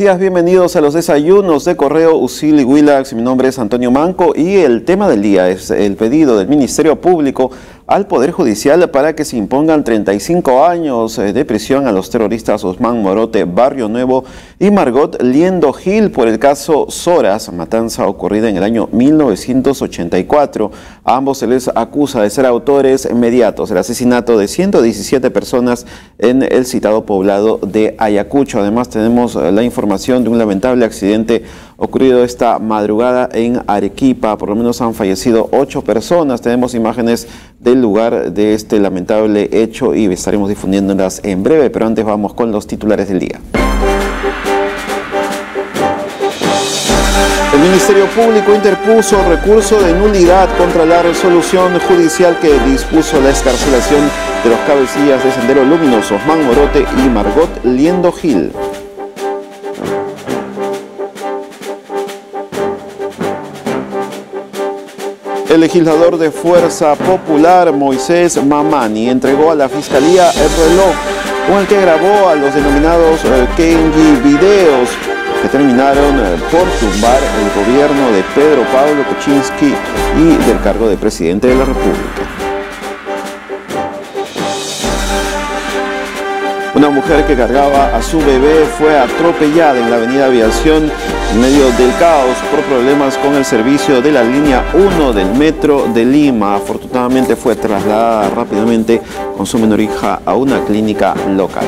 días, bienvenidos a los desayunos de Correo Usili Willax. Mi nombre es Antonio Manco y el tema del día es el pedido del Ministerio Público al Poder Judicial para que se impongan 35 años eh, de prisión a los terroristas Osman Morote, Barrio Nuevo y Margot Liendo Gil por el caso Soras, matanza ocurrida en el año 1984. A ambos se les acusa de ser autores inmediatos del asesinato de 117 personas en el citado poblado de Ayacucho. Además tenemos eh, la información de un lamentable accidente ocurrido esta madrugada en Arequipa. Por lo menos han fallecido ocho personas. Tenemos imágenes del lugar de este lamentable hecho y estaremos difundiéndolas en breve, pero antes vamos con los titulares del día. El Ministerio Público interpuso recurso de nulidad contra la resolución judicial que dispuso la escarcelación de los cabecillas de Sendero Luminoso, Osman Morote y Margot Liendo Gil. El legislador de Fuerza Popular, Moisés Mamani, entregó a la Fiscalía el reloj con el que grabó a los denominados eh, Kenji Videos que terminaron eh, por tumbar el gobierno de Pedro Pablo Kuczynski y del cargo de presidente de la República. Una mujer que cargaba a su bebé fue atropellada en la avenida Aviación en medio del caos por problemas con el servicio de la línea 1 del metro de Lima. Afortunadamente fue trasladada rápidamente con su menor hija a una clínica local.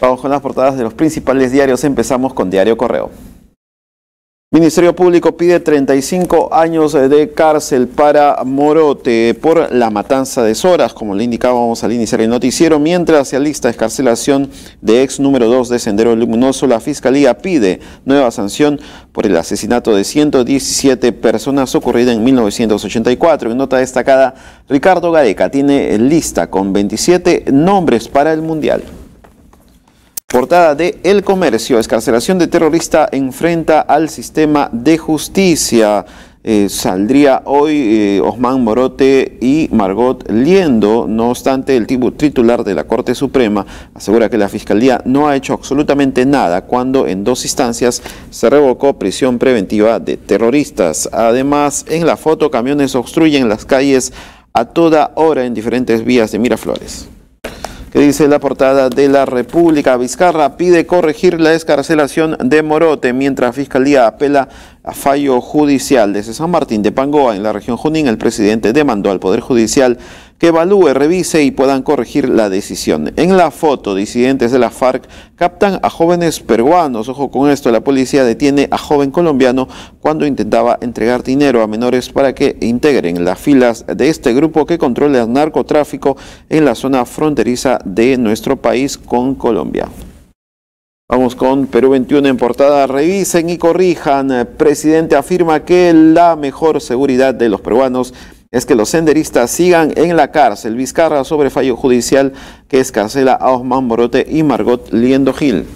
Vamos con las portadas de los principales diarios. Empezamos con Diario Correo. Ministerio Público pide 35 años de cárcel para Morote por la matanza de Soras, como le indicábamos al iniciar el noticiero, mientras se alista escarcelación de ex número 2 de Sendero Luminoso, la Fiscalía pide nueva sanción por el asesinato de 117 personas ocurrida en 1984. En nota destacada, Ricardo Gareca tiene lista con 27 nombres para el Mundial. Portada de El Comercio, escarcelación de terrorista enfrenta al sistema de justicia. Eh, saldría hoy eh, Osman Morote y Margot Liendo. No obstante, el titular de la Corte Suprema asegura que la Fiscalía no ha hecho absolutamente nada cuando en dos instancias se revocó prisión preventiva de terroristas. Además, en la foto, camiones obstruyen las calles a toda hora en diferentes vías de Miraflores que dice la portada de la República. Vizcarra pide corregir la escarcelación de Morote mientras Fiscalía apela a fallo judicial. Desde San Martín de Pangoa, en la región Junín, el presidente demandó al Poder Judicial que evalúe, revise y puedan corregir la decisión. En la foto, disidentes de la FARC captan a jóvenes peruanos. Ojo con esto, la policía detiene a joven colombiano cuando intentaba entregar dinero a menores para que integren las filas de este grupo que controla el narcotráfico en la zona fronteriza de nuestro país con Colombia. Vamos con Perú 21 en portada. Revisen y corrijan. Presidente afirma que la mejor seguridad de los peruanos es que los senderistas sigan en la cárcel. Vizcarra sobre fallo judicial que escarcela a Osman Morote y Margot Liendo Gil.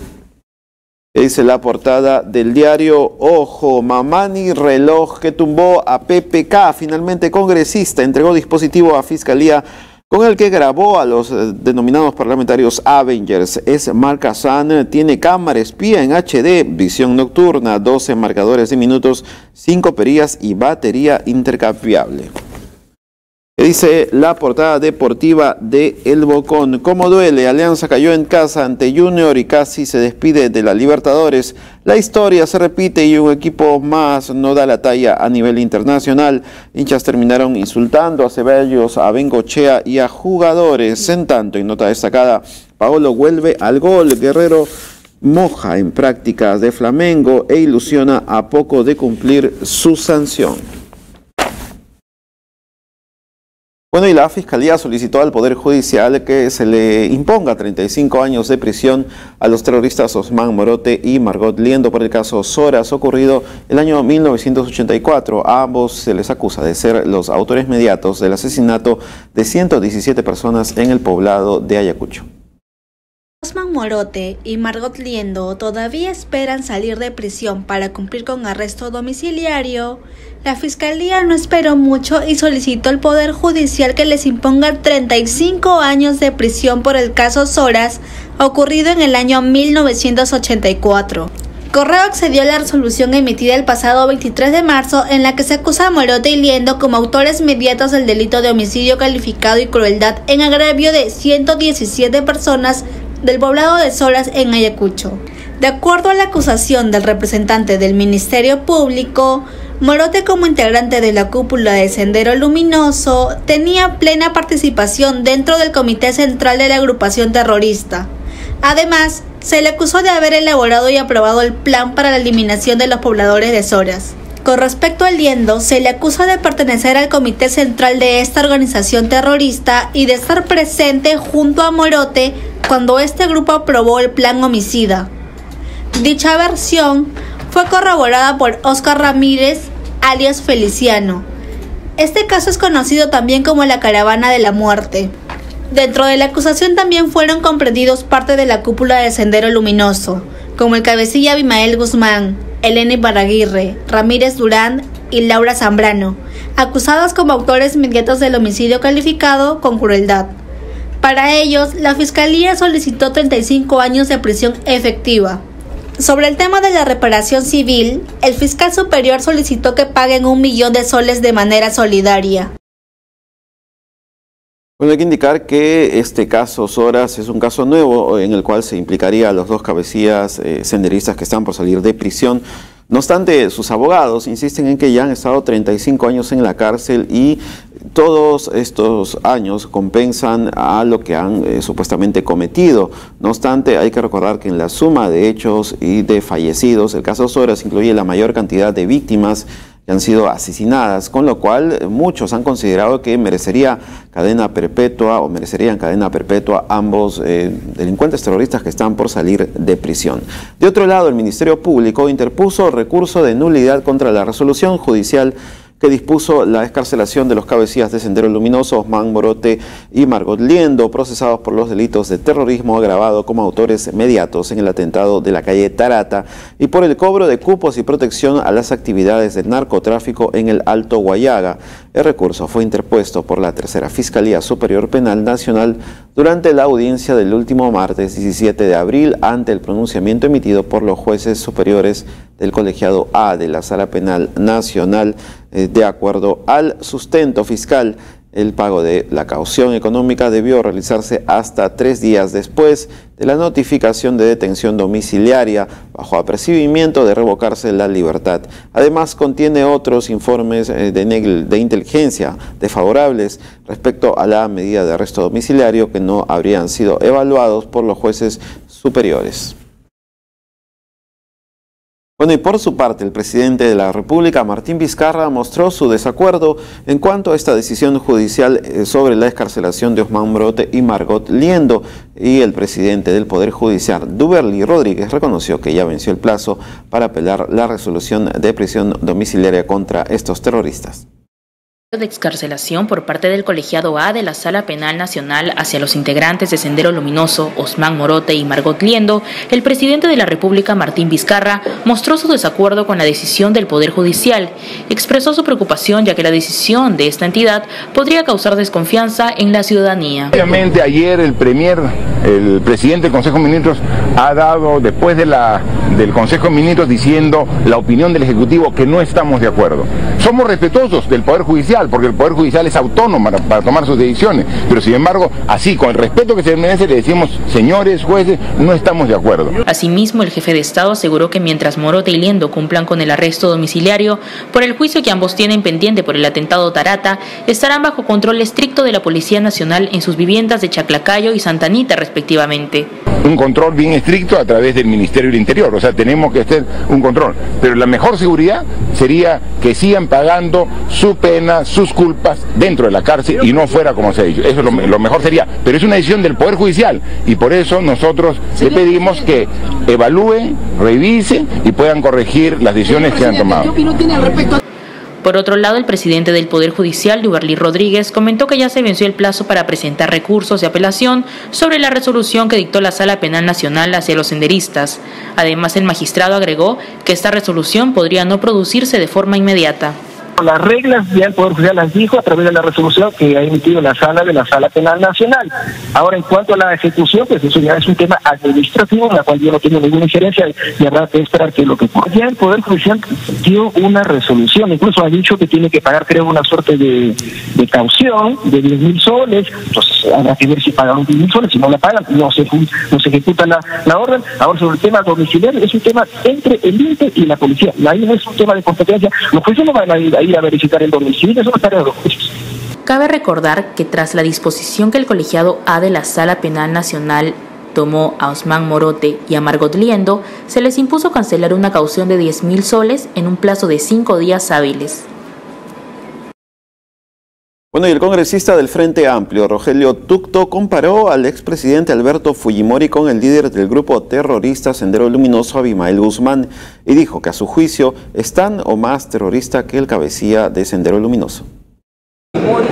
Dice la portada del diario Ojo, Mamani reloj que tumbó a PPK, finalmente congresista, entregó dispositivo a Fiscalía con el que grabó a los eh, denominados parlamentarios Avengers. Es marca San, tiene cámara espía en HD, visión nocturna, 12 marcadores de minutos, 5 perillas y batería intercambiable dice la portada deportiva de El Bocón. ¿Cómo duele? Alianza cayó en casa ante Junior y casi se despide de la Libertadores. La historia se repite y un equipo más no da la talla a nivel internacional. Hinchas terminaron insultando a Ceballos, a Bengochea y a jugadores. En tanto, en nota destacada, Paolo vuelve al gol. Guerrero moja en prácticas de Flamengo e ilusiona a poco de cumplir su sanción. Bueno, y la Fiscalía solicitó al Poder Judicial que se le imponga 35 años de prisión a los terroristas Osman Morote y Margot Liendo por el caso Soras ocurrido el año 1984. A ambos se les acusa de ser los autores mediatos del asesinato de 117 personas en el poblado de Ayacucho. Osman Morote y Margot Liendo todavía esperan salir de prisión para cumplir con arresto domiciliario, la Fiscalía no esperó mucho y solicitó al Poder Judicial que les imponga 35 años de prisión por el caso Soras ocurrido en el año 1984. Correo accedió a la resolución emitida el pasado 23 de marzo en la que se acusa a Morote y Liendo como autores inmediatos del delito de homicidio calificado y crueldad en agravio de 117 personas del poblado de Soras en Ayacucho. De acuerdo a la acusación del representante del Ministerio Público, Morote como integrante de la cúpula de Sendero Luminoso tenía plena participación dentro del comité central de la agrupación terrorista. Además, se le acusó de haber elaborado y aprobado el plan para la eliminación de los pobladores de Soras. Con respecto al Liendo, se le acusa de pertenecer al comité central de esta organización terrorista y de estar presente junto a Morote cuando este grupo aprobó el plan homicida. Dicha versión fue corroborada por Oscar Ramírez, alias Feliciano. Este caso es conocido también como la caravana de la muerte. Dentro de la acusación también fueron comprendidos parte de la cúpula del Sendero Luminoso, como el cabecilla Abimael Guzmán, Elena Baraguirre, Ramírez Durán y Laura Zambrano, acusados como autores inmediatos del homicidio calificado con crueldad. Para ellos, la Fiscalía solicitó 35 años de prisión efectiva. Sobre el tema de la reparación civil, el fiscal superior solicitó que paguen un millón de soles de manera solidaria. Bueno, hay que indicar que este caso Soras es un caso nuevo en el cual se implicaría a los dos cabecillas eh, senderistas que están por salir de prisión. No obstante, sus abogados insisten en que ya han estado 35 años en la cárcel y todos estos años compensan a lo que han eh, supuestamente cometido. No obstante, hay que recordar que en la suma de hechos y de fallecidos, el caso Soras incluye la mayor cantidad de víctimas han sido asesinadas, con lo cual eh, muchos han considerado que merecería cadena perpetua o merecerían cadena perpetua ambos eh, delincuentes terroristas que están por salir de prisión. De otro lado, el Ministerio Público interpuso recurso de nulidad contra la resolución judicial que dispuso la escarcelación de los cabecillas de Sendero Luminoso, Osman Morote y Margot Liendo, procesados por los delitos de terrorismo agravado como autores inmediatos en el atentado de la calle Tarata y por el cobro de cupos y protección a las actividades del narcotráfico en el Alto Guayaga. El recurso fue interpuesto por la Tercera Fiscalía Superior Penal Nacional durante la audiencia del último martes 17 de abril ante el pronunciamiento emitido por los jueces superiores del colegiado A de la Sala Penal Nacional eh, de acuerdo al sustento fiscal. El pago de la caución económica debió realizarse hasta tres días después de la notificación de detención domiciliaria bajo apercibimiento de revocarse la libertad. Además, contiene otros informes eh, de, de inteligencia desfavorables respecto a la medida de arresto domiciliario que no habrían sido evaluados por los jueces superiores. Bueno, y por su parte, el presidente de la República, Martín Vizcarra, mostró su desacuerdo en cuanto a esta decisión judicial eh, sobre la escarcelación de Osman Brote y Margot Liendo. Y el presidente del Poder Judicial, Duberly Rodríguez, reconoció que ya venció el plazo para apelar la resolución de prisión domiciliaria contra estos terroristas de excarcelación por parte del colegiado A de la Sala Penal Nacional hacia los integrantes de Sendero Luminoso, Osman Morote y Margot Liendo, el presidente de la República, Martín Vizcarra, mostró su desacuerdo con la decisión del Poder Judicial. Expresó su preocupación ya que la decisión de esta entidad podría causar desconfianza en la ciudadanía. Obviamente ayer el Premier, el presidente del Consejo de Ministros, ha dado después de la, del Consejo de Ministros diciendo la opinión del Ejecutivo que no estamos de acuerdo. Somos respetuosos del Poder Judicial porque el Poder Judicial es autónomo para, tomar sus decisiones. Pero sin embargo, así, con el respeto que se merece, le decimos, señores jueces, no estamos de acuerdo. Asimismo, el jefe de Estado aseguró que mientras Morote y Liendo cumplan con el arresto domiciliario por el juicio que ambos tienen pendiente por el atentado Tarata, estarán bajo control estricto de la Policía Nacional en sus viviendas de Chaclacayo y Santanita, respectivamente. Un control bien estricto a través del Ministerio del Interior, o sea, tenemos que hacer un control. Pero la mejor seguridad sería que sigan pagando su pena, sus culpas dentro de la cárcel y no fuera como se ha dicho. Eso es lo, mejor sería. Pero es una decisión del Poder Judicial y por eso nosotros le pedimos que evalúen, revisen y puedan corregir las decisiones que han tomado. Por otro lado, el presidente del Poder Judicial, Duberly Rodríguez, comentó que ya se venció el plazo para presentar recursos de apelación sobre la resolución que dictó la Sala Penal Nacional hacia los senderistas. Además, el magistrado agregó que esta resolución podría no producirse de forma inmediata. Las reglas ya el Poder Judicial las dijo a través de la resolución que ha emitido la sala de la Sala Penal Nacional. Ahora, en cuanto a la ejecución, pues eso ya es un tema administrativo en la cual yo no tengo ninguna injerencia y habrá que esperar que lo que ocurra. Ya el Poder Judicial dio una resolución, incluso ha dicho que tiene que pagar, creo, una suerte de, caución de 10 mil soles, entonces habrá que ver si pagan 10 mil soles, si no la pagan, no se, no se ejecuta la, la orden. Ahora, sobre el tema domiciliario, es un tema entre el INPE y la policía. Ahí no es un tema de competencia, los jueces no van a ir a verificar el domicilio, los jueces. Cabe recordar que tras la disposición que el colegiado A de la Sala Penal Nacional tomó a Osman Morote y a Margot Liendo, se les impuso cancelar una caución de 10 mil soles en un plazo de cinco días hábiles. Bueno, y el congresista del Frente Amplio, Rogelio Tucto, comparó al expresidente Alberto Fujimori con el líder del grupo terrorista Sendero Luminoso, Abimael Guzmán, y dijo que a su juicio es tan o más terrorista que el cabecilla de Sendero Luminoso. Fujimori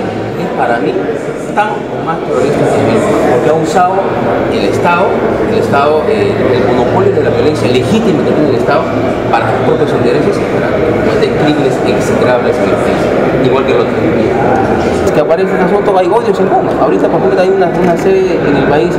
más terrorista que porque ha usado el Estado, el Estado, eh, el monopolio de la violencia legítima que tiene el Estado para sus propios intereses y cometer crímenes execrables en el país, igual que el otro que aparece en asunto hay odios en común. Ahorita, por ejemplo, hay una, una sede en el país,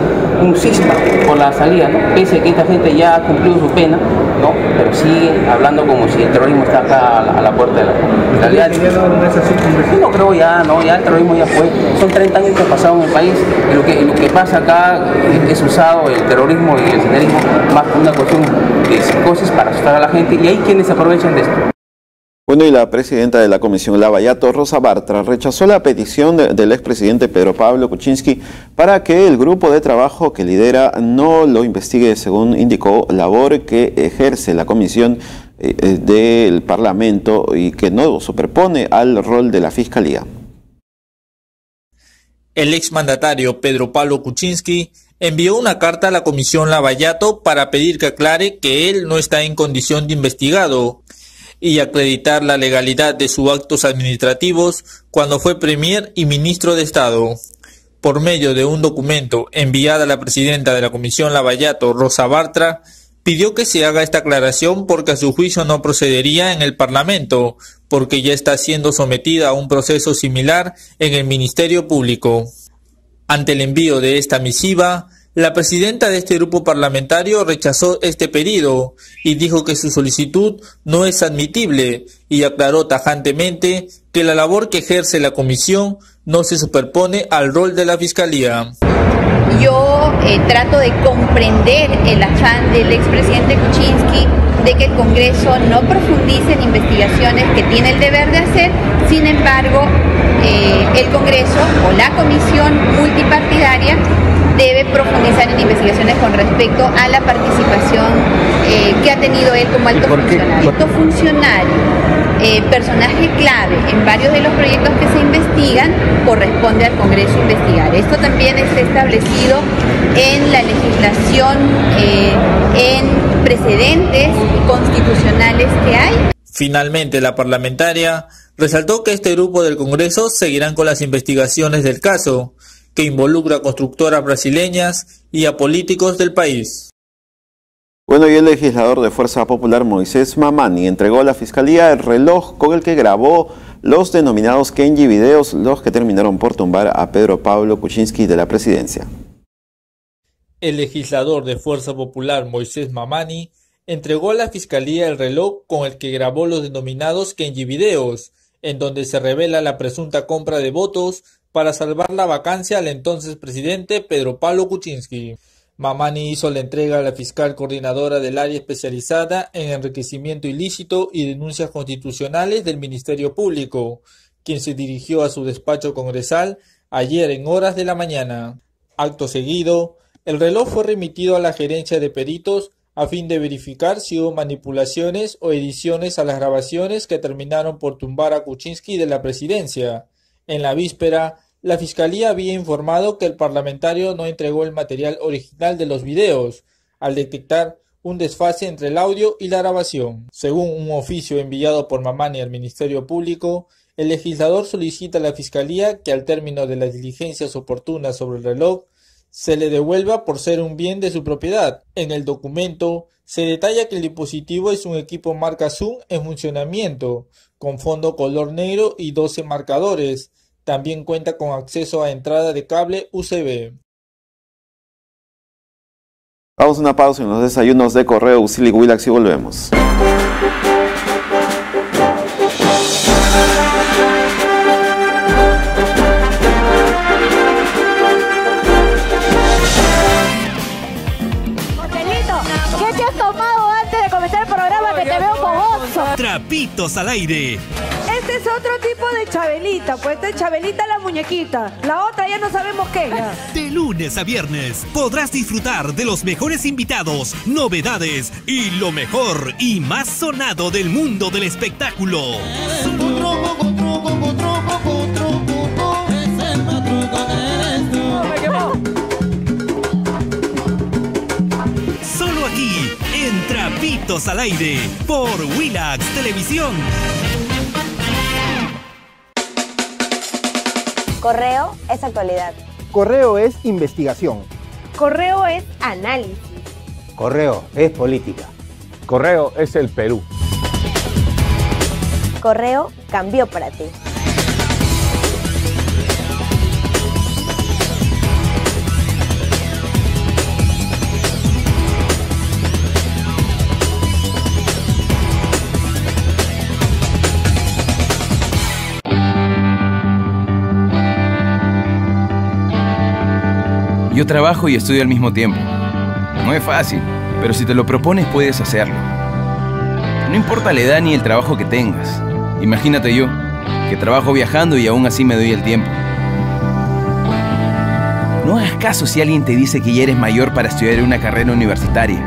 un cisma por la salida, ¿no? Pese a que esta gente ya ha cumplido su pena, ¿no? Pero sigue hablando como si el terrorismo está acá a la, puerta de la realidad. Yo no creo ya, no, ya el terrorismo ya fue. Son 30 años que han pasado en el país y lo que, lo que pasa acá es usado el terrorismo y el senderismo más como una cuestión de psicosis para asustar a la gente y hay quienes aprovechan de esto. Bueno, y la presidenta de la Comisión Lavallato, Rosa Bartra, rechazó la petición del expresidente Pedro Pablo Kuczynski para que el grupo de trabajo que lidera no lo investigue, según indicó, labor que ejerce la Comisión eh, eh, del Parlamento y que no superpone al rol de la Fiscalía. El exmandatario Pedro Pablo Kuczynski envió una carta a la Comisión Lavallato para pedir que aclare que él no está en condición de investigado y acreditar la legalidad de sus actos administrativos cuando fue Premier y Ministro de Estado. Por medio de un documento enviado a la presidenta de la Comisión Lavallato, Rosa Bartra, pidió que se haga esta aclaración porque a su juicio no procedería en el Parlamento, porque ya está siendo sometida a un proceso similar en el Ministerio Público. Ante el envío de esta misiva, la presidenta de este grupo parlamentario rechazó este pedido y dijo que su solicitud no es admitible y aclaró tajantemente que la labor que ejerce la comisión no se superpone al rol de la Fiscalía. Yo eh, trato de comprender el afán del expresidente Kuczynski de que el Congreso no profundice en investigaciones que tiene el deber de hacer, sin embargo, eh, el Congreso o la comisión multipartidaria debe profundizar en investigaciones con respecto a la participación eh, que ha tenido él como alto funcionario. Alto funcionario, eh, personaje clave en varios de los proyectos que se investigan, corresponde al Congreso investigar. Esto también está establecido en la legislación, eh, en precedentes constitucionales que hay. Finalmente, la parlamentaria resaltó que este grupo del Congreso seguirán con las investigaciones del caso que involucra a constructoras brasileñas y a políticos del país. Bueno, y el legislador de Fuerza Popular Moisés Mamani entregó a la Fiscalía el reloj con el que grabó los denominados Kenji videos, los que terminaron por tumbar a Pedro Pablo Kuczynski de la presidencia. El legislador de Fuerza Popular Moisés Mamani entregó a la Fiscalía el reloj con el que grabó los denominados Kenji videos, en donde se revela la presunta compra de votos para salvar la vacancia al entonces presidente Pedro Pablo Kuczynski. Mamani hizo la entrega a la fiscal coordinadora del área especializada en enriquecimiento ilícito y denuncias constitucionales del Ministerio Público, quien se dirigió a su despacho congresal ayer en horas de la mañana. Acto seguido, el reloj fue remitido a la gerencia de peritos a fin de verificar si hubo manipulaciones o ediciones a las grabaciones que terminaron por tumbar a Kuczynski de la presidencia. En la víspera, la Fiscalía había informado que el parlamentario no entregó el material original de los videos, al detectar un desfase entre el audio y la grabación. Según un oficio enviado por Mamani al Ministerio Público, el legislador solicita a la Fiscalía que al término de las diligencias oportunas sobre el reloj se le devuelva por ser un bien de su propiedad. En el documento se detalla que el dispositivo es un equipo marca Zoom en funcionamiento, con fondo color negro y 12 marcadores. También cuenta con acceso a entrada de cable USB. Vamos a una pausa en los desayunos de correo Usili Willax y volvemos. ¿qué te has tomado antes de comenzar el programa que te veo fogoso? Trapitos al aire. Este es otro tipo de Chabelita, pues esta es la muñequita. La otra ya no sabemos qué. De lunes a viernes podrás disfrutar de los mejores invitados, novedades y lo mejor y más sonado del mundo del espectáculo. Solo aquí, en Trapitos al aire, por Willax Televisión. Correo es actualidad. Correo es investigación. Correo es análisis. Correo es política. Correo es el Perú. Correo cambió para ti. Yo trabajo y estudio al mismo tiempo. No es fácil, pero si te lo propones puedes hacerlo. No importa la edad ni el trabajo que tengas. Imagínate yo, que trabajo viajando y aún así me doy el tiempo. No hagas caso si alguien te dice que ya eres mayor para estudiar una carrera universitaria.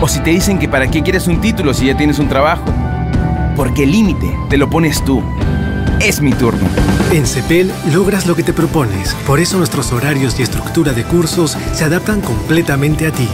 O si te dicen que para qué quieres un título si ya tienes un trabajo. Porque el límite te lo pones tú. Es mi turno. En CEPEL logras lo que te propones. Por eso nuestros horarios y estructura de cursos se adaptan completamente a ti.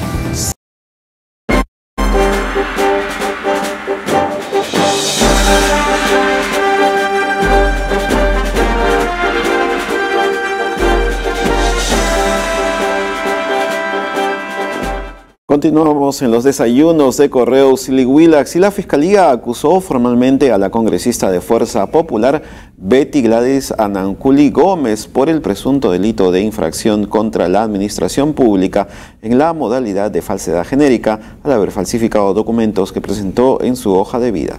Continuamos en los desayunos de correo Willax y la Fiscalía acusó formalmente a la congresista de Fuerza Popular Betty Gladys Ananculi Gómez por el presunto delito de infracción contra la administración pública en la modalidad de falsedad genérica al haber falsificado documentos que presentó en su hoja de vida.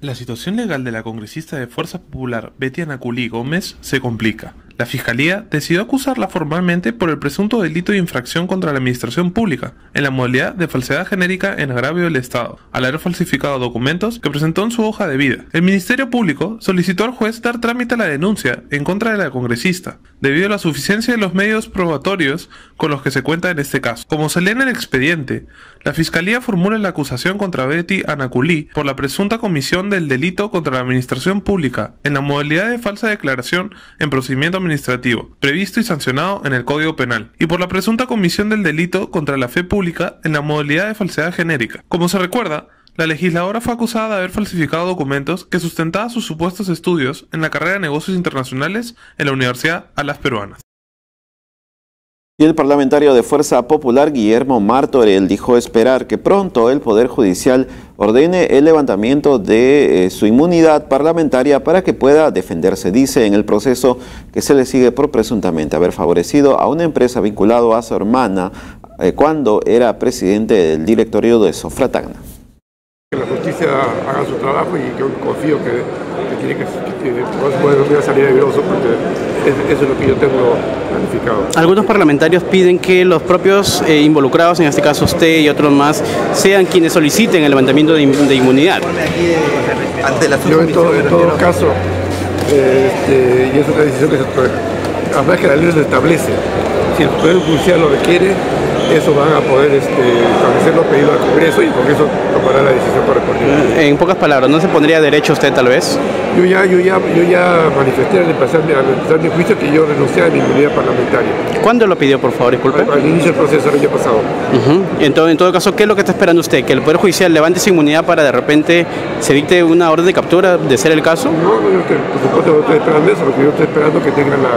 La situación legal de la congresista de Fuerza Popular Betty Anaculí Gómez se complica. La Fiscalía decidió acusarla formalmente por el presunto delito de infracción contra la administración pública, en la modalidad de falsedad genérica en agravio del Estado, al haber falsificado documentos que presentó en su hoja de vida. El Ministerio Público solicitó al juez dar trámite a la denuncia en contra de la congresista, debido a la suficiencia de los medios probatorios con los que se cuenta en este caso. Como se lee en el expediente, la Fiscalía formula la acusación contra Betty Anaculí por la presunta comisión del delito contra la administración pública en la modalidad de falsa declaración en procedimiento administrativo, previsto y sancionado en el Código Penal, y por la presunta comisión del delito contra la fe pública en la modalidad de falsedad genérica. Como se recuerda, la legisladora fue acusada de haber falsificado documentos que sustentaban sus supuestos estudios en la carrera de negocios internacionales en la Universidad Alas Peruanas. Y el parlamentario de Fuerza Popular, Guillermo Martorell, dijo esperar que pronto el Poder Judicial ordene el levantamiento de eh, su inmunidad parlamentaria para que pueda defenderse, dice, en el proceso que se le sigue por presuntamente haber favorecido a una empresa vinculado a su hermana eh, cuando era presidente del directorio de Sofratagna. Que la justicia haga su trabajo y yo confío que, tiene que, que, salir airoso porque eso es lo que yo tengo planificado. Algunos parlamentarios piden que los propios eh, involucrados, en este caso usted y otros más, sean quienes soliciten el levantamiento de, de inmunidad. Yo en todo, en todo caso, eh, este, y es una decisión que se puede, además que la ley lo establece, si el Poder Judicial lo requiere, eso van a poder este, establecer los pedidos al Congreso y el Congreso tomará la decisión correspondiente. En pocas palabras, ¿no se pondría derecho usted tal vez? Yo ya, yo ya, yo ya manifesté al empezar, al empezar mi juicio que yo renuncié a mi inmunidad parlamentaria. ¿Cuándo lo pidió, por favor? Disculpe. Al, al inicio del proceso el año pasado. Uh -huh. Entonces, en todo caso, ¿qué es lo que está esperando usted? ¿Que el Poder Judicial levante esa inmunidad para de repente se dicte una orden de captura, de ser el caso? No, no yo estoy, por supuesto no estoy esperando eso, porque yo estoy esperando que tengan la,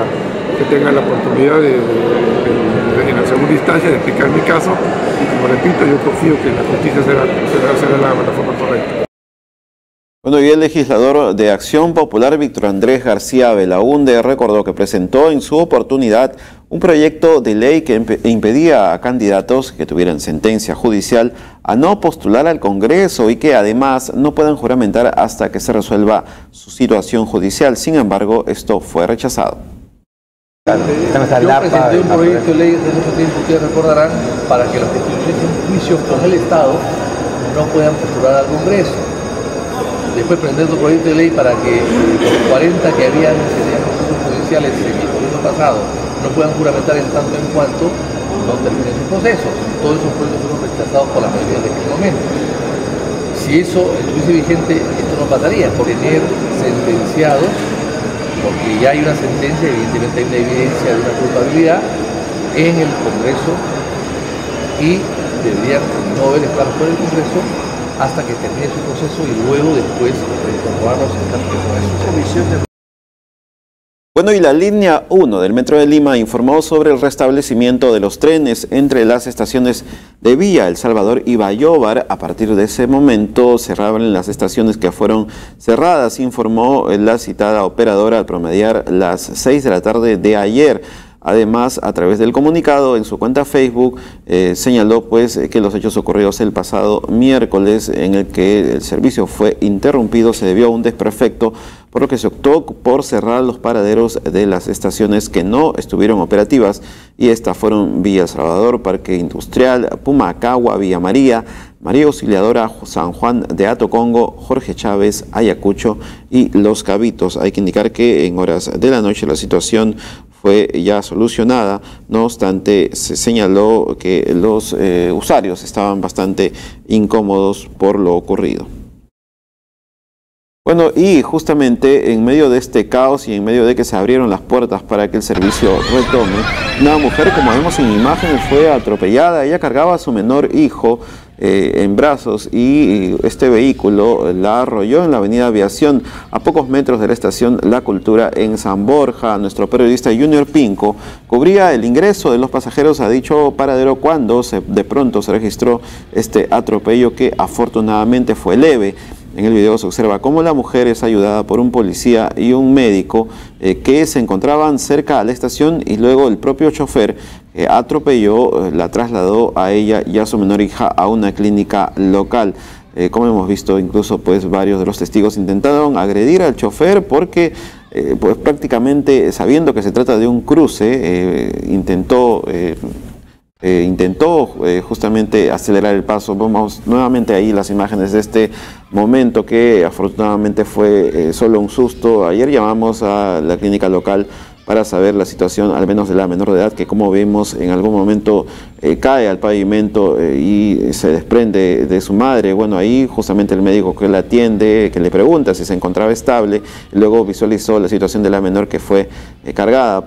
que tengan la oportunidad de, de, de, segunda instancia de explicar mi caso y como repito, yo confío que la justicia será, será, será la, la forma correcta. Bueno, y el legislador de Acción Popular, Víctor Andrés García Belaúnde, recordó que presentó en su oportunidad un proyecto de ley que impedía a candidatos que tuvieran sentencia judicial a no postular al Congreso y que además no puedan juramentar hasta que se resuelva su situación judicial. Sin embargo, esto fue rechazado. Yo presenté un proyecto de ley hace mucho tiempo, ustedes recordarán, para que los que tuviesen juicio con el Estado no puedan postular al Congreso después presenté otro proyecto de ley para que los 40 que habían que tenían procesos judiciales en el Congreso pasado no puedan juramentar en tanto en cuanto no terminen sus procesos. Todos esos proyectos fueron rechazados por la mayoría de aquel momento. Si eso estuviese vigente, esto no pasaría, por tener sentenciados, porque ya hay una sentencia, evidentemente hay una evidencia de una culpabilidad en el Congreso y deberían no haber estar por el Congreso hasta que termine su proceso y luego después reincorporarlos en comisión de bueno, y la línea 1 del Metro de Lima informó sobre el restablecimiento de los trenes entre las estaciones de Villa El Salvador y Bayóvar. A partir de ese momento cerraban las estaciones que fueron cerradas, informó la citada operadora al promediar las 6 de la tarde de ayer. Además, a través del comunicado en su cuenta Facebook, eh, señaló pues que los hechos ocurridos el pasado miércoles en el que el servicio fue interrumpido se debió a un desperfecto, por lo que se optó por cerrar los paraderos de las estaciones que no estuvieron operativas y estas fueron Villa Salvador, Parque Industrial, Pumacagua, Villa María, María Auxiliadora, San Juan de Atocongo, Jorge Chávez, Ayacucho y Los Cabitos. Hay que indicar que en horas de la noche la situación fue ya solucionada, no obstante se señaló que los eh, usuarios estaban bastante incómodos por lo ocurrido. Bueno, y justamente en medio de este caos y en medio de que se abrieron las puertas para que el servicio retome, una mujer, como vemos en imágenes, fue atropellada. Ella cargaba a su menor hijo eh, en brazos y este vehículo la arrolló en la avenida Aviación a pocos metros de la estación La Cultura en San Borja. Nuestro periodista Junior Pinco cubría el ingreso de los pasajeros a dicho paradero cuando se, de pronto se registró este atropello que afortunadamente fue leve. En el video se observa cómo la mujer es ayudada por un policía y un médico eh, que se encontraban cerca a la estación y luego el propio chofer eh, atropelló, eh, la trasladó a ella y a su menor hija a una clínica local. Eh, como hemos visto, incluso pues varios de los testigos intentaron agredir al chofer porque pues prácticamente sabiendo que se trata de un cruce, intentó intentó justamente acelerar el paso. Vamos nuevamente ahí las imágenes de este momento que afortunadamente fue solo un susto. Ayer llamamos a la clínica local para saber la situación, al menos de la menor de edad, que como vemos en algún momento eh, cae al pavimento eh, y se desprende de su madre. Bueno, ahí justamente el médico que la atiende, que le pregunta si se encontraba estable, luego visualizó la situación de la menor que fue eh, cargada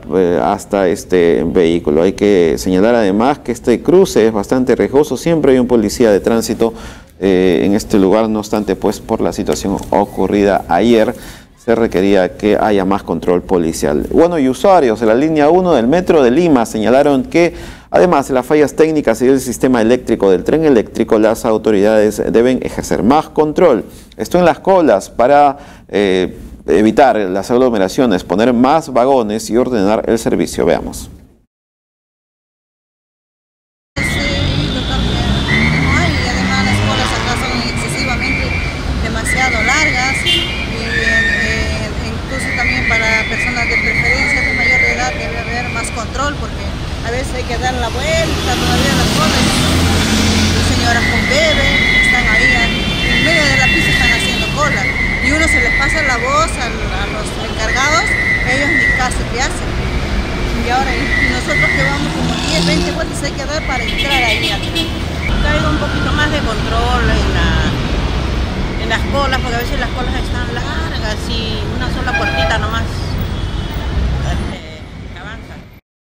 hasta este vehículo. Hay que señalar además que este cruce es bastante riesgoso, siempre hay un policía de tránsito en este lugar, no obstante, pues por la situación ocurrida ayer, se requería que haya más control policial. Bueno, y usuarios de la línea 1 del Metro de Lima señalaron que además de las fallas técnicas y del sistema eléctrico del tren eléctrico, las autoridades deben ejercer más control. Esto en las colas para eh, evitar las aglomeraciones, poner más vagones y ordenar el servicio. Veamos. a veces hay que dar la vuelta todavía las cosas. Señoras con bebé están ahí en medio de la pista están haciendo cola y uno se les pasa la voz a, a los encargados, ellos ni caso que hacen. Y ahora nosotros que vamos como 10, 20 vueltas hay que dar para entrar ahí atrás. Habido un poquito más de control en, la, en las colas, porque a veces las colas están largas y una sola puertita nomás.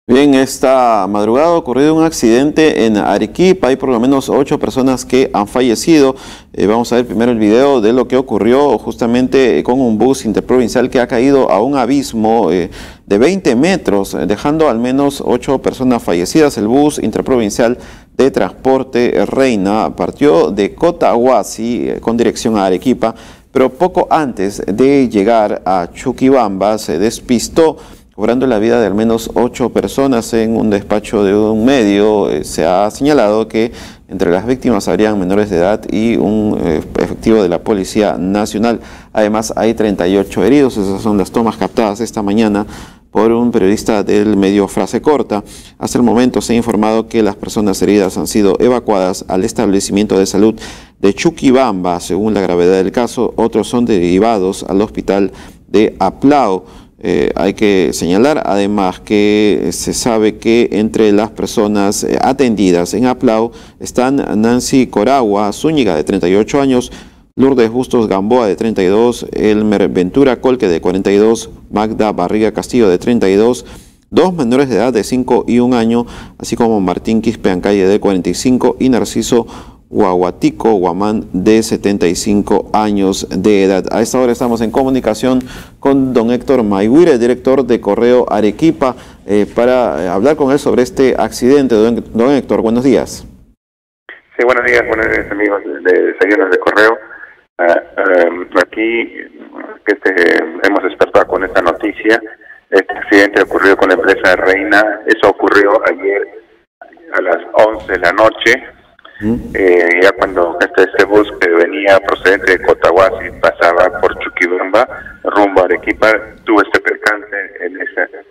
Bien, esta madrugada ha ocurrido un accidente en Arequipa. Hay por lo menos ocho personas que han fallecido. Eh, vamos a ver primero el video de lo que ocurrió justamente con un bus interprovincial que ha caído a un abismo eh, de 20 metros, eh, dejando al menos ocho personas fallecidas. El bus interprovincial de transporte Reina partió de Cotahuasi con dirección a Arequipa, pero poco antes de llegar a Chuquibamba se despistó cobrando la vida de al menos ocho personas en un despacho de un medio. Eh, se ha señalado que entre las víctimas habrían menores de edad y un eh, efectivo de la Policía Nacional. Además, hay 38 heridos. Esas son las tomas captadas esta mañana por un periodista del medio Frase Corta. Hasta el momento se ha informado que las personas heridas han sido evacuadas al establecimiento de salud de Chuquibamba, según la gravedad del caso. Otros son derivados al hospital de Aplao. Eh, hay que señalar. Además que se sabe que entre las personas eh, atendidas en Aplau están Nancy Coragua Zúñiga de 38 años, Lourdes Bustos Gamboa de 32, Elmer Ventura Colque de 42, Magda Barriga Castillo de 32, dos menores de edad de 5 y 1 año, así como Martín Quispe Ancalle de 45 y Narciso Guaguatico Guamán, de 75 años de edad. A esta hora estamos en comunicación con don Héctor Mayhuire, director de Correo Arequipa, eh, para eh, hablar con él sobre este accidente. Don, Héctor, buenos días. Sí, buenos días, buenos días amigos de Seguidores de Correo. Em, aquí este, hemos despertado con esta noticia. Este accidente ocurrió con la empresa Reina. Eso ocurrió ayer a las 11 de la noche eh, ya cuando este, este bus que venía procedente de Cotahuasi pasaba por Chuquibamba rumbo a Arequipa, tuvo este percance en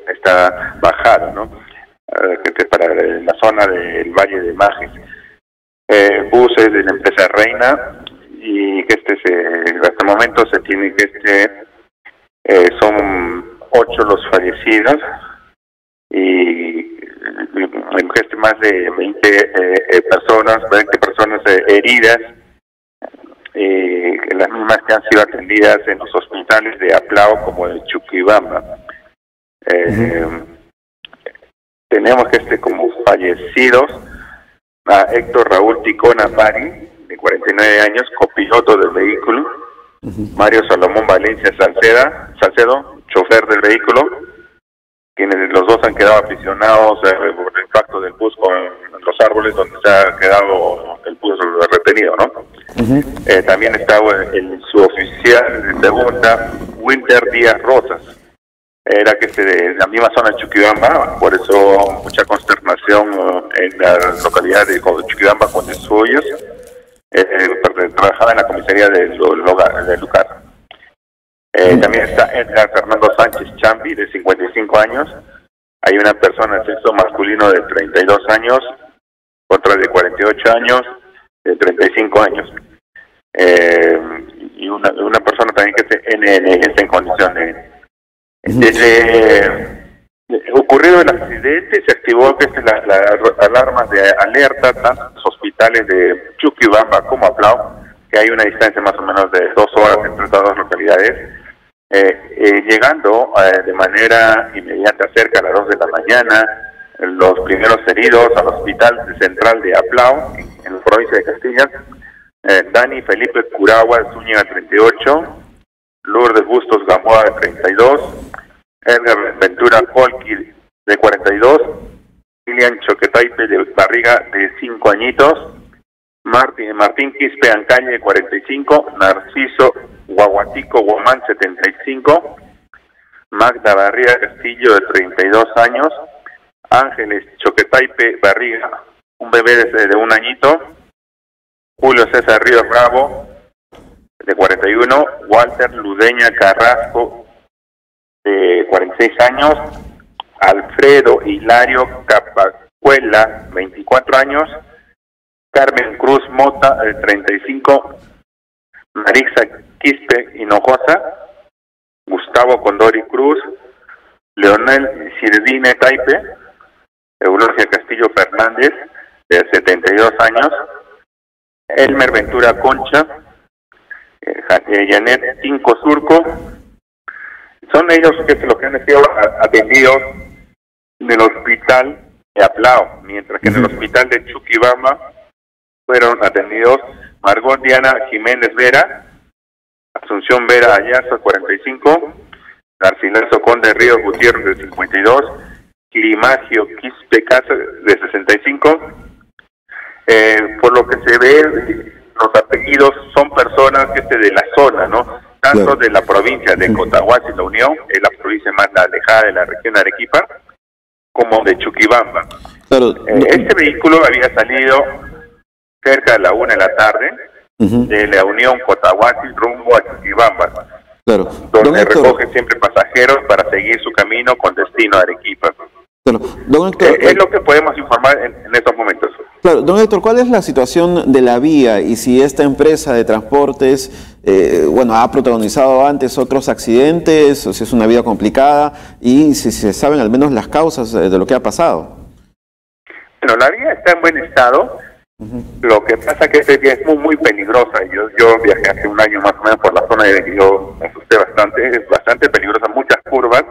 esta bajada, ¿no? Uh, para la zona del Valle de Majes. Eh, buses de la empresa Reina y que este se, hasta el momento se tiene que este eh, son ocho los fallecidos y este más de 20 eh, eh, personas, 20 personas eh, heridas, las mismas que han sido atendidas en los hospitales de Aplao como de Chuquibamba. Tenemos que este como fallecidos a Héctor Raúl Ticona Pari, de 49 años, copiloto del vehículo, Mario Salomón Valencia Salceda, Salcedo, chofer del vehículo, quienes los dos han quedado aprisionados eh, por el impacto del bus con los árboles donde se ha quedado el bus retenido, ¿no? eh, también está el suboficial de segunda, Winter Díaz Rosas, era que se de la misma zona de Chuquibamba, por eso mucha consternación eh, en la localidad de Chuquibamba con sus suyos, eh, trabajaba en la comisaría del, del lugar. Eh, también está Edgar Fernando Sánchez Chambi, de 55 años. Hay una persona de sexo masculino de 32 años, otra de 48 años, de 35 años. Eh, y una, una persona también que esté en, en, condiciones. Desde eh, ocurrido el accidente, se activó las la, alarmas de alerta, tanto en los hospitales de Chuquibamba como Aplau, que hay una distancia más o menos de dos horas entre estas dos localidades eh, eh, llegando eh, de manera inmediata cerca a las 2 de la mañana los primeros heridos al hospital central de Aplau, en la provincia de Castilla, Dani Felipe Curagua Zúñiga 38, Lourdes Bustos Gamboa de 32, Edgar Ventura Colqui de 42, Lilian Choquetaipe de Barriga de 5 añitos, Martín, Martín Quispe Ancaña de 45, Narciso Guaguatico Guamán 75, Magda Barriga Castillo de 32 años, Ángeles Choquetaipe Barriga, un bebé de, de un añito, Julio César Ríos Bravo de 41, Walter Ludeña Carrasco de 46 años, Alfredo Hilario Capacuela, 24 años, Carmen Cruz Mota, de 35, Marisa Quispe Hinojosa, Gustavo Condori Cruz, Leonel Sirvine Taipe, Eulogia Castillo Fernández, de 72 años, Elmer Ventura Concha, eh, eh, Janet Cinco Surco, son ellos que se los que han sido atendidos del hospital de Aplao, mientras que en el hospital de Chuquibamba fueron atendidos Margot Diana Jiménez Vera, Asunción Vera Ayazo, 45, Garcilaso Conde Río Gutiérrez, de 52, Climagio Quispe Casa, de 65. Eh, por lo que se ve, los apellidos son personas este, de la zona, ¿no? Tanto de la provincia de Cotahuasi, la Unión, es la provincia más alejada de la región de Arequipa, como de Chuquibamba. Eh, este vehículo había salido cerca de la una de la tarde de la Unión Cotahuasi rumbo a Chuquibamba, Claro. donde recoge siempre pasajeros para seguir su camino con destino a Arequipa. Eh, es lo que podemos informar en, en estos momentos. Claro, don Héctor, ¿cuál es la situación de la vía y si esta empresa de transportes, eh, bueno, ha protagonizado antes otros accidentes, o si es una vía complicada y si se saben al menos las causas eh, de lo que ha pasado? Bueno, la vía está en buen estado. Lo que pasa es que esta vía es muy, muy peligrosa. Yo, viajé hace un año más o menos por la zona y yo me asusté bastante. Es bastante peligrosa, muchas curvas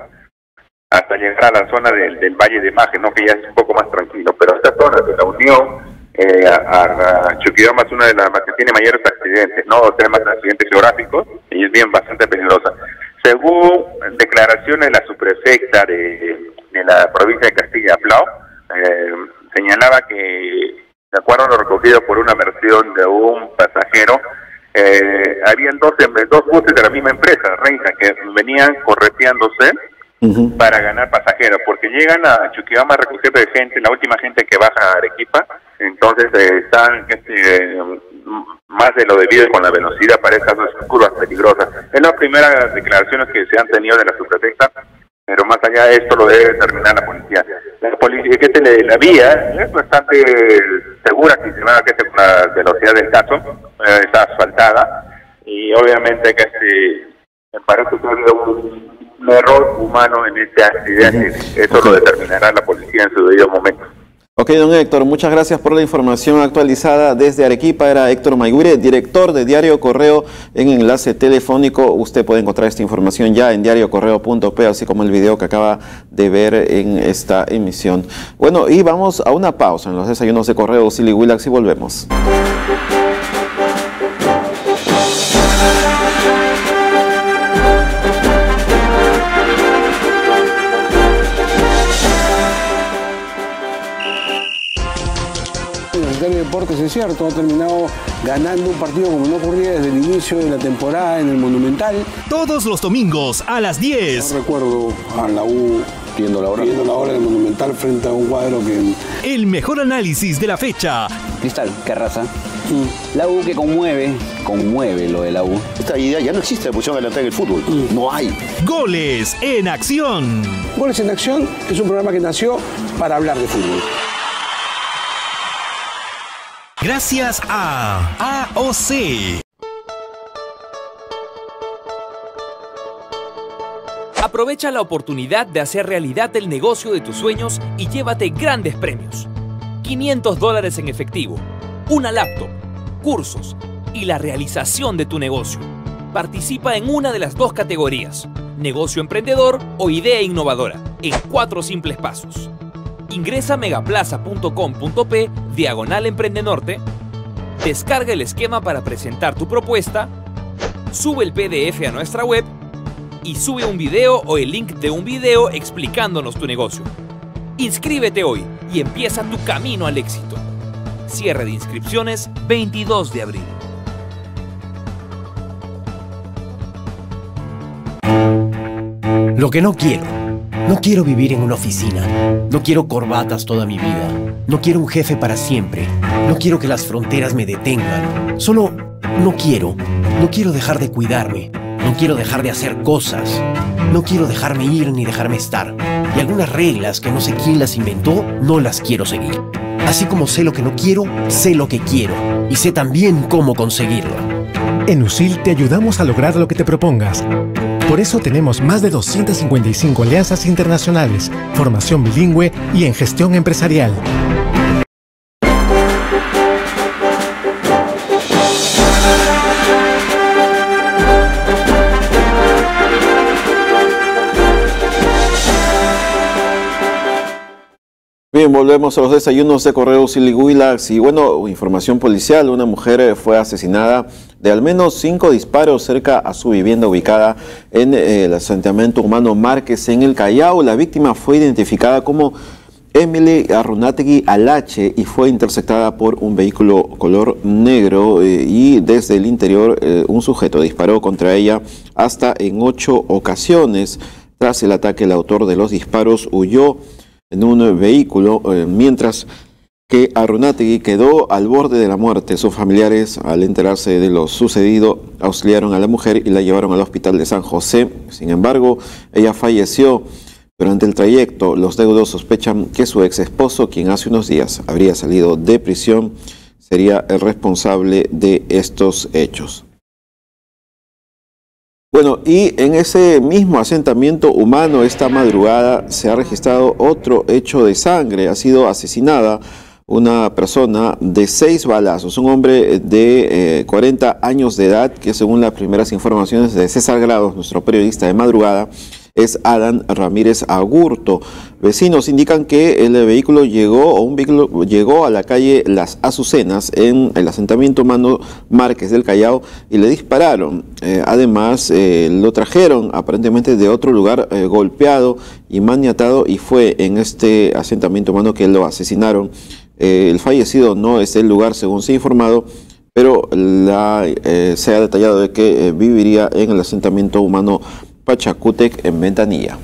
hasta llegar a la zona del, Valle de Maje, ¿no? que ya es un poco más tranquilo. Pero esta zona de la Unión eh, a, a Chuquibamba es una de las que tiene mayores accidentes, no tiene más accidentes geográficos y es bien bastante peligrosa. Según declaraciones de la subprefecta de, de la provincia de Castilla-Plau, eh, señalaba que, de acuerdo a lo recogido por una versión de un pasajero, eh, habían dos, dos buses de la misma empresa, Reina, que venían correteándose para ganar pasajeros, porque llegan a Chuquibamba a recoger de gente, la última gente que baja a Arequipa, entonces eh, están este, más de lo debido con la velocidad para esas dos curvas peligrosas. Es las primeras declaraciones que se han tenido de la subprefecta, pero más allá de esto lo debe determinar la policía. La, policía, que se la vía es bastante segura, si se va que con la velocidad del caso, eh, está asfaltada, y obviamente que este, me parece que ha habido un un error humano en este accidente. Eso lo determinará la policía en su debido momento. Ok, don Héctor, muchas gracias por la información actualizada desde Arequipa. Era Héctor Maigure, director de Diario Correo en enlace telefónico. Usted puede encontrar esta información ya en diariocorreo.p, así como el video que acaba de ver en esta emisión. Bueno, y vamos a una pausa en los desayunos de correo Silly Willax y volvemos. Deportes es cierto, ha terminado ganando un partido como no ocurría desde el inicio de la temporada en el Monumental. Todos los domingos a las 10. No recuerdo a la U viendo la hora, viendo la hora del Monumental frente a un cuadro que... El mejor análisis de la fecha. Cristal, qué raza. La U que conmueve, conmueve lo de la U. Esta idea ya no existe de posición adelantada en el fútbol. No hay. Goles en acción. Goles en acción es un programa que nació para hablar de fútbol. Gracias a AOC. Aprovecha la oportunidad de hacer realidad el negocio de tus sueños y llévate grandes premios. 500 dólares en efectivo, una laptop, cursos y la realización de tu negocio. Participa en una de las dos categorías, negocio emprendedor o idea innovadora, en cuatro simples pasos. Ingresa a megaplaza.com.p diagonal emprendenorte, descarga el esquema para presentar tu propuesta, sube el PDF a nuestra web y sube un video o el link de un video explicándonos tu negocio. Inscríbete hoy y empieza tu camino al éxito. Cierre de inscripciones 22 de abril. Lo que no quiero. No quiero vivir en una oficina. No quiero corbatas toda mi vida. No quiero un jefe para siempre. No quiero que las fronteras me detengan. Solo no quiero. No quiero dejar de cuidarme. No quiero dejar de hacer cosas. No quiero dejarme ir ni dejarme estar. Y algunas reglas que no sé quién las inventó, no las quiero seguir. Así como sé lo que no quiero, sé lo que quiero. Y sé también cómo conseguirlo. En USIL te ayudamos a lograr lo que te propongas. Por eso tenemos más de 255 alianzas internacionales, formación bilingüe y en gestión empresarial. Bien, volvemos a los desayunos de Correos y Liguilax. Y bueno, información policial, una mujer eh, fue asesinada de al menos cinco disparos cerca a su vivienda ubicada en eh, el asentamiento humano Márquez en el Callao. La víctima fue identificada como Emily Arrunategui Alache y fue interceptada por un vehículo color negro eh, y desde el interior un sujeto disparó contra ella hasta en ocho ocasiones. Tras el ataque, el autor de los disparos huyó en un vehículo, eh, mientras que Arunategui quedó al borde de la muerte. Sus familiares, al enterarse de lo sucedido, auxiliaron a la mujer y la llevaron al hospital de San José. Sin embargo, ella falleció. Durante el trayecto, los deudos sospechan que su ex esposo, quien hace unos días habría salido de prisión, sería el responsable de estos hechos. Bueno, y en ese mismo asentamiento humano esta madrugada se ha registrado otro hecho de sangre. Ha sido asesinada una persona de seis balazos, un hombre de 40 eh, años de edad que según las primeras informaciones de César Grados, nuestro periodista de madrugada, es Adán Ramírez Agurto. Vecinos indican que el vehículo llegó o un vehículo llegó a la calle Las Azucenas en el asentamiento humano Márquez del Callao y le dispararon. Eh, además, eh, lo trajeron aparentemente de otro lugar eh, golpeado y maniatado y fue en este asentamiento humano que lo asesinaron. El fallecido no es del lugar según se ha informado pero se ha detallado de que viviría en el asentamiento humano Pachacútec en Ventanilla.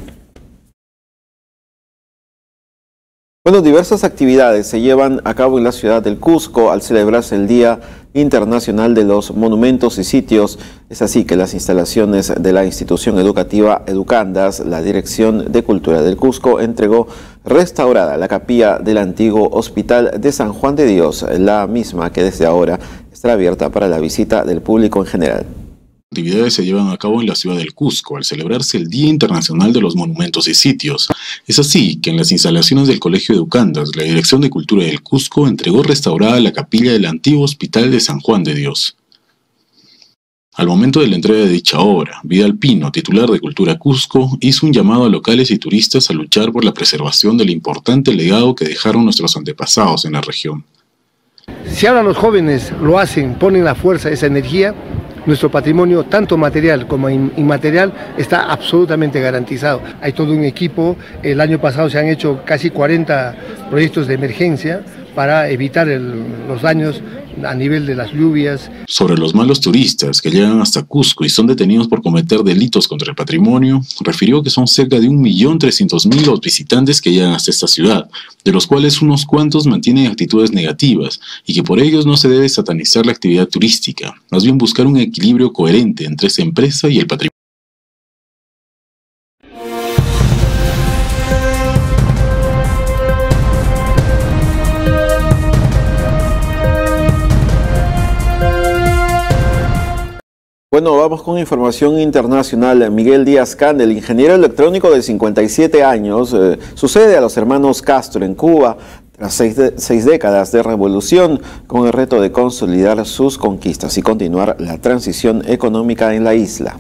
Bueno, diversas actividades se llevan a cabo en la ciudad del Cusco al celebrarse el Día Internacional de los Monumentos y Sitios. Es así que las instalaciones de la institución educativa Educandas, la Dirección de Cultura del Cusco, entregó restaurada la capilla del antiguo Hospital de San Juan de Dios, la misma que desde ahora estará abierta para la visita del público en general actividades se llevan a cabo en la ciudad del Cusco al celebrarse el Día Internacional de los Monumentos y Sitios. Es así que en las instalaciones del Colegio Educandas, la Dirección de Cultura del Cusco entregó restaurada la capilla del antiguo Hospital de San Juan de Dios. Al momento de la entrega de dicha obra, Vidal Pino, titular de Cultura Cusco, hizo un llamado a locales y turistas a luchar por la preservación del importante legado que dejaron nuestros antepasados en la región. Si ahora los jóvenes lo hacen, ponen la fuerza, esa energía, nuestro patrimonio, tanto material como inmaterial, está absolutamente garantizado. Hay todo un equipo, el año pasado se han hecho casi 40 proyectos de emergencia para evitar los daños a nivel de las lluvias. Sobre los malos turistas que llegan hasta Cusco y son detenidos por cometer delitos contra el patrimonio, refirió que son cerca de 1.300.000 los visitantes que llegan hasta esta ciudad, de los cuales unos cuantos mantienen actitudes negativas y que por ellos no se debe satanizar la actividad turística, más bien buscar un equilibrio coherente entre esa empresa y el patrimonio. Bueno, vamos con información internacional. Miguel Díaz Can, el ingeniero electrónico de 57 años, eh, sucede a los hermanos Castro en Cuba tras seis, décadas de revolución con el reto de consolidar sus conquistas y continuar la transición económica en la isla.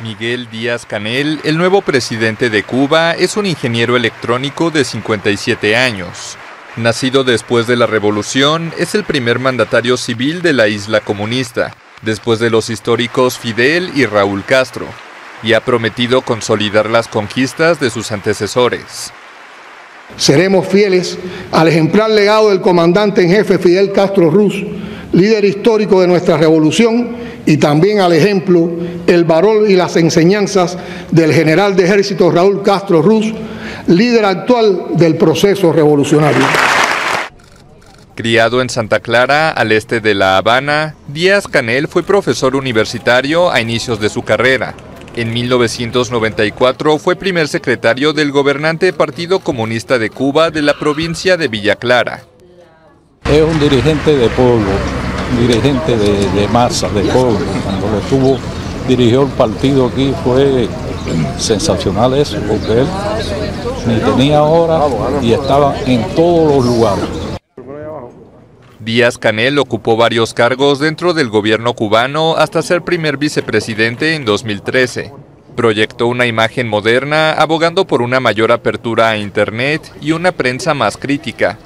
Miguel Díaz Canel, el nuevo presidente de Cuba, es un ingeniero electrónico de 57 años. Nacido después de la revolución, es el primer mandatario civil de la isla comunista, después de los históricos Fidel y Raúl Castro, y ha prometido consolidar las conquistas de sus antecesores. Seremos fieles al ejemplar legado del comandante en jefe Fidel Castro Ruz, líder histórico de nuestra revolución, y también al ejemplo, el valor y las enseñanzas del general de ejército Raúl Castro Ruz, líder actual del proceso revolucionario. Criado en Santa Clara, al este de La Habana, Díaz Canel fue profesor universitario a inicios de su carrera. En 1994 fue primer secretario del gobernante Partido Comunista de Cuba de la provincia de Villa Clara. Es un dirigente de pueblo, dirigente de, de masa, de pueblo, cuando le estuvo, dirigió el partido aquí, fue sensacional eso, porque él ni tenía hora y estaba en todos los lugares. Díaz Canel ocupó varios cargos dentro del gobierno cubano hasta ser primer vicepresidente en 2013. Proyectó una imagen moderna abogando por una mayor apertura a Internet y una prensa más crítica.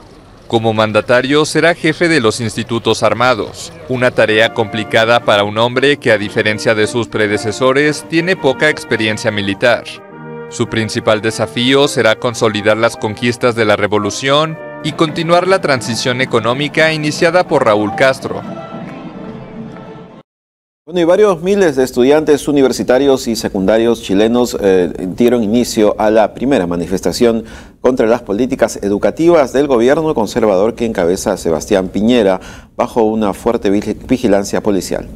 Como mandatario será jefe de los institutos armados, una tarea complicada para un hombre que a diferencia de sus predecesores tiene poca experiencia militar. Su principal desafío será consolidar las conquistas de la revolución y continuar la transición económica iniciada por Raúl Castro. Bueno, y varios miles de estudiantes universitarios y secundarios chilenos eh, dieron inicio a la primera manifestación contra las políticas educativas del gobierno conservador que encabeza Sebastián Piñera bajo una fuerte vigilancia policial.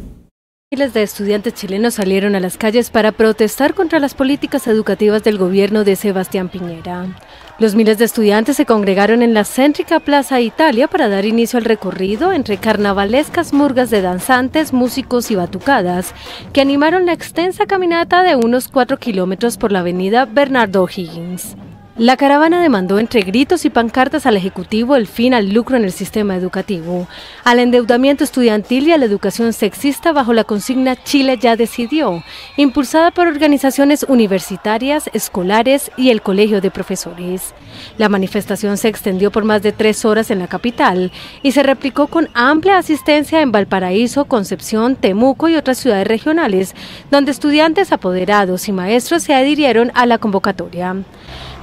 Miles de estudiantes chilenos salieron a las calles para protestar contra las políticas educativas del gobierno de Sebastián Piñera. Los miles de estudiantes se congregaron en la céntrica Plaza Italia para dar inicio al recorrido entre carnavalescas murgas de danzantes, músicos y batucadas que animaron la extensa caminata de unos cuatro kilómetros por la avenida Bernardo O'Higgins. La caravana demandó entre gritos y pancartas al Ejecutivo el fin al lucro en el sistema educativo, al endeudamiento estudiantil y a la educación sexista bajo la consigna Chile ya decidió, impulsada por organizaciones universitarias, escolares y el Colegio de Profesores. La manifestación se extendió por más de tres horas en la capital y se replicó con amplia asistencia en Valparaíso, Concepción, Temuco y otras ciudades regionales, donde estudiantes apoderados y maestros se adhirieron a la convocatoria.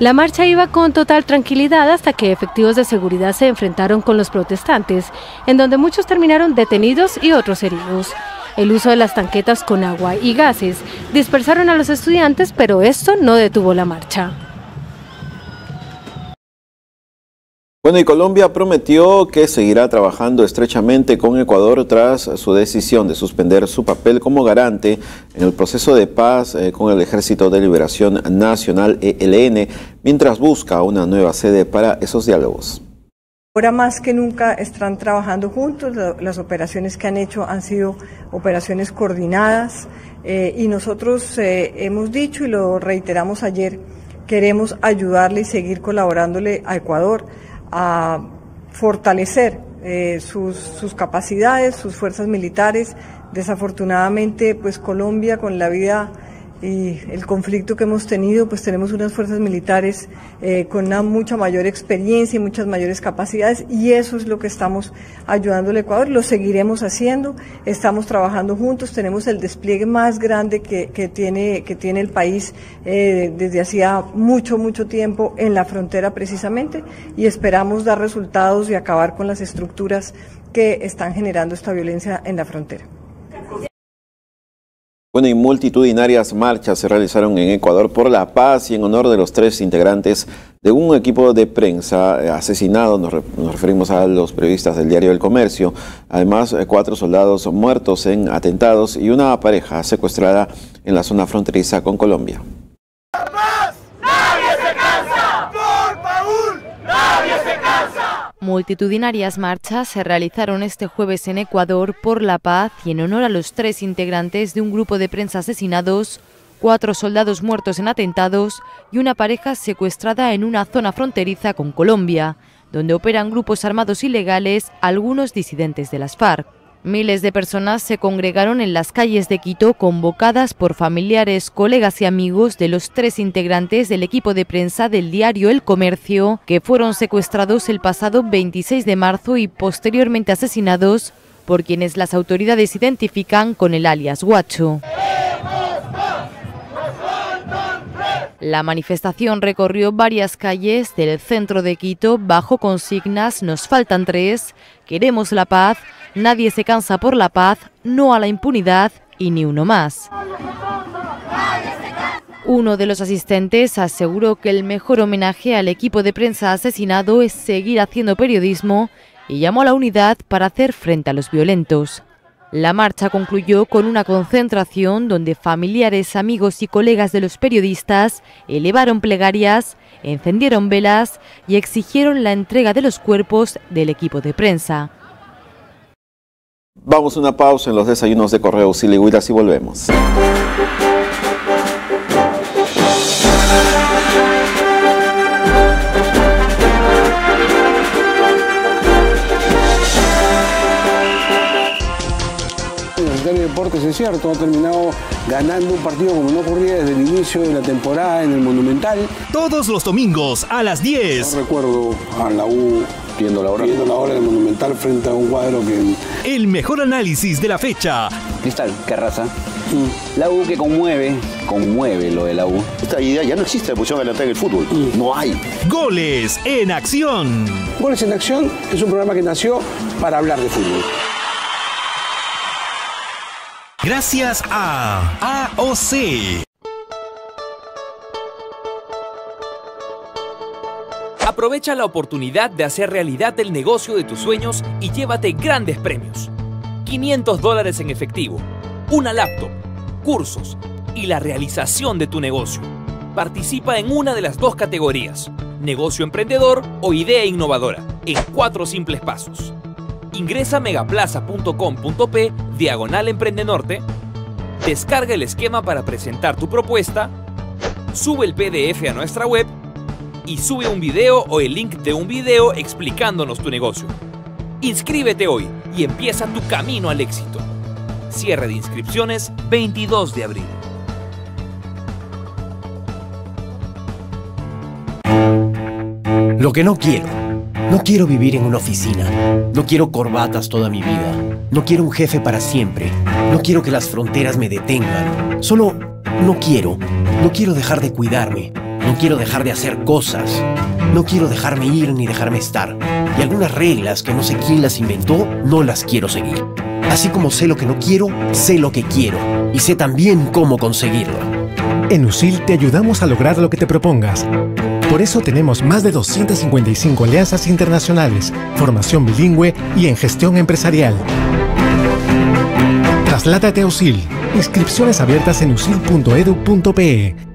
La marcha iba con total tranquilidad hasta que efectivos de seguridad se enfrentaron con los protestantes, en donde muchos terminaron detenidos y otros heridos. El uso de las tanquetas con agua y gases dispersaron a los estudiantes, pero esto no detuvo la marcha. Bueno, y Colombia prometió que seguirá trabajando estrechamente con Ecuador tras su decisión de suspender su papel como garante en el proceso de paz eh, con el Ejército de Liberación Nacional ELN, mientras busca una nueva sede para esos diálogos. Ahora más que nunca están trabajando juntos, las operaciones que han hecho han sido operaciones coordinadas eh, y nosotros eh, hemos dicho y lo reiteramos ayer, queremos ayudarle y seguir colaborándole a Ecuador a fortalecer eh, sus, sus, capacidades, sus fuerzas militares. Desafortunadamente, pues Colombia con la vida y el conflicto que hemos tenido, pues tenemos unas fuerzas militares eh, con una mucha mayor experiencia y muchas mayores capacidades y eso es lo que estamos ayudando al Ecuador, lo seguiremos haciendo, estamos trabajando juntos, tenemos el despliegue más grande que, que tiene, que tiene el país eh, desde hacía mucho, mucho tiempo en la frontera precisamente y esperamos dar resultados y acabar con las estructuras que están generando esta violencia en la frontera. Bueno, y multitudinarias marchas se realizaron en Ecuador por la paz y en honor de los tres integrantes de un equipo de prensa eh, asesinado, nos, referimos a los periodistas del diario El Comercio, además eh, cuatro soldados muertos en atentados y una pareja secuestrada en la zona fronteriza con Colombia. Multitudinarias marchas se realizaron este jueves en Ecuador por la paz y en honor a los tres integrantes de un grupo de prensa asesinados, cuatro soldados muertos en atentados y una pareja secuestrada en una zona fronteriza con Colombia, donde operan grupos armados ilegales, algunos disidentes de las FARC. Miles de personas se congregaron en las calles de Quito convocadas por familiares, colegas y amigos de los tres integrantes del equipo de prensa del diario El Comercio, que fueron secuestrados el pasado 26 de marzo y posteriormente asesinados por quienes las autoridades identifican con el alias Guacho. La manifestación recorrió varias calles del centro de Quito. Bajo consignas Nos faltan tres, Queremos la paz, Nadie se cansa por la paz, no a la impunidad y ni uno más. Uno de los asistentes aseguró que el mejor homenaje al equipo de prensa asesinado es seguir haciendo periodismo y llamó a la unidad para hacer frente a los violentos. La marcha concluyó con una concentración donde familiares, amigos y colegas de los periodistas elevaron plegarias, encendieron velas y exigieron la entrega de los cuerpos del equipo de prensa. Vamos a una pausa en los desayunos de Correo Siligüitas y volvemos. De Deportes es cierto, ha terminado ganando un partido como no ocurría desde el inicio de la temporada en el Monumental. Todos los domingos a las 10. No recuerdo a la U Viendo la hora. viendo la hora del Frente a un cuadro que El mejor análisis de la fecha. Cristal, qué raza. La U que conmueve, conmueve lo de la U. Esta idea ya no existe la posición adelantada en el fútbol. No hay. Goles en acción. Goles en Acción es un programa que nació para hablar de fútbol. Gracias a AOC. Aprovecha la oportunidad de hacer realidad el negocio de tus sueños y llévate grandes premios. 500 dólares en efectivo, una laptop, cursos y la realización de tu negocio. Participa en una de las dos categorías, negocio emprendedor o idea innovadora, en cuatro simples pasos. Ingresa a megaplaza.com.p diagonal emprendenorte, descarga el esquema para presentar tu propuesta, sube el PDF a nuestra web y sube un video o el link de un video explicándonos tu negocio. Inscríbete hoy y empieza tu camino al éxito. Cierre de inscripciones 22 de abril. Lo que no quiero. No quiero vivir en una oficina. No quiero corbatas toda mi vida. No quiero un jefe para siempre. No quiero que las fronteras me detengan. Solo no quiero. No quiero dejar de cuidarme. No quiero dejar de hacer cosas. No quiero dejarme ir ni dejarme estar. Y algunas reglas que no sé quién las inventó, no las quiero seguir. Así como sé lo que no quiero, sé lo que quiero. Y sé también cómo conseguirlo. En USIL te ayudamos a lograr lo que te propongas. Por eso tenemos más de 255 alianzas internacionales, formación bilingüe y en gestión empresarial. Trasládate a USIL. Inscripciones abiertas en usil.edu.pe.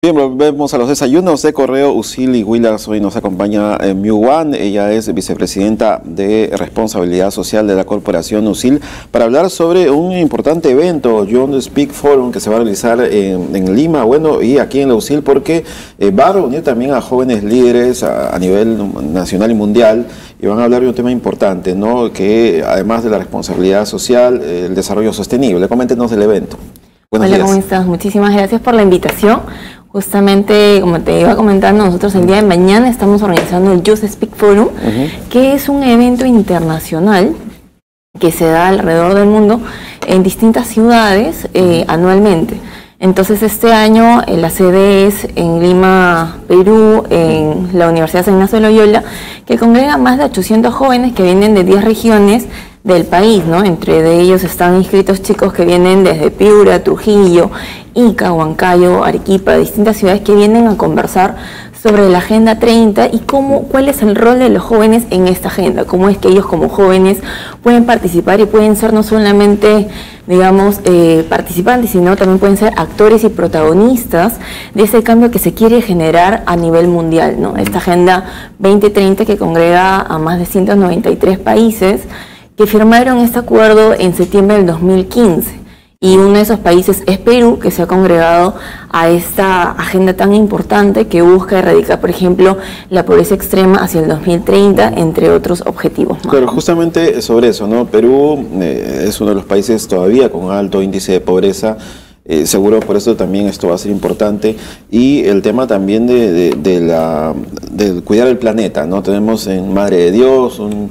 Bien, volvemos a los desayunos de correo Usil y Willars. Hoy nos acompaña eh, Miu Wan. Ella es vicepresidenta de Responsabilidad Social de la Corporación Usil para hablar sobre un importante evento, John Speak Forum, que se va a realizar en, en Lima, bueno, y aquí en la Usil, porque eh, va a reunir también a jóvenes líderes a, a nivel nacional y mundial y van a hablar de un tema importante, ¿no? Que además de la responsabilidad social, eh, el desarrollo sostenible. Coméntenos del evento. Buenos Hola, días. ¿cómo estás? Muchísimas gracias por la invitación. Justamente, como te iba comentando, nosotros el día de mañana estamos organizando el Just Speak Forum, que es un evento internacional que se da alrededor del mundo en distintas ciudades eh, anualmente. Entonces este año eh, la sede es en Lima, Perú, en la Universidad San Ignacio de Loyola, que congrega más de 800 jóvenes que vienen de 10 regiones del país, ¿no? Entre de ellos están inscritos chicos que vienen desde Piura, Trujillo, Ica, Huancayo, Arequipa, distintas ciudades que vienen a conversar sobre la Agenda 30 y cómo, cuál es el rol de los jóvenes en esta agenda, cómo es que ellos como jóvenes pueden participar y pueden ser no solamente, digamos, eh, participantes, sino también pueden ser actores y protagonistas de ese cambio que se quiere generar a nivel mundial, ¿no? Esta Agenda 2030 que congrega a más de 193 países que firmaron este acuerdo en septiembre del 2015. Y uno de esos países es Perú, que se ha congregado a esta agenda tan importante que busca erradicar, por ejemplo, la pobreza extrema hacia el 2030, entre otros objetivos más. Pero justamente sobre eso, ¿no? Perú eh, es uno de los países todavía con alto índice de pobreza. eh, seguro por eso también esto va a ser importante. Y el tema también de, de- la, de cuidar el planeta, ¿no? Tenemos en Madre de Dios un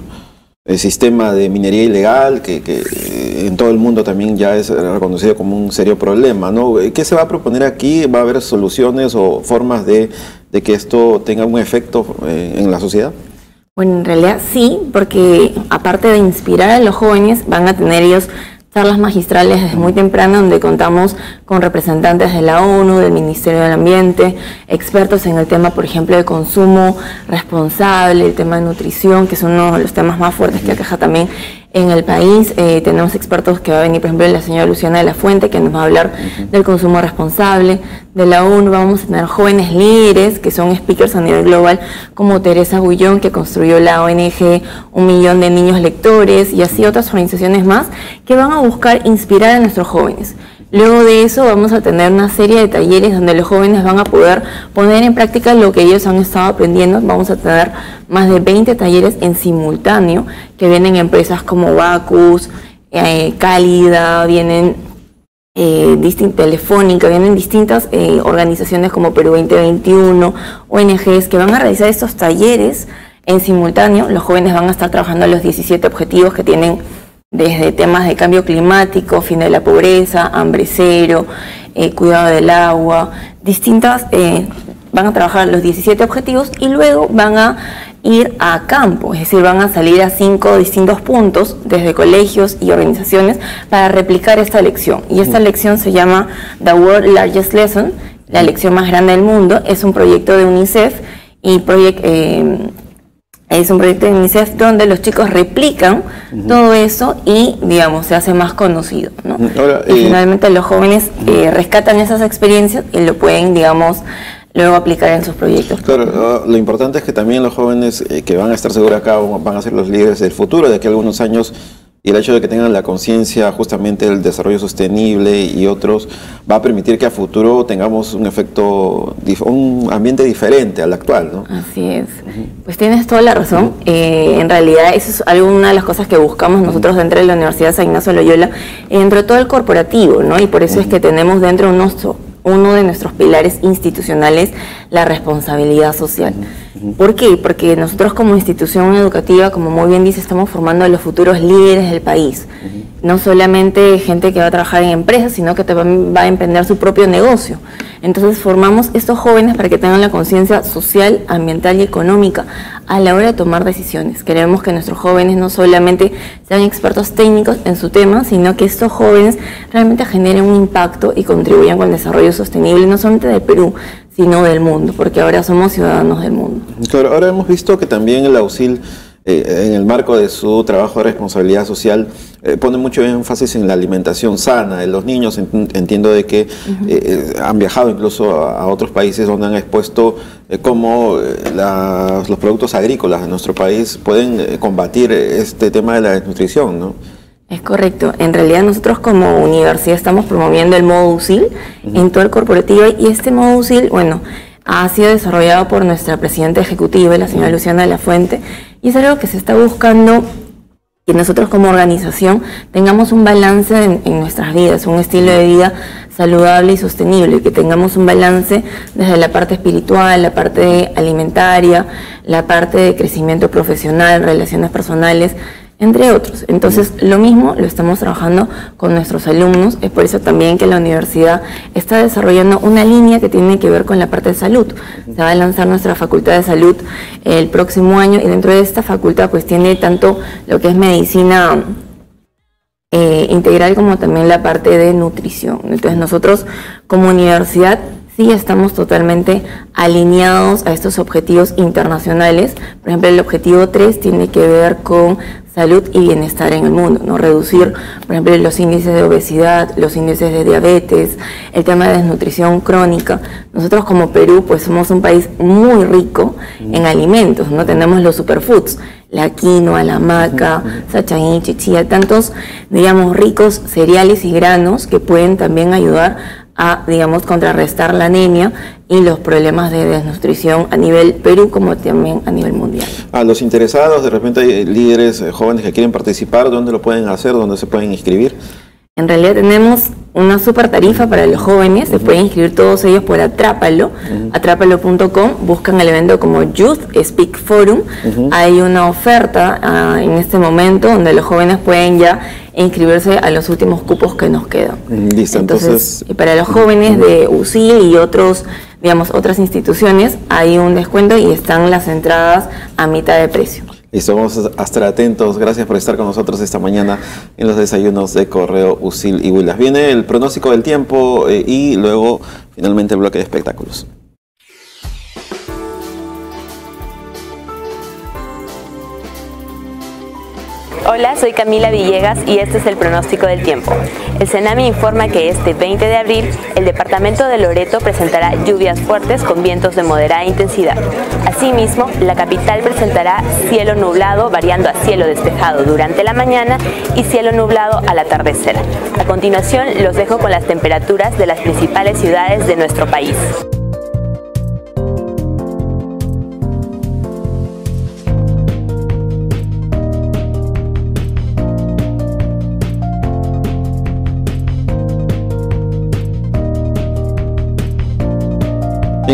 eh, sistema de minería ilegal que, que, eh, en todo el mundo también ya es reconocido como un serio problema, ¿no? Eh, ¿Qué se va a proponer aquí? ¿Va a haber soluciones o formas de, de que esto tenga un efecto eh, en la sociedad? Bueno, en realidad sí, porque aparte de inspirar a los jóvenes, van a tener ellos charlas magistrales desde muy temprano donde contamos con representantes de la ONU, del Ministerio del Ambiente, expertos en el tema, por ejemplo, de consumo responsable, el tema de nutrición, que es uno de los temas más fuertes que aqueja también en el país. Eh, tenemos expertos que va a venir, por ejemplo, la señora Luciana de la Fuente, que nos va a hablar del consumo responsable. De la ONU vamos a tener jóvenes líderes, que son speakers a nivel global, como Teresa Gullón, que construyó la ONG Un Millón de Niños Lectores, y así otras organizaciones más, que van a buscar inspirar a nuestros jóvenes. Luego de eso vamos a tener una serie de talleres donde los jóvenes van a poder poner en práctica lo que ellos han estado aprendiendo. Vamos a tener más de 20 talleres en simultáneo que vienen empresas como Bacus, eh, Cálida, vienen eh, Telefónica, vienen distintas eh, organizaciones como Perú 2021, ONGs que van a realizar estos talleres en simultáneo. Los jóvenes van a estar trabajando los 17 objetivos que tienen desde temas de cambio climático, fin de la pobreza, hambre cero, eh, cuidado del agua, distintas, eh, van a trabajar los 17 objetivos y luego van a ir a campo, es decir, van a salir a cinco distintos puntos desde colegios y organizaciones para replicar esta lección. Y esta lección se llama The World Largest Lesson, la lección más grande del mundo, es un proyecto de UNICEF y proyecto... Eh, es un proyecto de UNICEF donde los chicos replican todo eso y, digamos, se hace más conocido. ¿no? y eh, finalmente los jóvenes eh, rescatan esas experiencias y lo pueden, digamos, luego aplicar en sus proyectos. Claro, ah, lo importante es que también los jóvenes eh, que van a estar seguros acá van a ser los líderes del futuro, de aquí a algunos años y el hecho de que tengan la conciencia justamente del desarrollo sostenible y otros va a permitir que a futuro tengamos un efecto, un ambiente diferente al actual, ¿no? Así es. Pues tienes toda la razón. Eh, en realidad, eso es alguna de las cosas que buscamos nosotros dentro de la Universidad San Ignacio Loyola, dentro de todo el corporativo, ¿no? Y por eso es que tenemos dentro unos uno de nuestros pilares institucionales, la responsabilidad social. ¿Por qué? Porque nosotros como institución educativa, como muy bien dice, estamos formando a los futuros líderes del país. No solamente gente que va a trabajar en empresas, sino que también va a emprender su propio negocio. Entonces formamos estos jóvenes para que tengan la conciencia social, ambiental y económica a la hora de tomar decisiones. Queremos que nuestros jóvenes no solamente sean expertos técnicos en su tema, sino que estos jóvenes realmente generen un impacto y contribuyan con el desarrollo sostenible, no solamente del Perú, sino del mundo, porque ahora somos ciudadanos del mundo. Claro, ahora hemos visto que también el AUSIL, eh, en el marco de su trabajo de responsabilidad social, eh, pone mucho énfasis en la alimentación sana de los niños. Entiendo de que eh, han viajado incluso a, otros países donde han expuesto cómo los productos agrícolas de nuestro país pueden combatir este tema de la desnutrición, ¿no? Es correcto. En realidad nosotros como universidad estamos promoviendo el modo USIL en todo el corporativo y este modo USIL, bueno, ha sido desarrollado por nuestra presidenta ejecutiva, la señora Luciana de la Fuente, y es algo que se está buscando que nosotros como organización tengamos un balance en, en, nuestras vidas, un estilo de vida saludable y sostenible, que tengamos un balance desde la parte espiritual, la parte alimentaria, la parte de crecimiento profesional, relaciones personales, entre otros. Entonces, lo mismo lo estamos trabajando con nuestros alumnos. Es por eso también que la universidad está desarrollando una línea que tiene que ver con la parte de salud. Se va a lanzar nuestra facultad de salud el próximo año y dentro de esta facultad pues tiene tanto lo que es medicina eh, integral como también la parte de nutrición. Entonces, nosotros como universidad sí estamos totalmente alineados a estos objetivos internacionales. Por ejemplo, el objetivo 3 tiene que ver con salud y bienestar en el mundo, ¿no? Reducir, por ejemplo, los índices de obesidad, los índices de diabetes, el tema de desnutrición crónica. Nosotros como Perú, pues somos un país muy rico en alimentos, ¿no? Tenemos los superfoods, la quinoa, la maca, sachaín, chichilla, tantos, digamos, ricos cereales y granos que pueden también ayudar a, digamos, contrarrestar la anemia y los problemas de desnutrición a nivel Perú como también a nivel mundial. A los interesados, de repente hay líderes eh, jóvenes que quieren participar, ¿dónde lo pueden hacer? ¿Dónde se pueden inscribir? En realidad tenemos una super tarifa para los jóvenes, se pueden inscribir todos ellos por Atrápalo, atrápalo.com, buscan el evento como Youth Speak Forum, hay una oferta ah, en este momento donde los jóvenes pueden ya inscribirse a los últimos cupos que nos quedan. Listo, entonces, y para los jóvenes de UCI y otros digamos, otras instituciones, hay un descuento y están las entradas a mitad de precio. Y vamos a estar atentos. Gracias por estar con nosotros esta mañana en los desayunos de Correo Usil y Huilas. Viene el pronóstico del tiempo eh, y luego finalmente el bloque de espectáculos. Hola, soy Camila Villegas y este es el pronóstico del tiempo. El CENAMI informa que este 20 de abril el departamento de Loreto presentará lluvias fuertes con vientos de moderada intensidad. Asimismo, la capital presentará cielo nublado variando a cielo despejado durante la mañana y cielo nublado al atardecer. A continuación, los dejo con las temperaturas de las principales ciudades de nuestro país.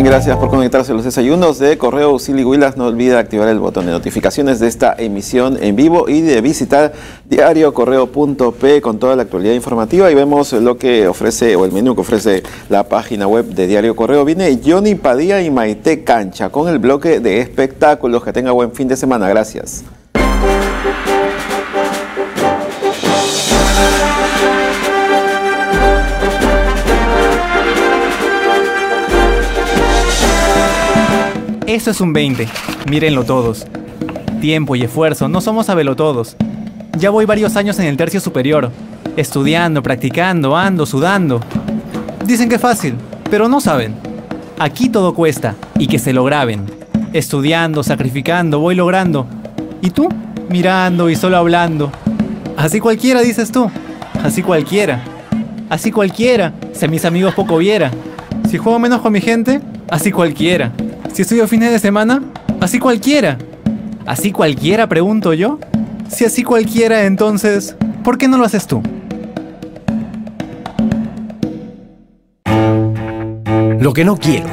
Gracias por conectarse a los desayunos de Correo Usili Huilas. No olvide activar el botón de notificaciones de esta emisión en vivo y de visitar diariocorreo.p con toda la actualidad informativa y vemos lo que ofrece o el menú que ofrece la página web de Diario Correo. Viene Johnny Padilla y Maite Cancha con el bloque de espectáculos. Que tenga buen fin de semana. Gracias. Eso es un 20, mírenlo todos. Tiempo y esfuerzo, no somos todos. Ya voy varios años en el tercio superior, estudiando, practicando, ando, sudando. Dicen que es fácil, pero no saben. Aquí todo cuesta, y que se lo graben. Estudiando, sacrificando, voy logrando. ¿Y tú? Mirando y solo hablando. Así cualquiera, dices tú. Así cualquiera. Así cualquiera, si a mis amigos poco viera. Si juego menos con mi gente, así cualquiera. Si estudio fines de semana, así cualquiera. ¿Así cualquiera, pregunto yo? Si así cualquiera, entonces, ¿por qué no lo haces tú? Lo que no quiero.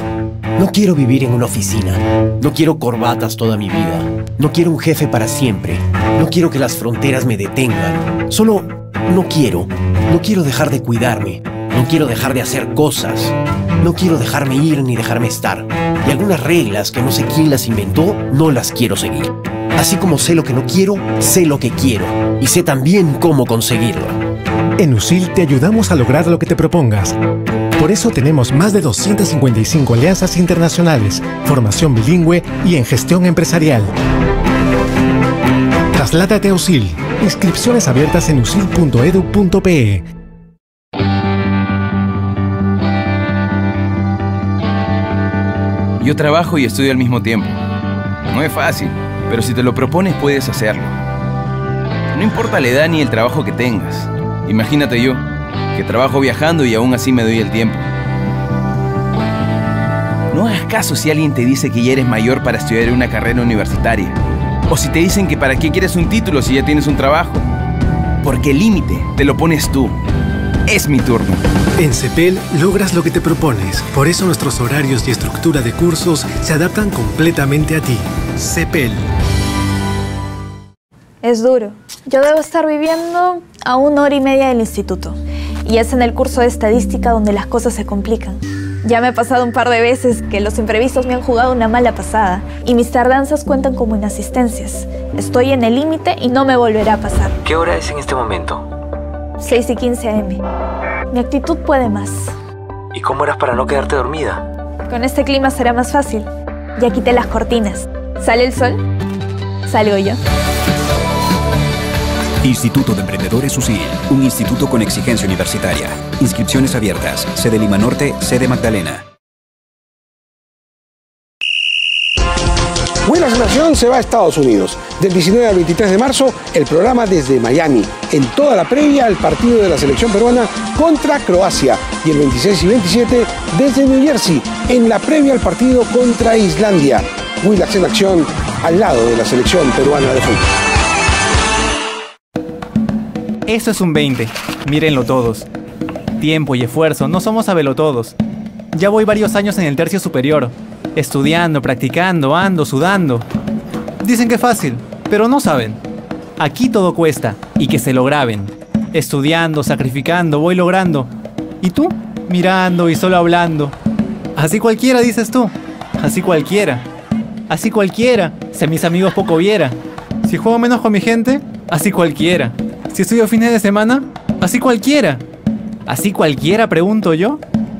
No quiero vivir en una oficina. No quiero corbatas toda mi vida. No quiero un jefe para siempre. No quiero que las fronteras me detengan. Solo no quiero. No quiero dejar de cuidarme. No quiero dejar de hacer cosas. No quiero dejarme ir ni dejarme estar. Y algunas reglas que no sé quién las inventó, no las quiero seguir. Así como sé lo que no quiero, sé lo que quiero. Y sé también cómo conseguirlo. En USIL te ayudamos a lograr lo que te propongas. Por eso tenemos más de 255 alianzas internacionales, formación bilingüe y en gestión empresarial. Trasládate a USIL. Inscripciones abiertas en usil.edu.pe. Yo trabajo y estudio al mismo tiempo. No es fácil, pero si te lo propones puedes hacerlo. No importa la edad ni el trabajo que tengas. Imagínate yo, que trabajo viajando y aún así me doy el tiempo. No hagas caso si alguien te dice que ya eres mayor para estudiar una carrera universitaria. O si te dicen que para qué quieres un título si ya tienes un trabajo. Porque el límite te lo pones tú. Es mi turno. En CEPEL logras lo que te propones. Por eso nuestros horarios y estructura de cursos se adaptan completamente a ti. CEPEL. Es duro. Yo debo estar viviendo a una hora y media del instituto. Y es en el curso de estadística donde las cosas se complican. Ya me ha pasado un par de veces que los imprevistos me han jugado una mala pasada y mis tardanzas cuentan como inasistencias. Estoy en el límite y no me volverá a pasar. ¿Qué hora es en este momento? 6 y 15 am. Mi actitud puede más. ¿Y cómo eras para no quedarte dormida? Con este clima será más fácil. Ya quité las cortinas. ¿Sale el sol? Salgo yo. Instituto de Emprendedores UCIL, un instituto con exigencia universitaria. Inscripciones abiertas. Sede Lima Norte, sede Magdalena. Buena Nación se va a Estados Unidos. Del 19 al 23 de marzo, el programa desde Miami, en toda la previa al partido de la selección peruana contra Croacia. Y el 26 y 27 desde New Jersey, en la previa al partido contra Islandia. Willax en acción al lado de la selección peruana de fútbol. Eso es un 20, mírenlo todos. Tiempo y esfuerzo, no somos todos. Ya voy varios años en el tercio superior, estudiando, practicando, ando, sudando. Dicen que es fácil, pero no saben. Aquí todo cuesta, y que se lo graben. Estudiando, sacrificando, voy logrando. ¿Y tú? Mirando y solo hablando. Así cualquiera, dices tú. Así cualquiera. Así cualquiera, si a mis amigos poco viera. Si juego menos con mi gente, así cualquiera. Si estudio fines de semana, así cualquiera. ¿Así cualquiera, pregunto yo?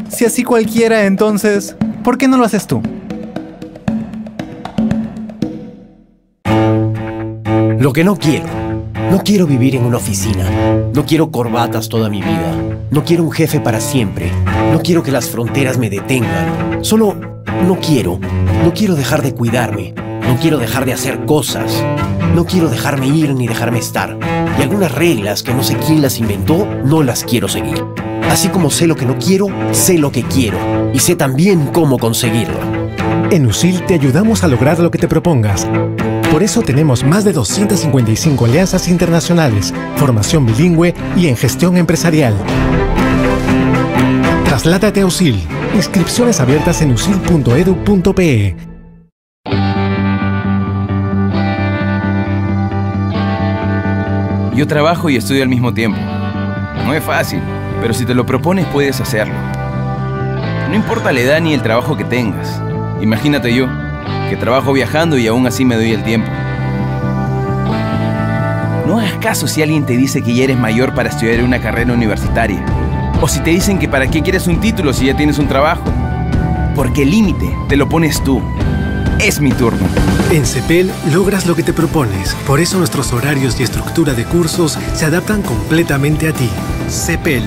Si así cualquiera, entonces, ¿por qué no lo haces tú? Lo que no quiero. No quiero vivir en una oficina. No quiero corbatas toda mi vida. No quiero un jefe para siempre. No quiero que las fronteras me detengan. Solo no quiero. No quiero dejar de cuidarme. No quiero dejar de hacer cosas. No quiero dejarme ir ni dejarme estar. Y algunas reglas que no sé quién las inventó, no las quiero seguir. Así como sé lo que no quiero, sé lo que quiero. Y sé también cómo conseguirlo. En USIL te ayudamos a lograr lo que te propongas. Por eso tenemos más de 255 alianzas internacionales, formación bilingüe y en gestión empresarial. Trasládate a USIL. Inscripciones abiertas en usil.edu.pe. Yo trabajo y estudio al mismo tiempo. No es fácil, pero si te lo propones puedes hacerlo. No importa la edad ni el trabajo que tengas. Imagínate yo, que trabajo viajando y aún así me doy el tiempo. No hagas caso si alguien te dice que ya eres mayor para estudiar una carrera universitaria. O si te dicen que para qué quieres un título si ya tienes un trabajo. Porque el límite te lo pones tú. Es mi turno. En CEPEL logras lo que te propones. Por eso nuestros horarios y estructura de cursos se adaptan completamente a ti. CEPEL.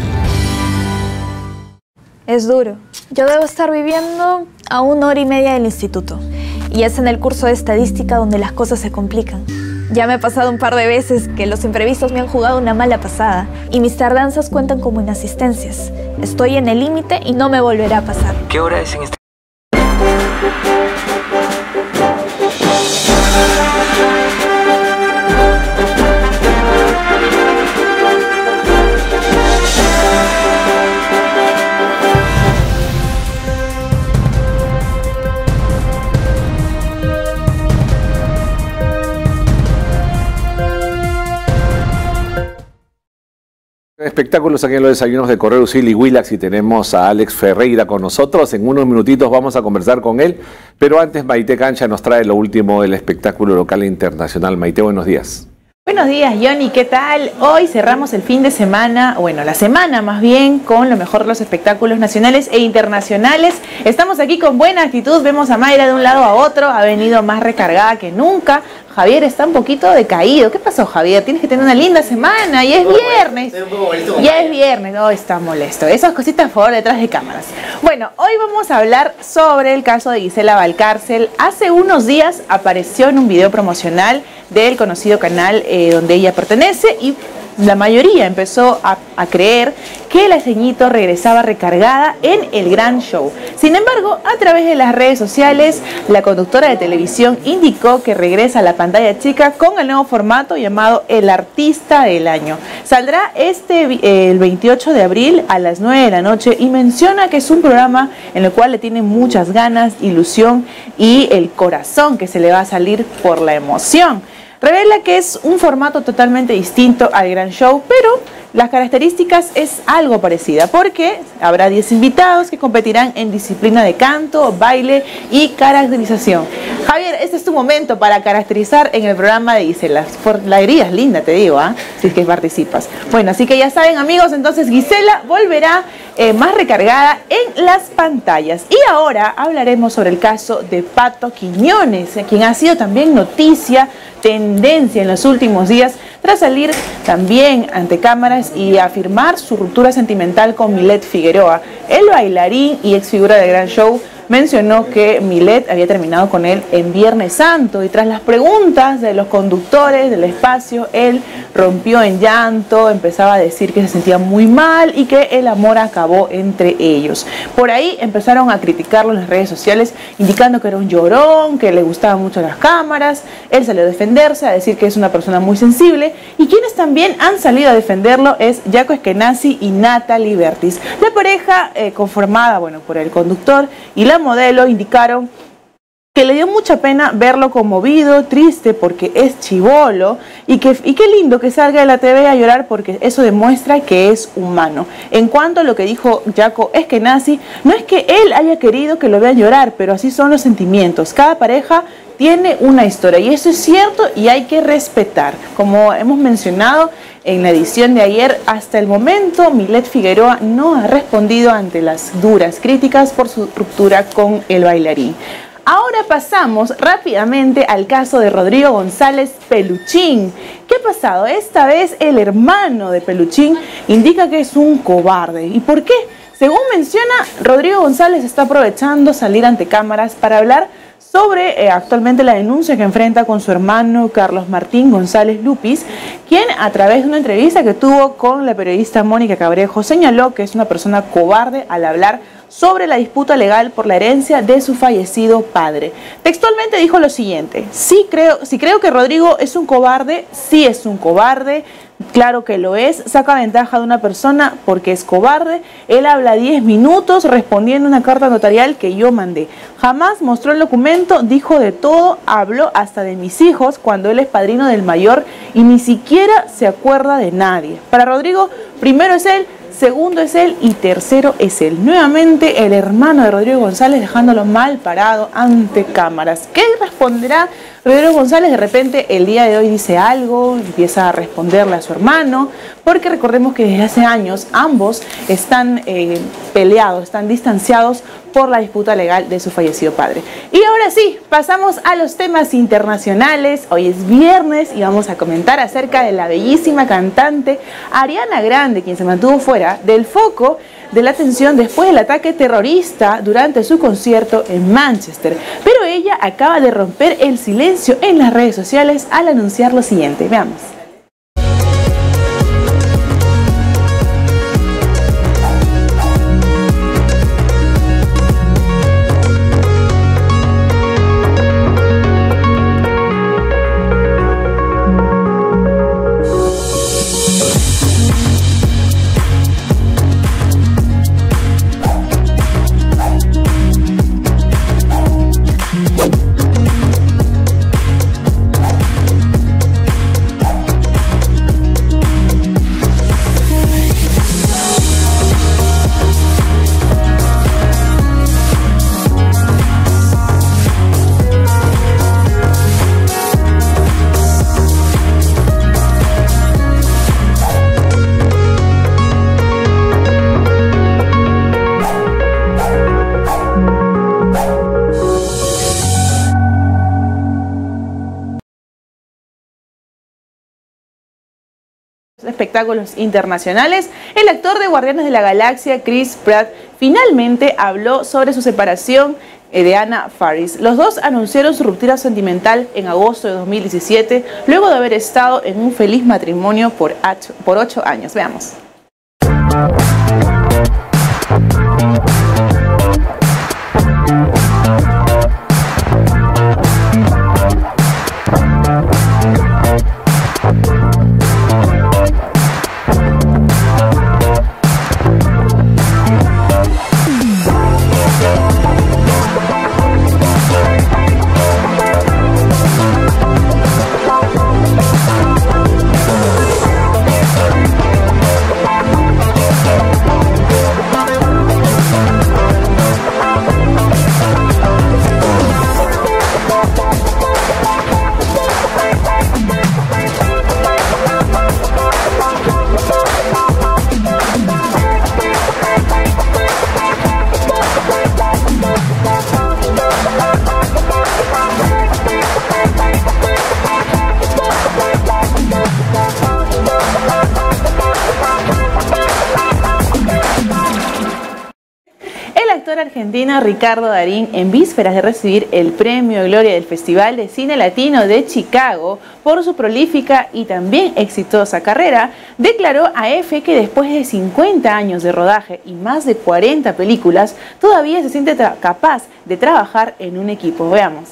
Es duro. Yo debo estar viviendo a una hora y media del instituto. Y es en el curso de estadística donde las cosas se complican. Ya me ha pasado un par de veces que los imprevistos me han jugado una mala pasada y mis tardanzas cuentan como inasistencias. Estoy en el límite y no me volverá a pasar. ¿Qué hora es en este? Espectáculos aquí en los desayunos de Correo Usil y Willax y tenemos a Alex Ferreira con nosotros. En unos minutitos vamos a conversar con él, pero antes Maite Cancha nos trae lo último del espectáculo local e internacional. Maite, buenos días. Buenos días, Johnny, ¿qué tal? Hoy cerramos el fin de semana, bueno, la semana más bien, con lo mejor de los espectáculos nacionales e internacionales. Estamos aquí con buena actitud, vemos a Mayra de un lado a otro, ha venido más recargada que nunca. Javier está un poquito decaído. ¿Qué pasó, Javier? Tienes que tener una linda semana y es viernes. Ya es viernes, no está molesto. Esas cositas, por favor, detrás de cámaras. Bueno, hoy vamos a hablar sobre el caso de Gisela Valcárcel. Hace unos días apareció en un video promocional del conocido canal eh, donde ella pertenece y la mayoría empezó a, creer que la ceñito regresaba recargada en el gran show. Sin embargo, a través de las redes sociales, la conductora de televisión indicó que regresa a la pantalla chica con el nuevo formato llamado El Artista del Año. Saldrá este el 28 de abril a las 9 de la noche y menciona que es un programa en el cual le tiene muchas ganas, ilusión y el corazón que se le va a salir por la emoción. Revela que es un formato totalmente distinto al gran show, pero las características es algo parecida, porque habrá 10 invitados que competirán en disciplina de canto, baile y caracterización. Javier, este es tu momento para caracterizar en el programa de Gisela. Por la herida es linda, te digo, ¿ah? si es que participas. Bueno, así que ya saben, amigos, entonces Gisela volverá eh, más recargada en las pantallas. Y ahora hablaremos sobre el caso de Pato Quiñones, quien ha sido también noticia, tendencia en los últimos días, tras salir también ante cámaras y afirmar su ruptura sentimental con Milet Figueroa, el bailarín y ex figura del Gran Show mencionó que Milet había terminado con él en Viernes Santo y tras las preguntas de los conductores del espacio, él rompió en llanto, empezaba a decir que se sentía muy mal y que el amor acabó entre ellos. Por ahí empezaron a criticarlo en las redes sociales, indicando que era un llorón, que le gustaban mucho las cámaras, él salió a defenderse, a decir que es una persona muy sensible y quienes también han salido a defenderlo es Jaco Eskenazi y Natalie Bertis. La pareja eh, conformada bueno, por el conductor y la modelo indicaron que le dio mucha pena verlo conmovido, triste porque es chivolo y que y qué lindo que salga de la TV a llorar porque eso demuestra que es humano. En cuanto a lo que dijo Jaco es que nazi, no es que él haya querido que lo vea llorar, pero así son los sentimientos. Cada pareja tiene una historia y eso es cierto y hay que respetar. Como hemos mencionado en la edición de ayer, hasta el momento Milet Figueroa no ha respondido ante las duras críticas por su ruptura con el bailarín. Ahora pasamos rápidamente al caso de Rodrigo González Peluchín. ¿Qué ha pasado? Esta vez el hermano de Peluchín indica que es un cobarde. ¿Y por qué? Según menciona, Rodrigo González está aprovechando salir ante cámaras para hablar sobre eh, actualmente la denuncia que enfrenta con su hermano Carlos Martín González Lupis, quien a través de una entrevista que tuvo con la periodista Mónica Cabrejo señaló que es una persona cobarde al hablar sobre la disputa legal por la herencia de su fallecido padre. Textualmente dijo lo siguiente, sí creo, si creo que Rodrigo es un cobarde, sí es un cobarde, Claro que lo es, saca ventaja de una persona porque es cobarde. Él habla 10 minutos respondiendo una carta notarial que yo mandé. Jamás mostró el documento, dijo de todo, habló hasta de mis hijos cuando él es padrino del mayor y ni siquiera se acuerda de nadie. Para Rodrigo, primero es él, segundo es él y tercero es él. Nuevamente el hermano de Rodrigo González dejándolo mal parado ante cámaras. ¿Qué responderá Rodrigo González? De repente el día de hoy dice algo, empieza a responderle a su hermano, porque recordemos que desde hace años ambos están eh, peleados, están distanciados por la disputa legal de su fallecido padre. Y ahora sí, pasamos a los temas internacionales. Hoy es viernes y vamos a comentar acerca de la bellísima cantante Ariana Grande, quien se mantuvo fuera del foco de la atención después del ataque terrorista durante su concierto en Manchester. Pero ella acaba de romper el silencio en las redes sociales al anunciar lo siguiente. Veamos. Espectáculos internacionales, el actor de Guardianes de la Galaxia, Chris Pratt, finalmente habló sobre su separación eh, de Anna Faris. Los dos anunciaron su ruptura sentimental en agosto de 2017, luego de haber estado en un feliz matrimonio por, por ocho años. Veamos. Ricardo Darín, en vísperas de recibir el premio Gloria del Festival de Cine Latino de Chicago por su prolífica y también exitosa carrera, declaró a EFE que después de 50 años de rodaje y más de 40 películas, todavía se siente capaz de trabajar en un equipo. Veamos.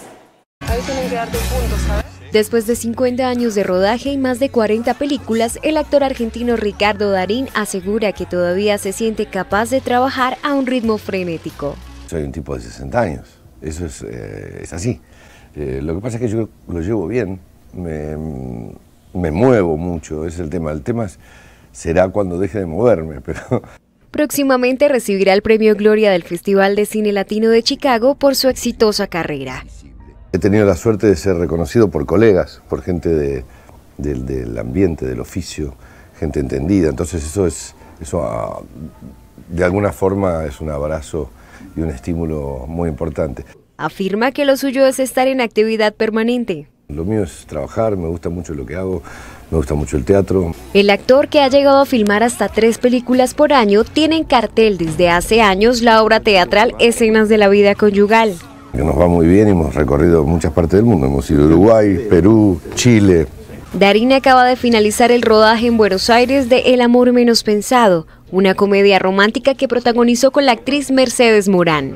Ahí tienen que darte un punto, ¿sabes? Después de 50 años de rodaje y más de 40 películas, el actor argentino Ricardo Darín asegura que todavía se siente capaz de trabajar a un ritmo frenético. Soy un tipo de 60 años, eso es, eh, así. Eh, lo que pasa es que yo lo llevo bien, me, me muevo mucho, es el tema. El tema será cuando deje de moverme, pero... Próximamente recibirá el premio Gloria del Festival de Cine Latino de Chicago por su exitosa carrera. He tenido la suerte de ser reconocido por colegas, por gente del ambiente, del oficio, gente entendida. Entonces eso es, eso ah, de alguna forma es un abrazo y un estímulo muy importante. afirma que lo suyo es estar en actividad permanente. Lo mío es trabajar, me gusta mucho lo que hago, me gusta mucho el teatro. El actor que ha llegado a filmar hasta tres películas por año tiene en cartel desde hace años la obra teatral Escenas de la vida conyugal. Que nos va muy bien hemos recorrido muchas partes del mundo. Hemos ido a Uruguay, Perú, Chile. Darín acaba de finalizar el rodaje en Buenos Aires de El amor menos pensado, una comedia romántica que protagonizó con la actriz Mercedes Morán.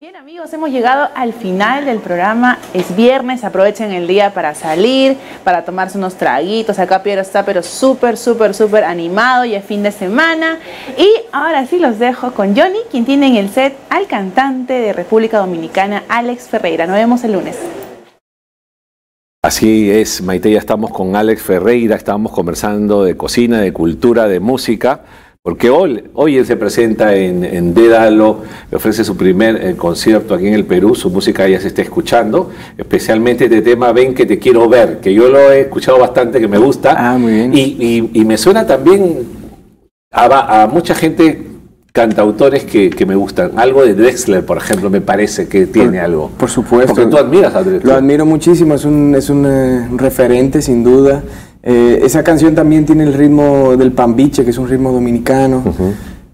Bien amigos, hemos llegado al final del programa. Es viernes, aprovechen el día para salir, para tomarse unos traguitos. Acá Piero está pero súper, súper, súper animado y es fin de semana. Y ahora sí los dejo con Johnny, quien tiene en el set al cantante de República Dominicana, Alex Ferreira. Nos vemos el lunes. Así es, Maite, ya estamos con Alex Ferreira, estábamos conversando de cocina, de cultura, de música. Porque hoy, hoy él se presenta en, en Dédalo, ofrece su primer eh, concierto aquí en el Perú, su música ya se está escuchando, especialmente este tema Ven que te quiero ver, que yo lo he escuchado bastante, que me gusta. Ah, muy bien. Y, y- y me suena también a, a mucha gente, cantautores que, que me gustan. Algo de Drexler, por ejemplo, me parece que tiene algo. Por supuesto. Porque tú admiras a Drexler. Lo admiro muchísimo, es un, es un eh, referente sin duda. Eh, esa canción también tiene el ritmo del pambiche, que es un ritmo dominicano.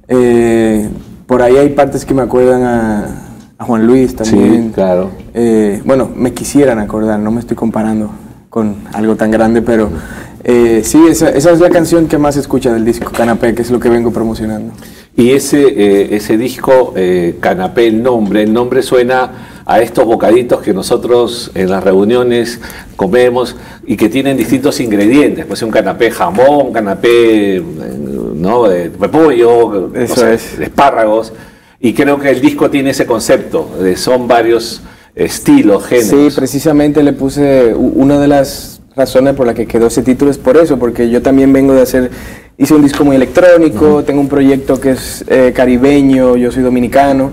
Eh, por ahí hay partes que me acuerdan a, a Juan Luis también. Sí, claro. Bueno, me quisieran acordar, no me estoy comparando con algo tan grande, pero eh, sí, esa, esa es la canción que más se escucha del disco Canapé, que es lo que vengo promocionando. Y ese, eh, ese disco, eh, Canapé, el nombre, el nombre suena a estos bocaditos que nosotros en las reuniones comemos y que tienen distintos ingredientes. Pues un canapé jamón, un canapé eh, ¿no? de repollo, no Eso sé, es. de espárragos. Y creo que el disco tiene ese concepto, de son varios estilos, géneros. Sí, precisamente le puse una de las razones por la que quedó ese título es por eso, porque yo también vengo de hacer, hice un disco muy electrónico, tengo un proyecto que es eh, caribeño, yo soy dominicano,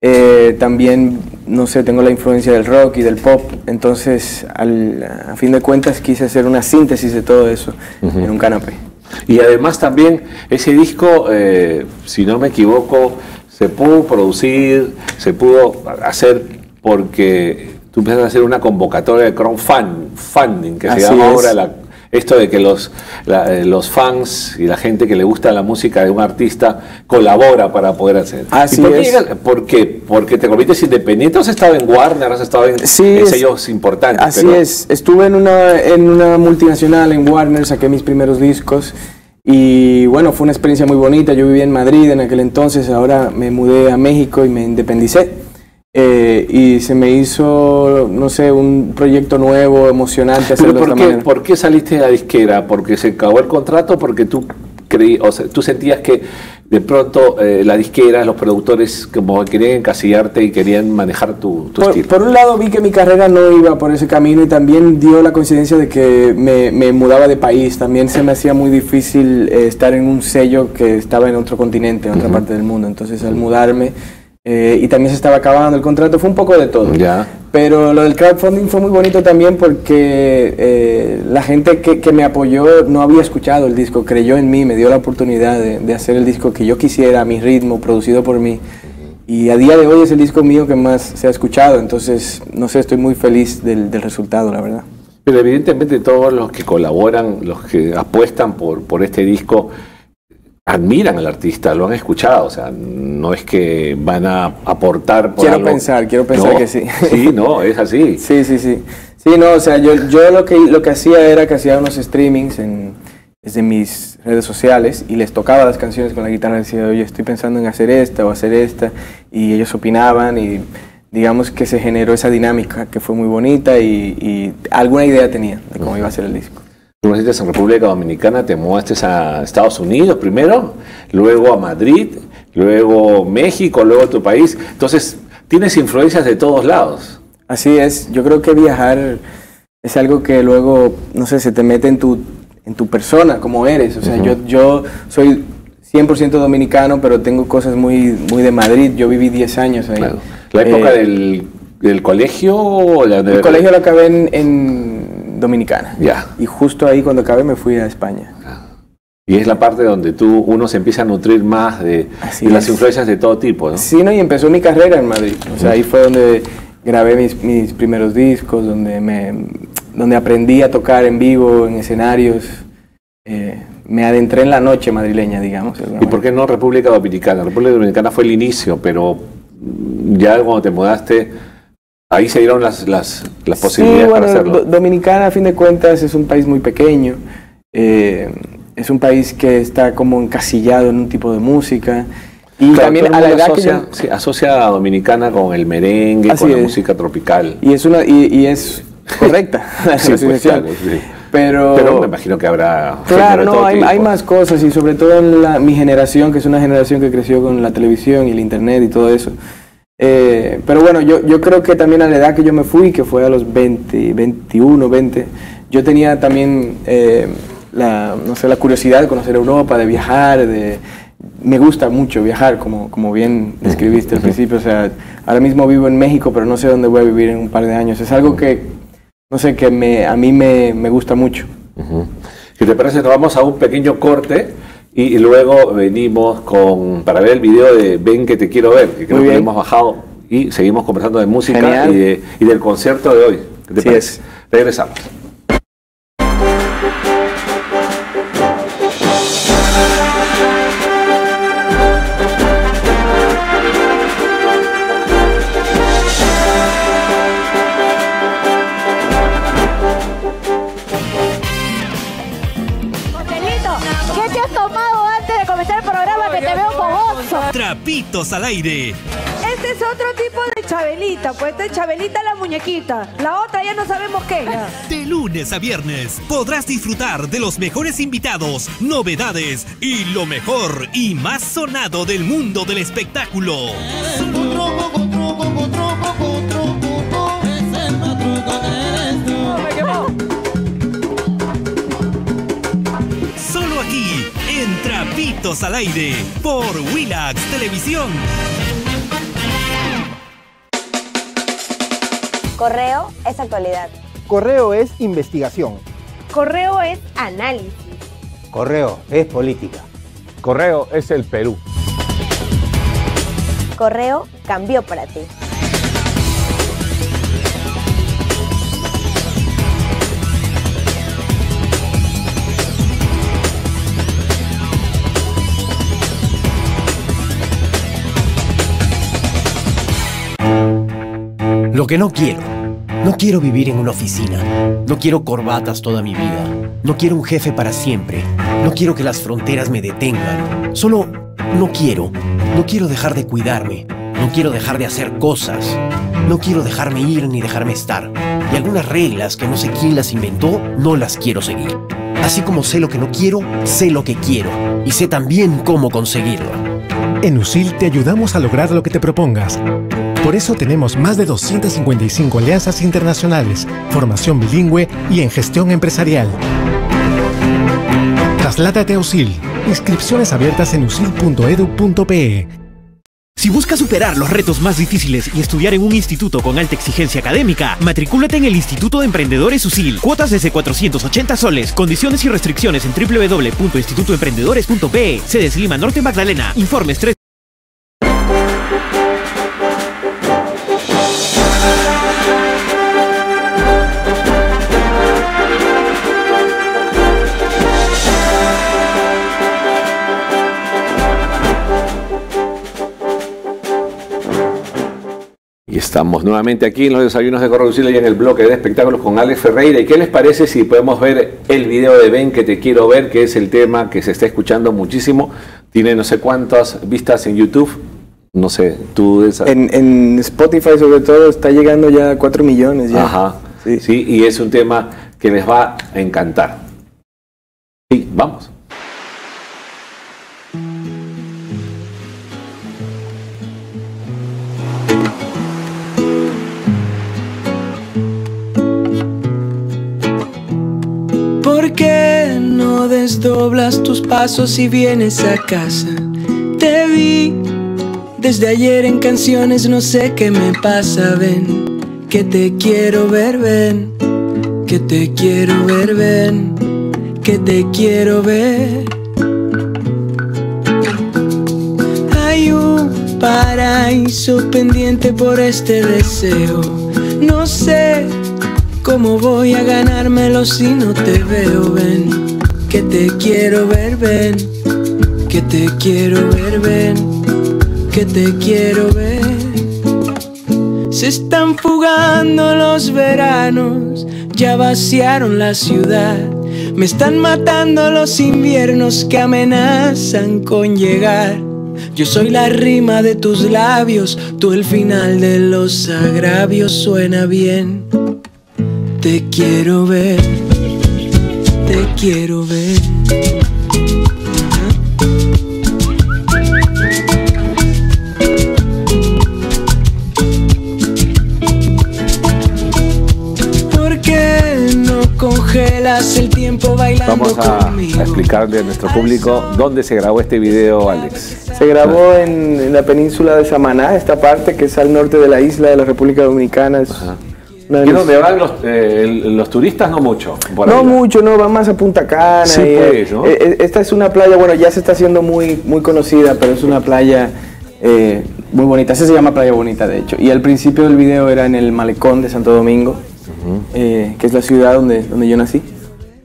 eh, también, no sé, tengo la influencia del rock y del pop, entonces al- a fin de cuentas quise hacer una síntesis de todo eso en un canapé. Y además también ese disco, eh, si no me equivoco, se pudo producir, se pudo hacer porque tú empezaste a hacer una convocatoria de crowdfunding, que se llama es. ahora la- esto de que los, la- eh, los fans y la gente que le gusta la música de un artista colabora para poder hacer. Así ¿Y por, qué es. por qué? ¿Porque te conviertes independiente? ¿Has estado en Warner? ¿Has estado en, Sí, en es- sellos importantes? Así pero- es, estuve en una, en una multinacional en Warner, saqué mis primeros discos y bueno, fue una experiencia muy bonita. Yo vivía en Madrid en aquel entonces, ahora me mudé a México y me independicé. Eh, y se me hizo, no sé, un proyecto nuevo, emocionante hacerlo ¿por esta qué. ¿por qué saliste de la disquera? ¿Porque se acabó el contrato? ¿Porque tú creí, o sea, tú sentías que de pronto eh, la disquera, los productores como querían encasillarte y querían manejar tu, tu Por, estilo? por un lado vi que mi carrera no iba por ese camino y también dio la coincidencia de que me, me mudaba de país. También se me hacía muy difícil eh, estar en un sello que estaba en otro continente, en otra parte del mundo. Entonces al mudarme eh, y también se estaba acabando el contrato, fue un poco de todo. Ya. Pero lo del crowdfunding fue muy bonito también porque eh, la gente que, que me apoyó no había escuchado el disco, creyó en mí, me dio la oportunidad de, de hacer el disco que yo quisiera, a mi ritmo, producido por mí. Y a día de hoy es el disco mío que más se ha escuchado, entonces, no sé, estoy muy feliz del, del resultado, la verdad. Pero evidentemente todos los que colaboran, los que apuestan por, por este disco, admiran al artista, lo han escuchado, o sea, no es que van a aportar por Quiero algo. pensar, quiero pensar No, que sí. Sí, no, es así. Sí, sí, sí. Sí, no, o sea, yo, yo lo, que, lo que hacía era que hacía unos streamings en, desde mis redes sociales y les tocaba las canciones con la guitarra, decía, oye, estoy pensando en hacer esta o hacer esta, y ellos opinaban y digamos que se generó esa dinámica que fue muy bonita y, y alguna idea tenía de cómo iba a ser el disco. Tú naciste en República Dominicana, te mudaste a Estados Unidos primero, luego a Madrid, luego México, luego a tu país. Entonces, tienes influencias de todos lados. Así es, yo creo que viajar es algo que luego, no sé, se te mete en tu, en tu persona, como eres. O sea, Ujú. yo, yo soy 100% dominicano, pero tengo cosas muy, muy de Madrid. Yo viví 10 años ahí. La época Eh, del, del colegio la de- El colegio lo acabé en, en Dominicana. Ya. Y justo ahí cuando acabé me fui a España. Y es la parte donde tú, uno se empieza a nutrir más de, de las influencias de todo tipo, ¿no? Sí, ¿no? y empezó mi carrera en Madrid. O sea, ahí fue donde grabé mis, mis primeros discos, donde, me, donde aprendí a tocar en vivo, en escenarios. Eh, me adentré en la noche madrileña, digamos. ¿Y por qué no República Dominicana? República Dominicana fue el inicio, pero ya cuando te mudaste, ahí se dieron las, las, las posibilidades sí, bueno, para hacerlo. Do- Dominicana, a fin de cuentas, es un país muy pequeño. eh, es un país que está como encasillado en un tipo de música. Y Claro, también a la edad que asocia, yo... sí, asocia a Dominicana con el merengue, Así con la música tropical. Y es, una, y, y es correcta la Sí, pues, asociación. claro, sí. Pero, Pero me imagino que habrá... Claro, no, hay más cosas y sobre todo en la- mi generación, que es una generación que creció con la televisión y el internet y todo eso. Eh, pero bueno, yo, yo creo que también a la edad que yo me fui, que fue a los 20, 21, 20, yo tenía también eh, la, no sé, la curiosidad de conocer Europa, de viajar, de... Me gusta mucho viajar, como, como bien describiste al principio. O sea, ahora mismo vivo en México, pero no sé dónde voy a vivir en un par de años. Es algo que, no sé, que me, a mí me, me gusta mucho. Si te parece, nos vamos a un pequeño corte y, luego venimos con para ver el video de Ven que te quiero ver, que creo que lo hemos bajado y seguimos conversando de música y, de- y del concierto de hoy. ¿Qué te parece? Regresamos. Al aire. Este es otro tipo de Chabelita, pues esta es Chabelita la muñequita. La otra ya no sabemos qué. De lunes a viernes podrás disfrutar de los mejores invitados, novedades y lo mejor y más sonado del mundo del espectáculo. Al aire, por Willax Televisión. Correo es actualidad. Correo es investigación. Correo es análisis. Correo es política. Correo es el Perú. Correo cambió para ti. Lo que no quiero. No quiero vivir en una oficina. No quiero corbatas toda mi vida. No quiero un jefe para siempre. No quiero que las fronteras me detengan. Solo no quiero. No quiero dejar de cuidarme. No quiero dejar de hacer cosas. No quiero dejarme ir ni dejarme estar. Y algunas reglas que no sé quién las inventó, no las quiero seguir. Así como sé lo que no quiero, sé lo que quiero. Y sé también cómo conseguirlo. En USIL te ayudamos a lograr lo que te propongas. Por eso tenemos más de 255 alianzas internacionales, formación bilingüe y en gestión empresarial. Trasládate a USIL. Inscripciones abiertas en usil.edu.pe. Si buscas superar los retos más difíciles y estudiar en un instituto con alta exigencia académica, matricúlate en el Instituto de Emprendedores USIL. Cuotas desde 480 soles. Condiciones y restricciones en www.institutoemprendedores.pe. Sedes Lima Norte Magdalena. Informes 3. Y estamos nuevamente aquí en los desayunos de Correducila y en el bloque de espectáculos con Alex Ferreira. ¿Y qué les parece si podemos ver el video de Ven que te quiero ver, que es el tema que se está escuchando muchísimo? Tiene no sé cuántas vistas en YouTube. No sé, tú... Esa... En, en Spotify sobre todo está llegando ya a 4 millones ya. Ajá. Sí. y es un tema que les va a encantar. Sí, vamos. doblas tus pasos y vienes a casa. Te vi desde ayer en canciones, no sé qué me pasa, ven, que te quiero ver, ven, que te quiero ver, ven, que te quiero ver. Hay un paraíso pendiente por este deseo, no sé cómo voy a ganármelo si no te veo, ven que te quiero ver, ven. Que te quiero ver, ven. Que te quiero ver. Se están fugando los veranos, ya vaciaron la ciudad. Me están matando los inviernos que amenazan con llegar. Yo soy la rima de tus labios, tú el final de los agravios suena bien. Te quiero ver, te quiero ver. ¿Por qué no congelas el tiempo bailando Vamos a, conmigo? a explicarle a nuestro público dónde se grabó este video, Alex. Se grabó en, en la península de Samaná, esta parte que es al norte de la isla de la República Dominicana. Es ¿Y dónde van los, eh, los turistas? No mucho. por no mucho, no, van más a Punta Cana. Sí, y, eh, pues, ¿no? eh, esta es una playa, bueno, ya se está haciendo muy, muy conocida, pero es una playa eh, muy bonita. Esa se llama Playa Bonita, de hecho. Y al principio del video era en el malecón de Santo Domingo, que es la ciudad donde, donde yo nací.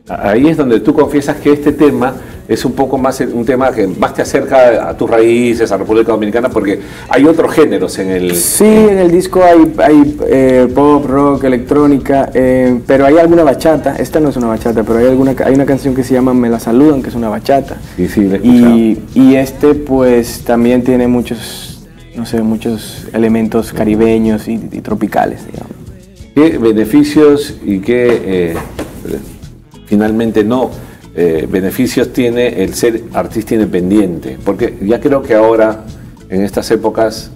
Ahí es donde tú confiesas que este tema es un poco más un tema que más te acerca a tus raíces, a República Dominicana, porque hay otros géneros en el... Sí, en el disco hay, hay eh, pop, rock, electrónica, eh, pero hay alguna bachata. Esta no es una bachata, pero hay alguna hay una canción que se llama Me la saludan, que es una bachata. Sí, sí, la he escuchado. Y, y este pues también tiene muchos, no sé, muchos elementos caribeños y, y tropicales, digamos. ¿Qué beneficios y qué eh, finalmente no eh, beneficios tiene el ser artista independiente? Porque ya creo que ahora, en estas épocas,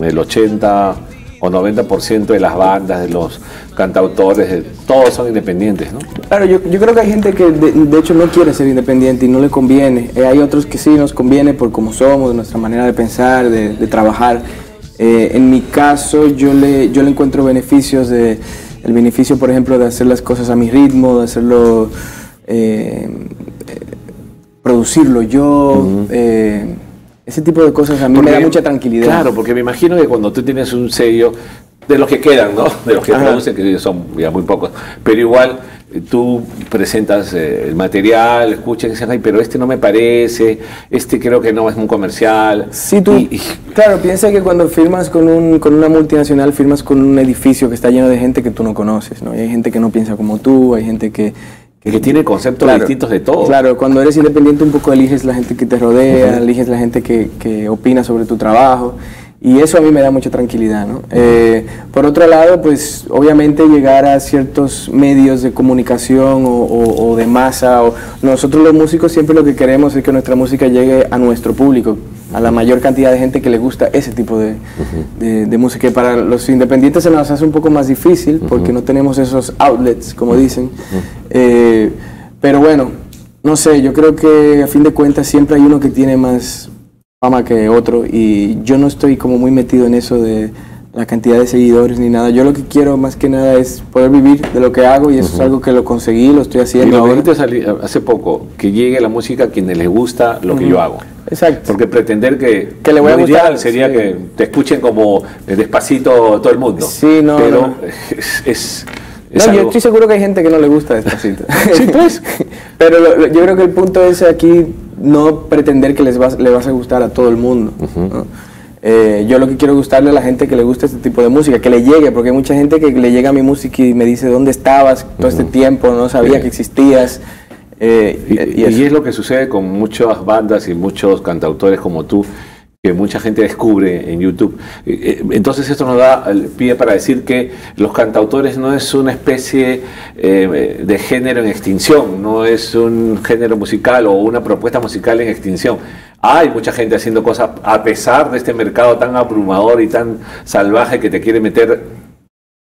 el 80 o 90% de las bandas, de los cantautores, de- todos son independientes, ¿no? Claro, yo, yo creo que hay gente que de, de hecho no quiere ser independiente y no le conviene. Eh, hay otros que sí nos conviene por cómo somos, nuestra manera de pensar, de, de trabajar. Eh, en mi caso, yo le, yo le encuentro beneficios de el beneficio, por ejemplo, de hacer las cosas a mi ritmo, de hacerlo, eh, producirlo yo. eh, ese tipo de cosas a mí me da mucha tranquilidad. Claro, porque me imagino que cuando tú tienes un sello, de los que quedan, ¿no? De los que Ajá. producen, que son ya muy pocos, pero igual eh, tú presentas eh, el material, escuchas y dicen, ay, pero este no me parece, este creo que no es un comercial. Sí, tú, claro, piensa que cuando firmas con, un, con una multinacional, firmas con un edificio que está lleno de gente que tú no conoces, ¿no? Y hay gente que no piensa como tú, hay gente que... Que tiene conceptos Claro. distintos de todo. Claro, cuando eres independiente un poco eliges la gente que te rodea, Ujú. eliges la gente que, que opina sobre tu trabajo. Y eso a mí me da mucha tranquilidad, ¿no? Eh, por otro lado, pues obviamente llegar a ciertos medios de comunicación o, o- o de masa, o nosotros los músicos siempre lo que queremos es que nuestra música llegue a nuestro público, a la mayor cantidad de gente que le gusta ese tipo de, de- de música. Y para los independientes se nos hace un poco más difícil porque no tenemos esos outlets, como dicen. Eh, pero bueno, no sé, yo creo que a fin de cuentas siempre hay uno que tiene más fama que otro y yo no estoy como muy metido en eso de la cantidad de seguidores ni nada. Yo lo que quiero más que nada es poder vivir de lo que hago y eso es algo que lo conseguí, lo estoy Y haciendo lo que ahora. dijiste sali- hace poco, que llegue la música a quienes les gusta lo que yo hago. Exacto. Porque pretender que, Que le voy a gustar, sería sí. que te escuchen como eh, despacito todo el mundo. Sí, no, Pero no. es, es, No, yo estoy seguro que hay gente que no le gusta despacito. Sí, pues. Pero lo- lo- yo creo que el punto es aquí no pretender que les vas, le vas a gustar a todo el mundo. ¿no? Eh, yo lo que quiero gustarle a la gente que le gusta este tipo de música, que le llegue, porque hay mucha gente que le llega a mi música y me dice dónde estabas todo este tiempo, no sabía Sí. que existías. Eh, Y, y es lo que sucede con muchas bandas y muchos cantautores como tú, que mucha gente descubre en YouTube. Eh, eh, Entonces esto nos da el pie para decir que los cantautores no es una especie eh, de género en extinción, no es un género musical o una propuesta musical en extinción. Hay mucha gente haciendo cosas a pesar de este mercado tan abrumador y tan salvaje que te quiere meter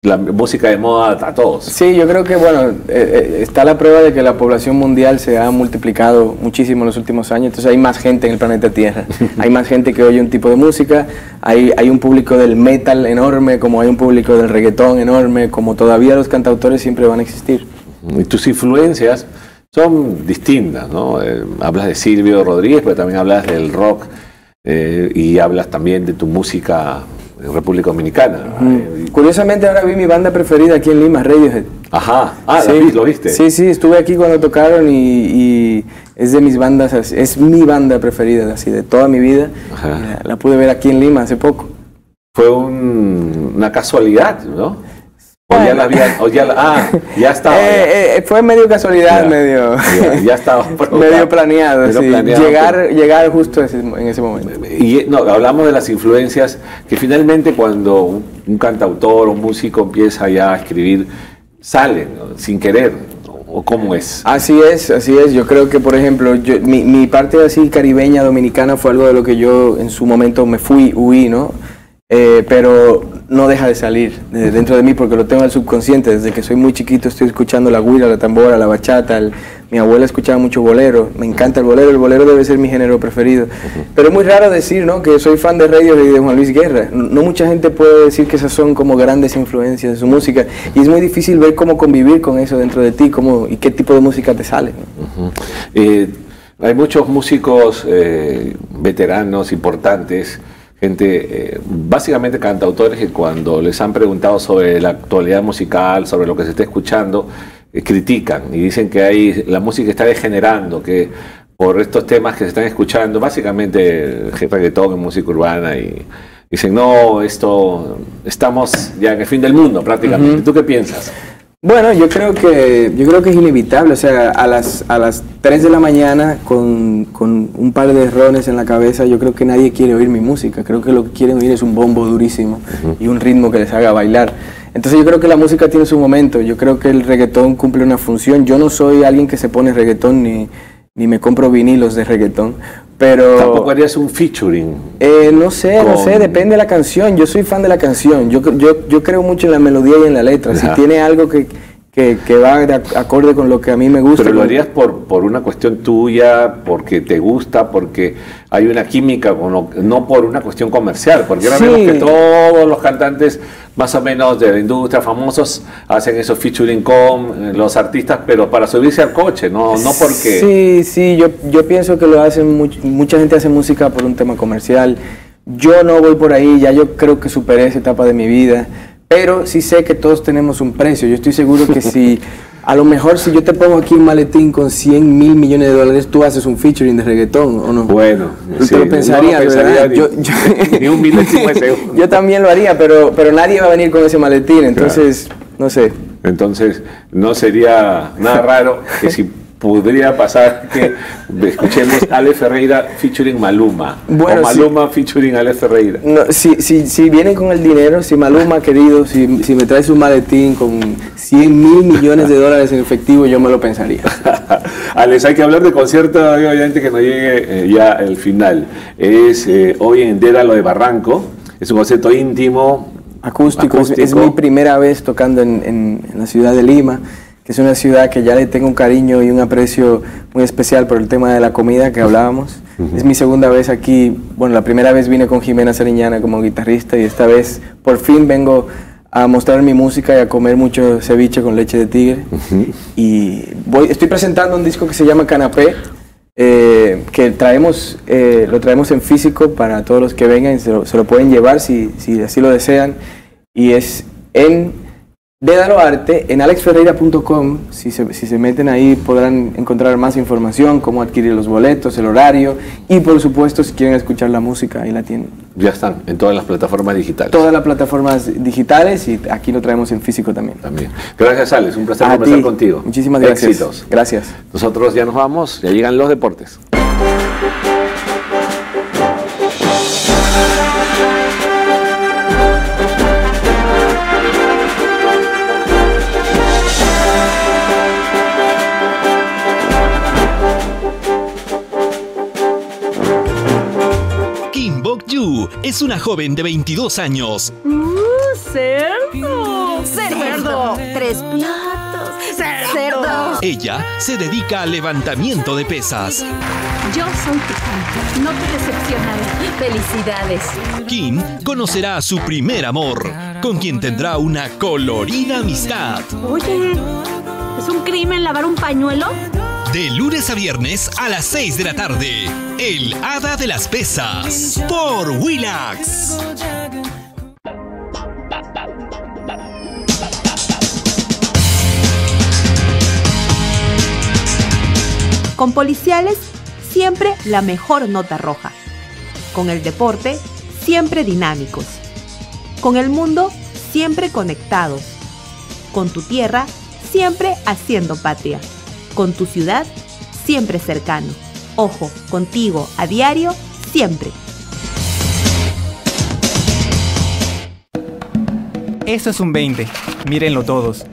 la música de moda a todos. Sí, yo creo que bueno, eh, eh, está la prueba de que la población mundial se ha multiplicado muchísimo en los últimos años, entonces hay más gente en el planeta Tierra, hay más gente que oye un tipo de música, hay, hay un público del metal enorme, como hay un público del reggaetón enorme, como todavía los cantautores siempre van a existir. Y tus influencias son distintas, ¿no? Eh, hablas de Silvio Rodríguez, pero también hablas del rock eh, y hablas también de tu música en República Dominicana. Mm. Curiosamente ahora vi mi banda preferida aquí en Lima, Radiohead. Ajá, ah, Sí. ¿la vi- ¿lo viste? Sí, sí, estuve aquí cuando tocaron y, y es de mis bandas, es mi banda preferida así de toda mi vida. La, la pude ver aquí en Lima hace poco. Fue un- una casualidad, ¿no? O ya la habían, o ya la- ah, ya estaba. ya. Eh, eh, fue medio casualidad, Ya, medio, ya, ya estaba medio planeado, Medio sí. planeado, llegar, llegar justo ese- en ese momento. Y no, hablamos de las influencias que finalmente cuando un, un cantautor o un músico empieza ya a escribir, salen ¿no? sin querer. ¿O cómo es? Así es, así es. Yo creo que, por ejemplo, yo- mi, mi parte así caribeña, dominicana, fue algo de lo que yo en su momento me fui, huí, ¿no? Eh, pero no deja de salir de- dentro de mí porque lo tengo al subconsciente. Desde que soy muy chiquito estoy escuchando la guira, la tambora, la bachata. el- mi abuela escuchaba mucho bolero. Me encanta el bolero. El bolero debe ser mi género preferido. Pero es muy raro decir, ¿no? Que soy fan de Radiohead y de Juan Luis Guerra. No mucha gente puede decir que esas son como grandes influencias de su música. Y es muy difícil ver cómo convivir con eso dentro de ti cómo, y qué tipo de música te sale. Eh, hay muchos músicos eh, veteranos importantes, gente, eh, básicamente cantautores que cuando les han preguntado sobre la actualidad musical, sobre lo que se está escuchando, eh, critican y dicen que hay, la música está degenerando, que por estos temas que se están escuchando, básicamente eh, reggaetón, música urbana y dicen, no, esto, estamos ya en el fin del mundo prácticamente. Ujú. ¿Tú qué piensas? Bueno, yo creo que yo creo que es inevitable, o sea, a las a las 3 de la mañana con, con un par de rones en la cabeza, yo creo que nadie quiere oír mi música, creo que lo que quieren oír es un bombo durísimo y un ritmo que les haga bailar. Entonces yo creo que la música tiene su momento, yo creo que el reggaetón cumple una función. Yo no soy alguien que se pone reggaetón ni, ni me compro vinilos de reggaetón, pero... Tampoco harías un featuring. Eh, no sé, no sé, depende de la canción. Yo soy fan de la canción. Yo, yo, yo creo mucho en la melodía y en la letra. Si tiene algo que, que, que va de ac- acorde con lo que a mí me gusta. Pero lo harías por, por una cuestión tuya, porque te gusta, porque hay una química, no por una cuestión comercial, porque ahora Sí. vemos que todos los cantantes más o menos de la industria famosos hacen esos featuring con eh, los artistas, pero para subirse al coche, no, no porque... Sí, sí, yo, yo pienso que lo hacen, much- mucha gente hace música por un tema comercial. Yo no voy por ahí, ya yo creo que superé esa etapa de mi vida, pero sí sé que todos tenemos un precio. Yo estoy seguro que si, a lo mejor si yo te pongo aquí un maletín con 100 mil millones de dólares, tú haces un featuring de reggaetón, ¿o no? Bueno, Tú sí, no lo pensaría Yo- yo- ni un milésimo de segundo. Yo también lo haría, pero, pero nadie va a venir con ese maletín, entonces, no sé. Entonces, no sería nada raro que si podría pasar que escuchemos Ale Ferreira featuring Maluma. Bueno, o Maluma featuring Ale Ferreira. No, si, si, si vienen con el dinero, si Maluma, querido, si, si me traes un maletín con 100 mil millones de dólares en efectivo, yo me lo pensaría. Alex, hay que hablar de concierto, obviamente que no llegue eh, ya el final. Es eh, hoy en Dédalo de Barranco. Es un concierto íntimo. Acústico, es- Es, mi primera vez tocando en, en- en la ciudad de Lima, que es una ciudad que ya le tengo un cariño y un aprecio muy especial por el tema de la comida que hablábamos. Es mi segunda vez aquí, bueno, la primera vez vine con Jimena Sariñana como guitarrista y esta vez por fin vengo a mostrar mi música y a comer mucho ceviche con leche de tigre. Y voy, estoy presentando un disco que se llama Canapé, eh, que traemos, eh, lo traemos en físico para todos los que vengan, y se lo, se lo pueden llevar si, si así lo desean. Y es en Dédalo Arte, en alexferreira.com, si se, si se meten ahí podrán encontrar más información, cómo adquirir los boletos, el horario y por supuesto si quieren escuchar la música, ahí la tienen. Ya están en todas las plataformas digitales. Todas las plataformas digitales y aquí lo traemos en físico también. También. Gracias, Alex. Un placer A conversar ti. contigo. Muchísimas gracias. Éxitos. Gracias. Nosotros ya nos vamos. Ya llegan los deportes. Es una joven de 22 años. ¡Uh, cerdo! ¡Cerdo! Tres platos. Cerdo. Ella se dedica al levantamiento de pesas. Yo soy tu fan. No te decepcionaré. Felicidades. Kim conocerá a su primer amor, con quien tendrá una colorida amistad. Oye, ¿es un crimen lavar un pañuelo? De lunes a viernes a las 6 de la tarde. El Hada de las Pesas. Por Willax. Con policiales, siempre la mejor nota roja. Con el deporte, siempre dinámicos. Con el mundo, siempre conectados. Con tu tierra, siempre haciendo patria. Con tu ciudad, siempre cercano. Ojo, contigo, a diario, siempre. Eso es un 20. Mírenlo todos.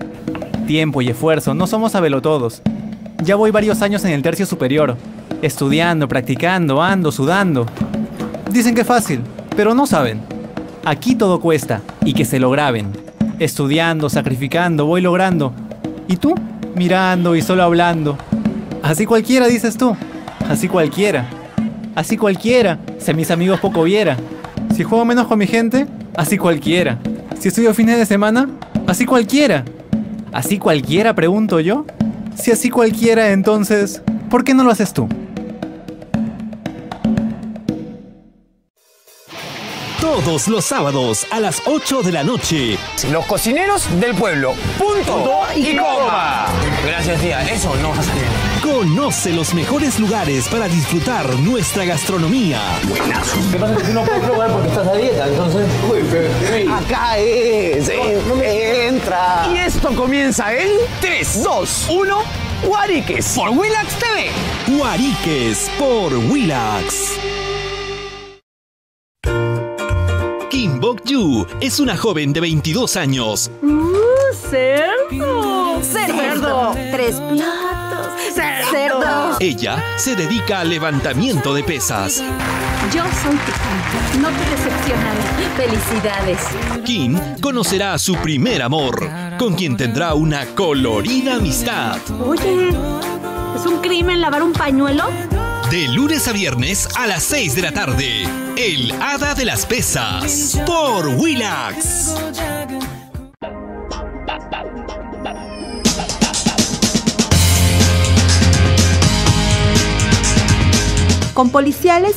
Tiempo y esfuerzo, no somos todos. Ya voy varios años en el tercio superior. Estudiando, practicando, ando, sudando. Dicen que fácil, pero no saben. Aquí todo cuesta y que se lo graben. Estudiando, sacrificando, voy logrando. ¿Y tú? Mirando y solo hablando. Así cualquiera, dices tú. Así cualquiera. Así cualquiera. Si a mis amigos poco viera. Si juego menos con mi gente, así cualquiera. Si estudio fines de semana, así cualquiera. ¿Así cualquiera, pregunto yo? Si así cualquiera, entonces, ¿por qué no lo haces tú? Todos los sábados a las 8 de la noche. Los cocineros del pueblo. Punto, y coma. Gracias, tía. Eso no va a salir. Conoce los mejores lugares para disfrutar nuestra gastronomía. Buenazo. ¿Qué pasa? Que no puedo probar porque estás a dieta, entonces. Uy, pero, Acá es. entra. Y esto comienza en 3, 2, 1. Guariques por Willax TV. Guariques por Willax. Es una joven de 22 años. ¡Uh, cerdo! ¡Cerdo! Tres platos. ¡Cerdo! Ella se dedica al levantamiento de pesas. Yo soy tu. No te decepcionaré. Felicidades. Kim conocerá a su primer amor, con quien tendrá una colorida amistad. Oye, ¿es un crimen lavar un pañuelo? De lunes a viernes a las 6 de la tarde. El Hada de las Pesas. Por Willax. Con policiales,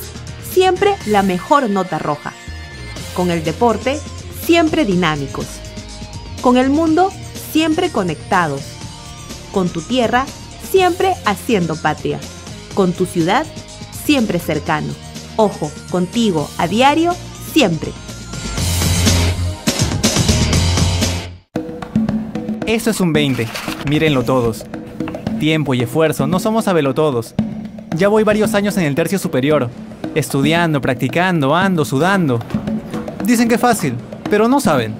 siempre la mejor nota roja. Con el deporte, siempre dinámicos. Con el mundo, siempre conectados. Con tu tierra, siempre haciendo patria. Con tu ciudad, siempre cercano. Ojo, contigo, a diario, siempre. Eso es un 20. Mírenlo todos. Tiempo y esfuerzo, no somos todos. Ya voy varios años en el tercio superior. Estudiando, practicando, ando, sudando. Dicen que fácil, pero no saben.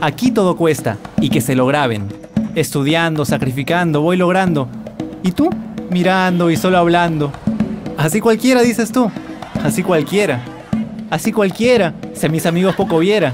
Aquí todo cuesta y que se lo graben. Estudiando, sacrificando, voy logrando. ¿Y tú? Mirando y solo hablando. Así cualquiera, dices tú. Así cualquiera. Así cualquiera. Si a mis amigos poco viera.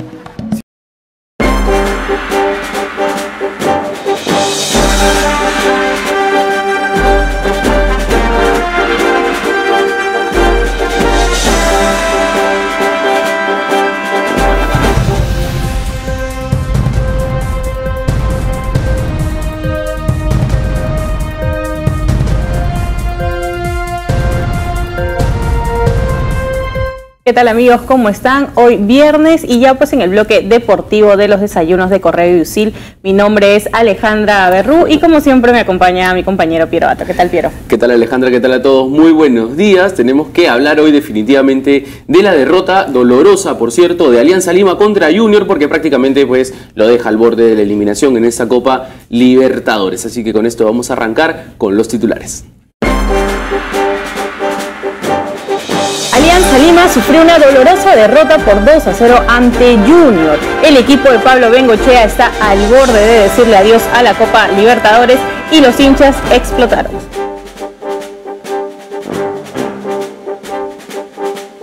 ¿Qué tal amigos? ¿Cómo están? Hoy viernes y ya pues en el bloque deportivo de los desayunos de Correo y Usil. Mi nombre es Alejandra Berrú y como siempre me acompaña mi compañero Piero Bato. ¿Qué tal Piero? ¿Qué tal Alejandra? ¿Qué tal a todos? Muy buenos días. Tenemos que hablar hoy definitivamente de la derrota dolorosa, por cierto, de Alianza Lima contra Junior porque prácticamente pues lo deja al borde de la eliminación en esta Copa Libertadores. Así que con esto vamos a arrancar con los titulares. Sufrió una dolorosa derrota por 2 a 0 ante Junior. El equipo de Pablo Bengochea está al borde de decirle adiós a la Copa Libertadores y los hinchas explotaron.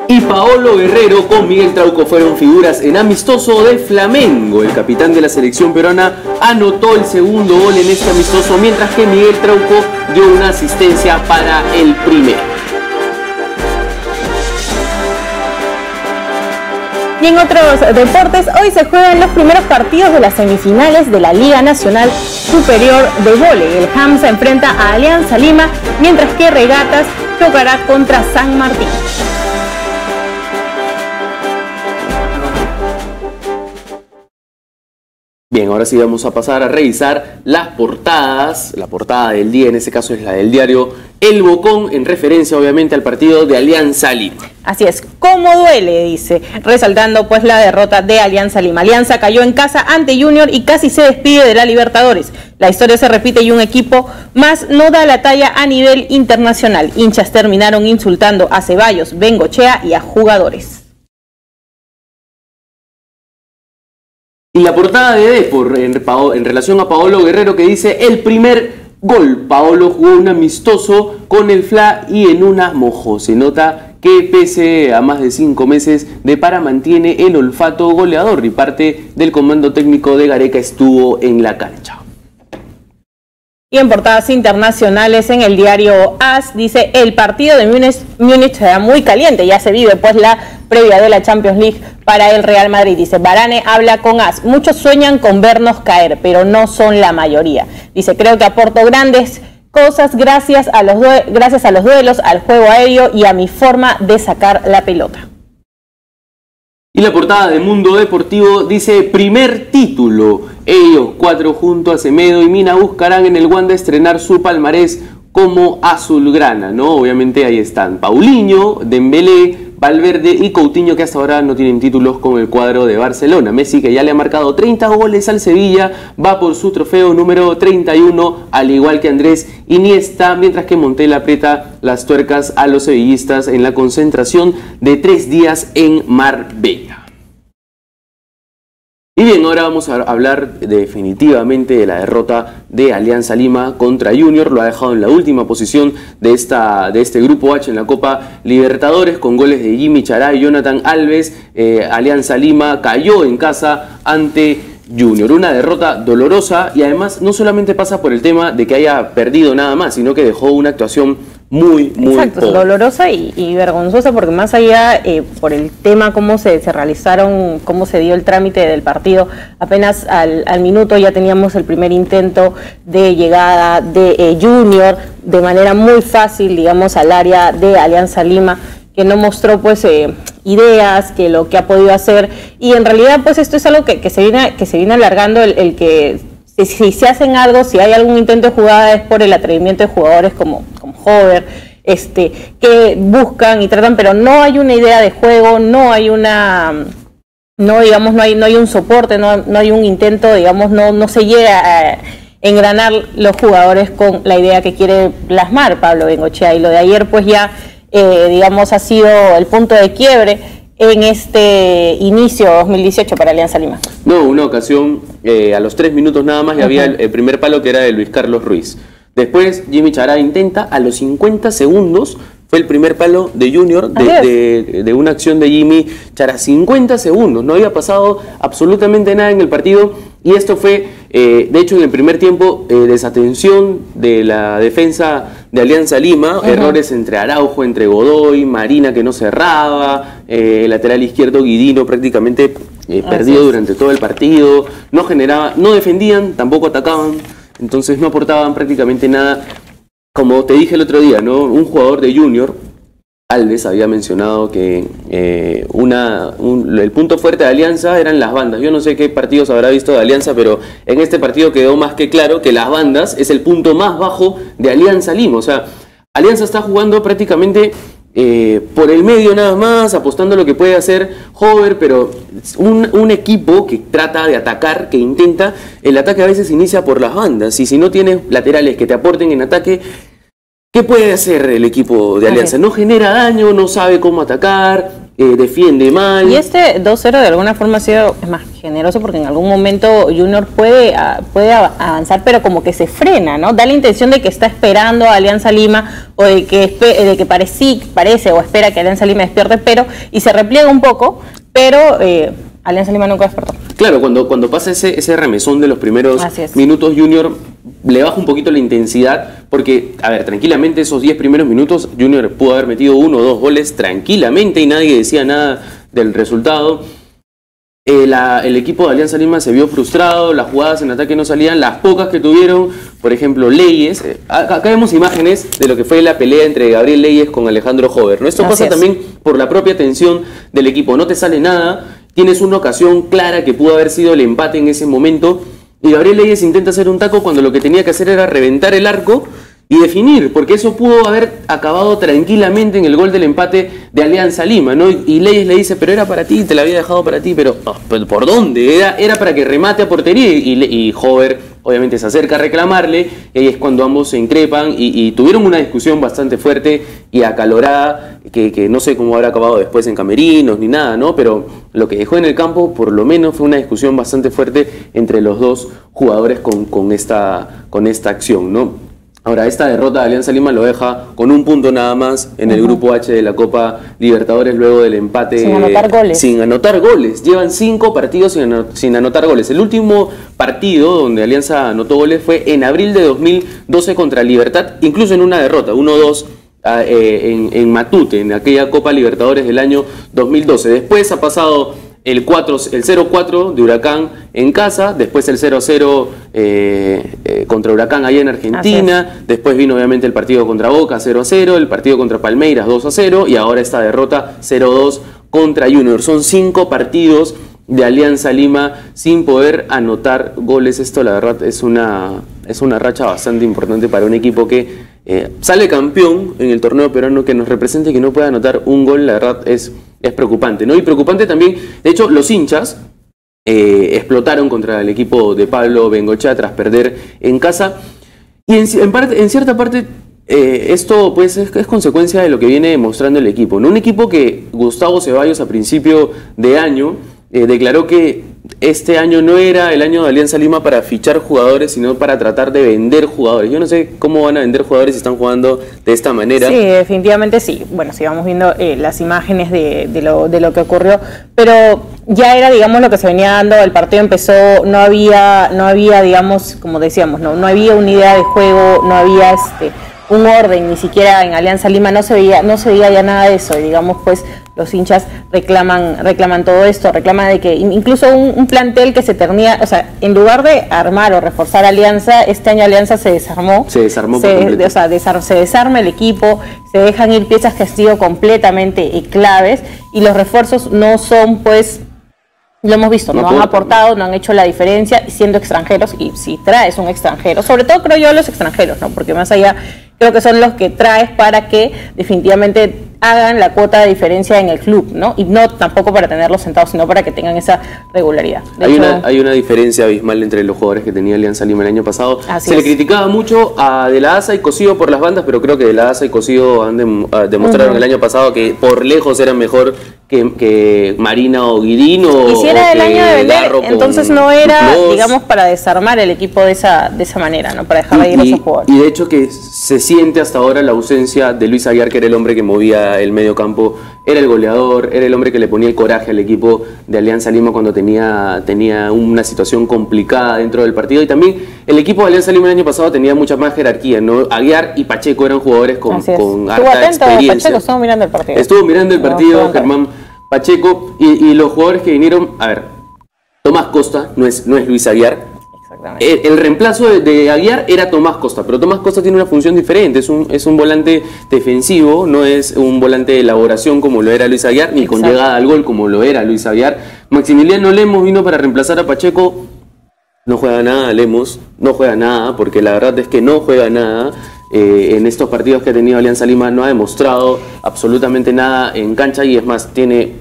Y Paolo Guerrero con Miguel Trauco fueron figuras en amistoso de Flamengo. El capitán de la selección peruana anotó el segundo gol en este amistoso, mientras que Miguel Trauco dio una asistencia para el primero. Y en otros deportes, hoy se juegan los primeros partidos de las semifinales de la Liga Nacional Superior de Vóley. El HAM se enfrenta a Alianza Lima, mientras que Regatas chocará contra San Martín. Ahora vamos a pasar a revisar las portadas. La portada del día, en este caso es la del diario El Bocón, en referencia obviamente al partido de Alianza Lima. Así es, ¿cómo duele? Dice, resaltando pues la derrota de Alianza Lima. Alianza cayó en casa ante Junior y casi se despide de la Libertadores. La historia se repite y un equipo más no da la talla a nivel internacional. Hinchas terminaron insultando a Ceballos, Bengochea y a jugadores. Y la portada de Depor en, relación a Paolo Guerrero que dice el primer gol. Paolo jugó un amistoso con el FLA y en una mojó. Se nota que pese a más de cinco meses de para mantiene el olfato goleador y parte del comando técnico de Gareca estuvo en la cancha. Y en portadas internacionales en el diario AS dice el partido de Múnich, Múnich será muy caliente, ya se vive pues la previa de la Champions League para el Real Madrid. Dice Varane habla con AS, muchos sueñan con vernos caer, pero no son la mayoría. Dice creo que aporto grandes cosas gracias a los, gracias a los duelos, al juego aéreo y a mi forma de sacar la pelota. Y la portada de Mundo Deportivo dice primer título. Ellos cuatro junto a Semedo y Mina buscarán en el Wanda estrenar su palmarés como azulgrana, ¿no? Obviamente ahí están Paulinho, Dembélé, Valverde y Coutinho que hasta ahora no tienen títulos con el cuadro de Barcelona. Messi que ya le ha marcado 30 goles al Sevilla, va por su trofeo número 31, al igual que Andrés Iniesta, mientras que Montela aprieta las tuercas a los sevillistas en la concentración de tres días en Marbella. Y bien, ahora vamos a hablar definitivamente de la derrota de Alianza Lima contra Junior. Lo ha dejado en la última posición de, esta, de este grupo H en la Copa Libertadores con goles de Jimmy Chará y Jonathan Alves. Eh, Alianza Lima cayó en casa ante Junior. Una derrota dolorosa y además no solamente pasa por el tema de que haya perdido nada más, sino que dejó una actuación muy, muy Exacto, pobre. dolorosa y, y vergonzosa porque más allá eh, por el tema, cómo se, se realizaron, cómo se dio el trámite del partido, apenas al, al minuto ya teníamos el primer intento de llegada de eh, Junior de manera muy fácil, digamos, al área de Alianza Lima que no mostró pues eh, ideas, que lo que ha podido hacer. Y en realidad pues esto es algo que, que se viene que se viene alargando el, el que si, se hacen algo, si hay algún intento de jugada es por el atrevimiento de jugadores como, como Hover, este, que buscan y tratan, pero no hay una idea de juego, no hay una no digamos no hay no hay un soporte, no, no hay un intento, digamos, no, no se llega a engranar los jugadores con la idea que quiere plasmar Pablo Bengochea. Y lo de ayer pues ya eh, digamos ha sido el punto de quiebre en este inicio 2018 para Alianza Lima. No, una ocasión, eh, a los tres minutos nada más, ya había el, el primer palo que era de Luis Carlos Ruiz. Después Jimmy Chará intenta, a los 50 segundos, fue el primer palo de Junior de, Así de- de una acción de Jimmy Chará. 50 segundos, no había pasado absolutamente nada en el partido y esto fue, eh, de hecho, en el primer tiempo, eh, desatención de la defensa de Alianza Lima, errores entre Araujo, entre Godoy, Marina que no cerraba, eh, el lateral izquierdo Guidino prácticamente eh, perdido durante todo el partido, no generaba, no defendían, tampoco atacaban, entonces no aportaban prácticamente nada. Como te dije el otro día, ¿no? Un jugador de Junior, Alves, había mencionado que eh, una, un- el punto fuerte de Alianza eran las bandas. Yo no sé qué partidos habrá visto de Alianza, pero en este partido quedó más que claro que las bandas es el punto más bajo de Alianza Lima. O sea, Alianza está jugando prácticamente eh, por el medio nada más, apostando lo que puede hacer Hover, pero un, un equipo que trata de atacar, que intenta, el ataque a veces inicia por las bandas. Y si no tienes laterales que te aporten en ataque, ¿qué puede hacer el equipo de Alianza? No genera daño, no sabe cómo atacar, eh, defiende mal. Y este 2-0 de alguna forma ha sido más generoso porque en algún momento Junior puede, puede av- avanzar, pero como que se frena, ¿no? Da la intención de que está esperando a Alianza Lima o de que, espe- de que parece, parece o espera que Alianza Lima despierte, pero y se repliega un poco, pero eh, Alianza Lima nunca despertó. Claro, cuando, cuando pasa ese, ese remesón de los primeros minutos, Junior le baja un poquito la intensidad, porque, a ver, tranquilamente esos 10 primeros minutos, Junior pudo haber metido uno o dos goles tranquilamente y nadie decía nada del resultado. eh, la- el equipo de Alianza Lima se vio frustrado, las jugadas en ataque no salían, las pocas que tuvieron, por ejemplo, Leyes. eh, acá, acá vemos imágenes de lo que fue la pelea entre Gabriel Leyes con Alejandro Hover. ¿no? Esto Así pasa es. también por la propia tensión del equipo. No te sale nada, tienes una ocasión clara que pudo haber sido el empate en ese momento. Y Gabriel Leyes intenta hacer un taco cuando lo que tenía que hacer era reventar el arco y definir, porque eso pudo haber acabado tranquilamente en el gol del empate de Alianza Lima, ¿no? Y, Leyes le dice, pero era para ti, te la había dejado para ti, pero ¿pero ¿por dónde? Era, para que remate a portería y, y Hover obviamente se acerca a reclamarle, y ahí es cuando ambos se increpan y, tuvieron una discusión bastante fuerte y acalorada, que, no sé cómo habrá acabado después en camerinos ni nada, ¿no? Pero lo que dejó en el campo, por lo menos, fue una discusión bastante fuerte entre los dos jugadores con esta, con esta acción, ¿no? Ahora, esta derrota de Alianza Lima lo deja con un punto nada más en el grupo H de la Copa Libertadores luego del empate. Sin anotar goles. Sin anotar goles. Llevan cinco partidos sin, ano- sin anotar goles. El último partido donde Alianza anotó goles fue en abril de 2012 contra Libertad, incluso en una derrota, 1-2 ah, eh, en, en Matute, en aquella Copa Libertadores del año 2012. Después ha pasado el 4, el 0-4 de Huracán en casa, después el 0-0 eh, eh, contra Huracán allá en Argentina, después vino obviamente el partido contra Boca 0-0, el partido contra Palmeiras 2-0 y ahora esta derrota 0-2 contra Junior. Son cinco partidos de Alianza Lima sin poder anotar goles. Esto la verdad es una, es una racha bastante importante para un equipo que eh, sale campeón en el torneo peruano que nos represente que no pueda anotar un gol, la verdad es, es preocupante. ¿no? Y preocupante también, de hecho, los hinchas eh, explotaron contra el equipo de Pablo Bengochea tras perder en casa. Y en, cierta parte, eh, esto pues es, es consecuencia de lo que viene mostrando el equipo. ¿no? Un equipo que Gustavo Ceballos a principio de año eh, declaró que este año no era el año de Alianza Lima para fichar jugadores, sino para tratar de vender jugadores. Yo no sé cómo van a vender jugadores si están jugando de esta manera. Sí, definitivamente sí. Bueno, si vamos viendo eh, las imágenes de, de lo, de lo que ocurrió, pero ya era, digamos, lo que se venía dando, el partido empezó, no había, no había, digamos, como decíamos, no, no había una idea de juego, no había este un orden, ni siquiera en Alianza Lima no se veía, no se veía ya nada de eso, y digamos pues los hinchas reclaman, reclaman todo esto, reclaman de que in- incluso un, un plantel que se tenía, o sea, en lugar de armar o reforzar Alianza, este año Alianza se desarmó, Se desarmó por se, completo. o sea, desar- se desarma el equipo, se dejan ir piezas que han sido completamente eh, claves y los refuerzos no son pues lo hemos visto, No no, han aportado, no han hecho la diferencia siendo extranjeros y si traes un extranjero, sobre todo creo yo los extranjeros, ¿no? Porque más allá creo que son los que traes para que definitivamente hagan la cuota de diferencia en el club, ¿no? Y no tampoco para tenerlos sentados, sino para que tengan esa regularidad. De Hay hecho, una, hay una diferencia abismal entre los jugadores que tenía Alianza Lima el año pasado. Así Se le criticaba mucho a De la Asa y Cosío por las bandas, pero creo que De la Asa y Cosío han dem- ah, demostraron el año pasado que por lejos eran mejor que, que Marina o Guirín o, y si era o el que año de con entonces no era, digamos, para desarmar el equipo de esa, de esa manera, ¿no? Para dejar de ir a esos jugadores. y de hecho que se siente hasta ahora la ausencia de Luis Aguiar, que era el hombre que movía el medio campo, era el goleador, era el hombre que le ponía el coraje al equipo de Alianza Lima cuando tenía, tenía una situación complicada dentro del partido. Y también el equipo de Alianza Lima el año pasado tenía mucha más jerarquía, ¿no? Aguiar y Pacheco eran jugadores con, con Estuvo harta atento, experiencia. Pacheco, estuvo mirando el partido. Estuvo mirando el partido estuvo Germán Pacheco y, y los jugadores que vinieron, a ver, Tomás Costa no es, no es Luis Aguiar. El, el reemplazo de, de Aguiar era Tomás Costa, pero Tomás Costa tiene una función diferente, es un, es un volante defensivo, no es un volante de elaboración como lo era Luis Aguiar, ni con llegada al gol como lo era Luis Aguiar. Maximiliano Lemos vino para reemplazar a Pacheco, no juega nada Lemos, no juega nada, porque la verdad es que no juega nada. Eh, en estos partidos que ha tenido Alianza Lima no ha demostrado absolutamente nada en cancha y es más, tiene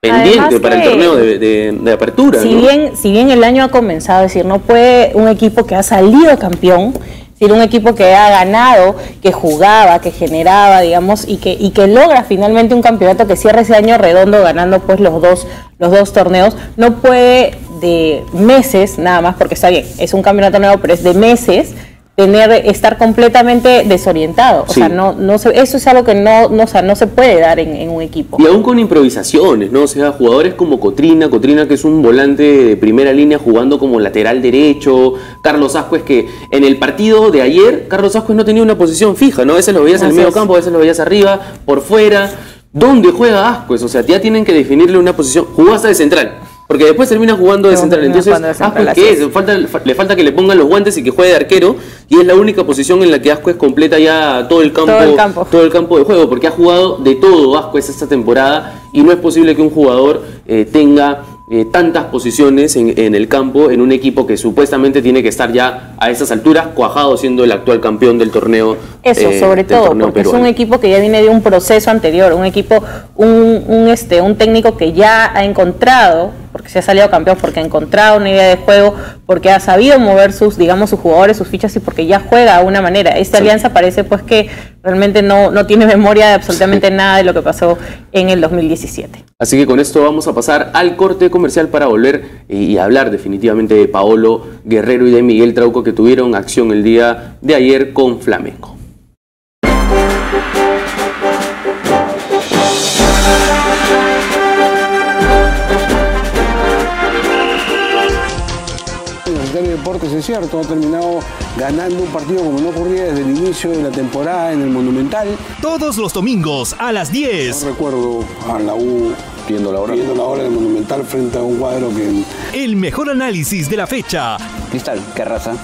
pendiente Además para el torneo de, de- de apertura. Si ¿no? bien, si bien el año ha comenzado, es decir, no puede un equipo que ha salido campeón, es decir, un equipo que ha ganado, que jugaba, que generaba, digamos, y que, y que logra finalmente un campeonato que cierra ese año redondo ganando pues los dos, los dos torneos, no puede de meses nada más, porque está bien, es un campeonato nuevo, pero es de meses tener estar completamente desorientado. O Sí. sea, no, no se- eso es algo que no, no, o sea, no se puede dar en, en un equipo. Y aún con improvisaciones, ¿no? O sea, jugadores como Cotrina, Cotrina que es un volante de primera línea jugando como lateral derecho, Carlos Ascuez que en el partido de ayer, Carlos Ascuez no tenía una posición fija, ¿no? A veces lo veías en el medio campo, a veces lo veías arriba, por fuera. ¿Dónde juega Ascuez? O sea, ya tienen que definirle una posición. Jugó hasta de central. Porque después termina jugando de central. Entonces, de central, ¿qué es. Falta- le falta que le pongan los guantes y que juegue de arquero. Y es la única posición en la que Ascuez completa ya todo el campo, Todo el campo. todo el campo de juego. Porque ha jugado de todo Ascuez esta temporada. Y no es posible que un jugador eh, tenga eh, tantas posiciones en, en el campo en un equipo que supuestamente tiene que estar ya a estas alturas cuajado siendo el actual campeón del torneo. Eso, eh, sobre todo, porque es un equipo que ya viene de un proceso anterior, un equipo, un, un, este, un técnico que ya ha encontrado, porque se ha salido campeón, porque ha encontrado una idea de juego, porque ha sabido mover sus, digamos, sus jugadores, sus fichas y porque ya juega de una manera. Esta alianza parece pues que realmente no, no tiene memoria de absolutamente nada de lo que pasó en el 2017. Así que con esto vamos a pasar al corte comercial para volver y hablar definitivamente de Paolo Guerrero y de Miguel Trauco que tuvieron acción el día de ayer con Flamengo. Universitario de Deportes es cierto, ha terminado ganando un partido como no ocurría desde el inicio de la temporada en el Monumental. Todos los domingos a las 10. No recuerdo a la U viendo la hora, viendo la hora del Monumental frente a un cuadro que El mejor análisis de la fecha. Cristal, qué raza.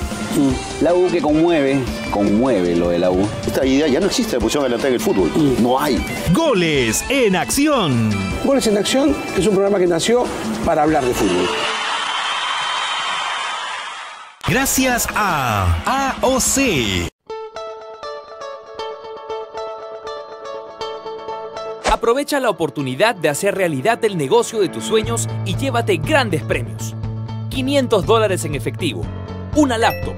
La U que conmueve, conmueve lo de la U. Esta idea ya no existe la posición adelantada en el fútbol. No hay. Goles en acción. Goles en Acción es un programa que nació para hablar de fútbol. Gracias a AOC. Aprovecha la oportunidad de hacer realidad el negocio de tus sueños y llévate grandes premios. 500 dólares en efectivo, una laptop,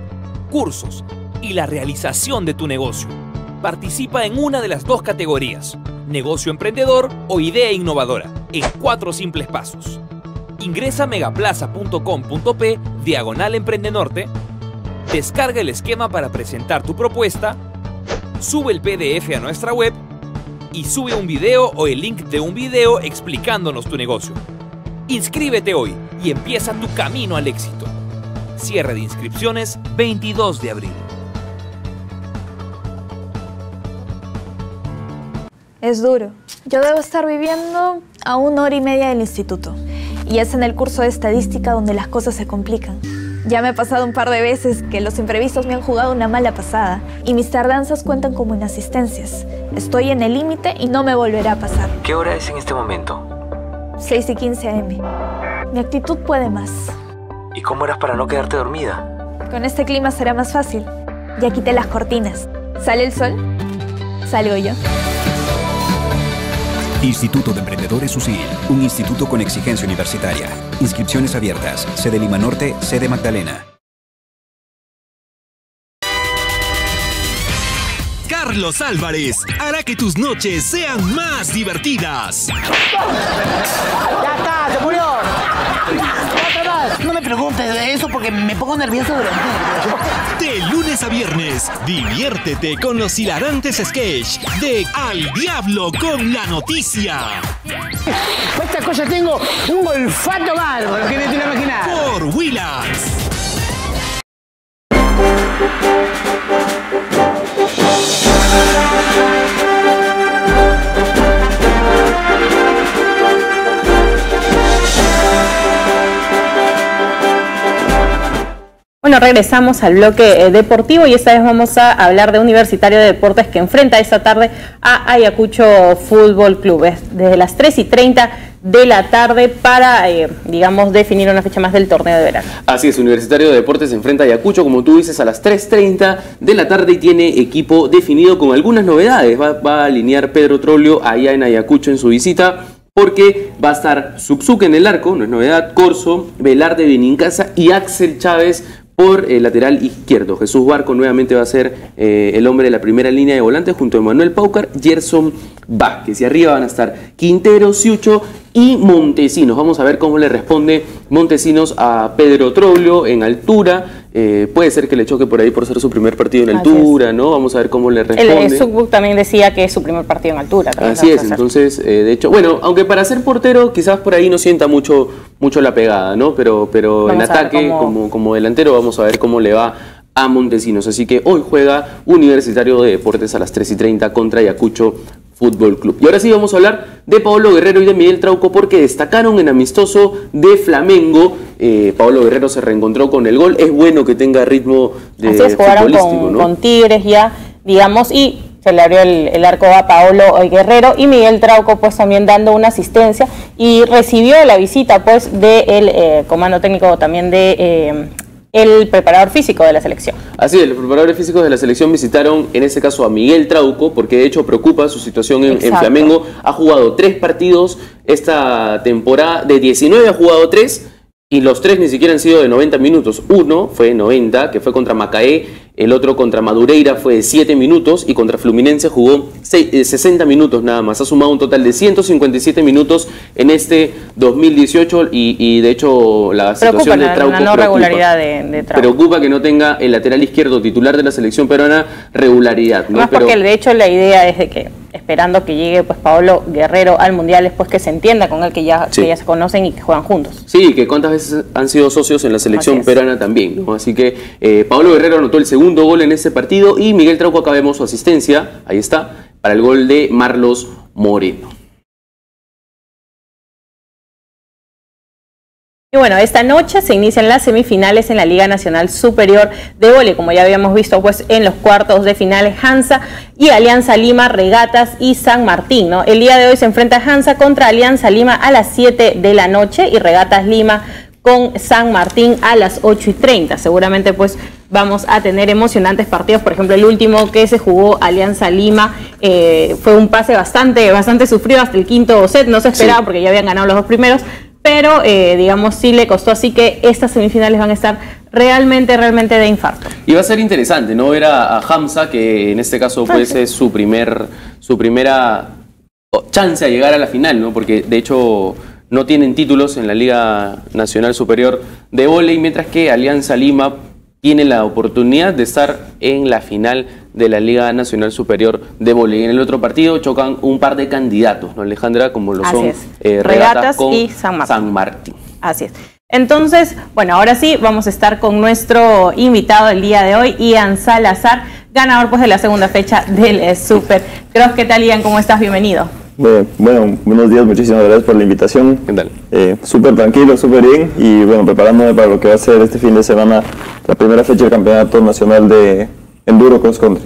cursos y la realización de tu negocio. Participa en una de las dos categorías, negocio emprendedor o idea innovadora, en cuatro simples pasos. Ingresa a megaplaza.com.p diagonal emprendenorte, descarga el esquema para presentar tu propuesta, sube el PDF a nuestra web y sube un video o el link de un video explicándonos tu negocio. Inscríbete hoy y empieza tu camino al éxito. Cierre de inscripciones 22 de abril. Es duro. Yo debo estar viviendo a una hora y media del instituto. Y es en el curso de estadística donde las cosas se complican. Ya me ha pasado un par de veces que los imprevistos me han jugado una mala pasada y mis tardanzas cuentan como inasistencias. Estoy en el límite y no me volverá a pasar. ¿Qué hora es en este momento? 6 y 15 am. Mi actitud puede más. ¿Y cómo eras para no quedarte dormida? Con este clima será más fácil. Ya quité las cortinas. ¿Sale el sol? Salgo yo. Instituto de Emprendedores UCIL, un instituto con exigencia universitaria. Inscripciones abiertas. Sede Lima Norte, sede Magdalena. Carlos Álvarez hará que tus noches sean más divertidas. ¡Ya está! ¡Se murió! Preguntes de eso porque me pongo nervioso durante. De lunes a viernes, diviértete con los hilarantes sketch de Al Diablo con la Noticia. Esta cosa tengo un olfato bárbaro, que no te lo imaginas. Por Willax. Bueno, regresamos al bloque eh, deportivo y esta vez vamos a hablar de Universitario de Deportes que enfrenta esta tarde a Ayacucho Fútbol Club. Es desde las 3 y 30 de la tarde para, eh, digamos, definir una fecha más del torneo de verano. Así es, Universitario de Deportes enfrenta a Ayacucho, como tú dices, a las 3.30 de la tarde y tiene equipo definido con algunas novedades. Va, a alinear Pedro Trollio allá en Ayacucho en su visita. Porque va a estar Subsuke en el arco, no es novedad, Corso, Velarde Benincasa y Axel Chávez por el lateral izquierdo. Jesús Barco nuevamente va a ser eh, el hombre de la primera línea de volantes junto a Manuel Paucar, Gerson Vázquez. Y arriba van a estar Quintero, Siucho y Montesinos. Vamos a ver cómo le responde Montesinos a Pedro Troglio en altura. Eh, puede ser que le choque por ahí por ser su primer partido en Así altura, ¿no? Vamos a ver cómo le El responde. Sukbuk también decía que es su primer partido en altura. Así es, entonces, eh, de hecho, bueno, aunque para ser portero quizás por ahí no sienta mucho, mucho la pegada, ¿no? Pero, pero en Vamos ataque, cómo- como, como delantero, vamos a ver cómo le va a Montesinos. Así que hoy juega Universitario de Deportes a las 3 y 30 contra Ayacucho Fútbol Club. Y ahora sí vamos a hablar de Pablo Guerrero y de Miguel Trauco porque destacaron en amistoso de Flamengo. Eh, Pablo Guerrero se reencontró con el gol. Es bueno que tenga ritmo de Así es, jugaron con, ¿no? con Tigres ya, digamos, y se le abrió el, el arco a Paolo Guerrero y Miguel Trauco pues también dando una asistencia y recibió la visita pues del eh, comando técnico también de eh, el preparador físico de la selección. Así es, los preparadores físicos de la selección visitaron en este caso a Miguel Trauco, porque de hecho preocupa su situación en. Flamengo. Ha jugado tres partidos esta temporada, de 19 ha jugado tres, y los tres ni siquiera han sido de 90 minutos. Uno fue 90, que fue contra Macaé, el otro contra Madureira fue de 7 minutos, y contra Fluminense jugó se- eh, 60 minutos nada más. Ha sumado un total de 157 minutos en este 2018, y, y de hecho la Preocupa situación de Trauco la no preocupa. regularidad de, de Trauco. Preocupa que no tenga el lateral izquierdo titular de la selección peruana regularidad, ¿no? Más Pero porque de hecho la idea es de que esperando que llegue pues Paolo Guerrero al mundial después que se entienda con él que ya, Sí. que ya se conocen y que juegan juntos. sí, que cuántas veces han sido socios en la selección peruana también, ¿no? Así que eh, Pablo Guerrero anotó el segundo gol en ese partido y Miguel Trauco acabemos su asistencia, ahí está, para el gol de Marlos Moreno. Y bueno, esta noche se inician las semifinales en la Liga Nacional Superior de Vole, como ya habíamos visto pues en los cuartos de finales Hansa y Alianza Lima, Regatas y San Martín, ¿no? El día de hoy se enfrenta Hansa contra Alianza Lima a las 7 de la noche y Regatas Lima con San Martín a las 8 y 30. Seguramente pues vamos a tener emocionantes partidos. Por ejemplo, el último que se jugó Alianza Lima eh, fue un pase bastante, bastante sufrido hasta el quinto set. No se esperaba Sí. porque ya habían ganado los dos primeros, pero eh, digamos sí le costó. Así que estas semifinales van a estar realmente, realmente de infarto. Y va a ser interesante, ¿no? Ver a, a Hamza, que en este caso pues es su primer, su primera chance a llegar a la final, ¿no? Porque de hecho no tienen títulos en la Liga Nacional Superior de Voley, mientras que Alianza Lima tiene la oportunidad de estar en la final de la Liga Nacional Superior de Voley. En el otro partido chocan un par de candidatos, ¿no, Alejandra? Como lo Así son eh, Regatas Regatas con y San Martín. San Martín. Así es. Entonces, bueno, ahora sí vamos a estar con nuestro invitado del día de hoy, Ian Salazar, ganador pues de la segunda fecha del eh, Super Cross. ¿Qué tal, Ian? ¿Cómo estás? Bienvenido. Bueno, bueno, buenos días, muchísimas gracias por la invitación. ¿Qué tal? Eh, súper tranquilo, súper bien y bueno, preparándome para lo que va a ser este fin de semana la primera fecha del Campeonato Nacional de Enduro Cross Country.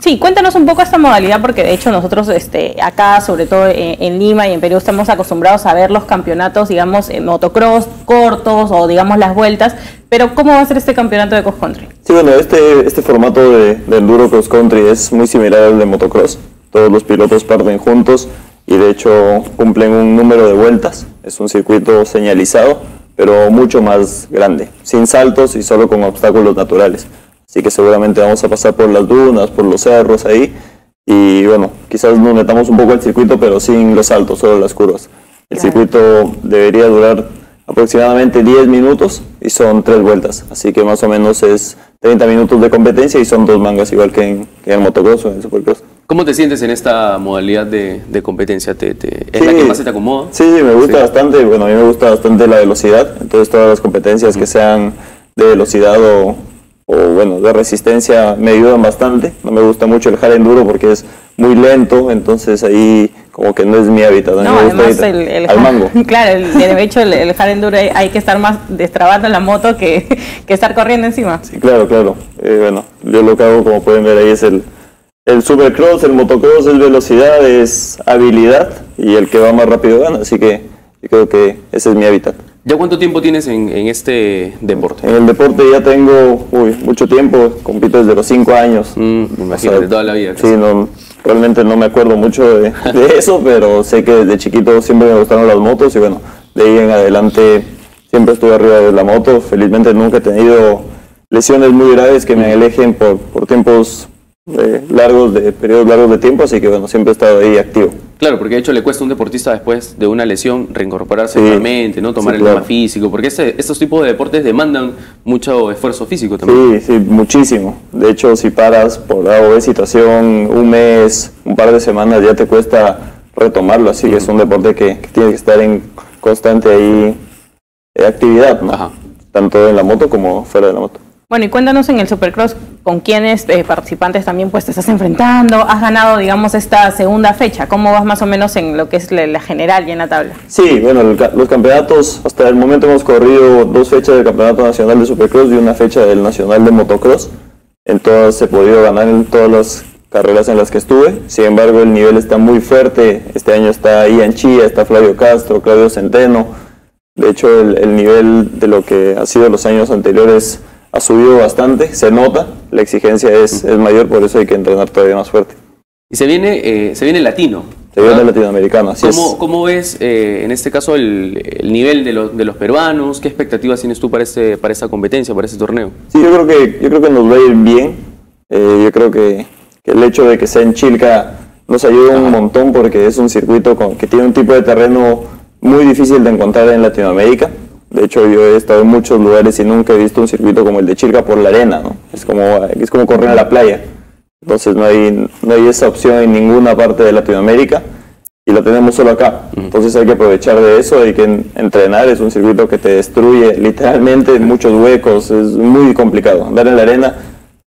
Sí, cuéntanos un poco esta modalidad, porque de hecho nosotros este, acá, sobre todo en, en Lima y en Perú, estamos acostumbrados a ver los campeonatos, digamos, en motocross cortos o digamos las vueltas, pero ¿cómo va a ser este campeonato de cross country? Sí, bueno, este, este formato de, de Enduro Cross Country es muy similar al de motocross. Todos los pilotos parten juntos y de hecho cumplen un número de vueltas. Es un circuito señalizado, pero mucho más grande, sin saltos y solo con obstáculos naturales. Así que seguramente vamos a pasar por las dunas, por los cerros ahí. Y bueno, quizás nos metamos un poco al circuito, pero sin los saltos, solo las curvas. El circuito debería durar aproximadamente 10 minutos y son tres vueltas. Así que más o menos es 30 minutos de competencia y son dos mangas, igual que en, que en el motocross o en supercross. ¿Cómo te sientes en esta modalidad de, de competencia? ¿Te, te- ¿Es la Sí. que más se te acomoda? Sí, sí, me gusta Sí. bastante. Bueno, a mí me gusta bastante la velocidad. Entonces, todas las competencias que sean de velocidad o, o, bueno, de resistencia me ayudan bastante. No me gusta mucho el hard enduro porque es muy lento. Entonces, ahí como que no es mi hábitat. No, me gusta además el, el al hard- mango. Claro, el- de hecho el, el hard enduro hay, hay que estar más destrabando la moto que, que estar corriendo encima. Sí, claro, claro. Eh, bueno, yo lo que hago, como pueden ver ahí, es el, el supercross, el motocross es velocidad, es habilidad y el que va más rápido gana. Así que yo creo que ese es mi hábitat. ¿Ya cuánto tiempo tienes en, en este deporte? En el deporte ya tengo uy, mucho tiempo, compito desde los 5 años. imagínate, toda la vida Sí, no, realmente no me acuerdo mucho de, de eso, pero sé que desde chiquito siempre me gustaron las motos y bueno, de ahí en adelante siempre estuve arriba de la moto. Felizmente nunca he tenido lesiones muy graves que me alejen por, por tiempos eh, largos, de periodos largos de tiempo, así que bueno, siempre he estado ahí activo. Claro, porque de hecho le cuesta a un deportista después de una lesión reincorporarse Sí. nuevamente, ¿no? Tomar Sí, el claro. tema físico, porque este- estos tipos de deportes demandan mucho esfuerzo físico también. Sí, sí, muchísimo. De hecho, si paras por A o B situación un mes, un par de semanas, ya te cuesta retomarlo. Así que es un deporte que, que tiene que estar en constante ahí eh, actividad, ¿no? Tanto en la moto como fuera de la moto. Bueno, y cuéntanos en el Supercross con quiénes eh, participantes también pues te estás enfrentando. Has ganado, digamos, esta segunda fecha. ¿Cómo vas más o menos en lo que es la, general y en la tabla? Sí, bueno, el los campeonatos, hasta el momento hemos corrido dos fechas del Campeonato Nacional de Supercross y una fecha del Nacional de Motocross. En todas he podido ganar en todas las carreras en las que estuve. Sin embargo, el nivel está muy fuerte. Este año está Ian Chía, está Flavio Castro, Claudio Centeno. De hecho, el nivel de lo que ha sido los años anteriores ha subido bastante, se nota, la exigencia es, es mayor, por eso hay que entrenar todavía más fuerte. Y se viene, eh, se viene latino. Se viene latinoamericano, así ¿Cómo, es. cómo ves eh, en este caso el, el nivel de los, de los peruanos? ¿Qué expectativas tienes tú para, este, para esta competencia, para este torneo? Sí, yo creo que, yo creo que nos va a ir bien. Eh, yo creo que, que el hecho de que sea en Chilca nos ayuda un montón porque es un circuito con- que tiene un tipo de terreno muy difícil de encontrar en Latinoamérica. De hecho, yo he estado en muchos lugares y nunca he visto un circuito como el de Chilca por la arena, ¿no? Es como, es como correr en la playa. Entonces no hay, no hay esa opción en ninguna parte de Latinoamérica y lo tenemos solo acá. Entonces hay que aprovechar de eso, hay que en- entrenar, es un circuito que te destruye literalmente muchos huecos, es muy complicado. Andar en la arena,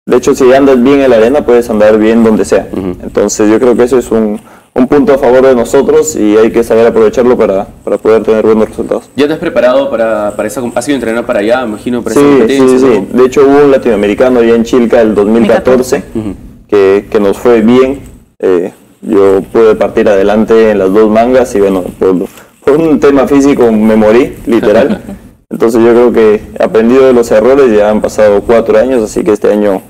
de hecho si andas bien en la arena puedes andar bien donde sea. Entonces yo creo que eso es un, un punto a favor de nosotros y hay que saber aprovecharlo para, para poder tener buenos resultados. ¿Ya te has preparado para, para esa ¿Has ido a entrenar para allá, imagino, para Sí, esa sí, competencia? sí, ¿no? sí. De hecho hubo un latinoamericano allá en Chilca el 2014 que, que nos fue bien. Eh, yo pude partir adelante en las dos mangas y bueno, por, por un tema físico me morí, literal. Entonces yo creo que he aprendido de los errores, ya han pasado cuatro años, así que este año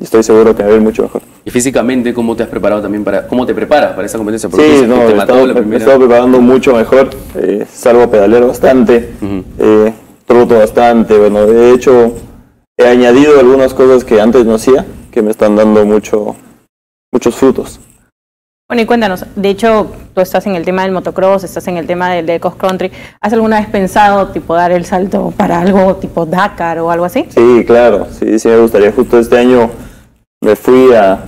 estoy seguro que me va a ir mucho mejor. Y físicamente, ¿cómo te has preparado también para, cómo te preparas para esa competencia? Porque Sí, no, te me he primera. estado preparando mucho mejor. Eh, salgo a pedalear bastante, eh, troto bastante. Bueno, de hecho, he añadido algunas cosas que antes no hacía, que me están dando mucho, muchos frutos. Bueno, y cuéntanos, de hecho, tú estás en el tema del motocross, estás en el tema del de cross country. ¿Has alguna vez pensado, tipo, dar el salto para algo tipo Dakar o algo así? Sí, claro, sí, sí me gustaría. Justo este año me fui a,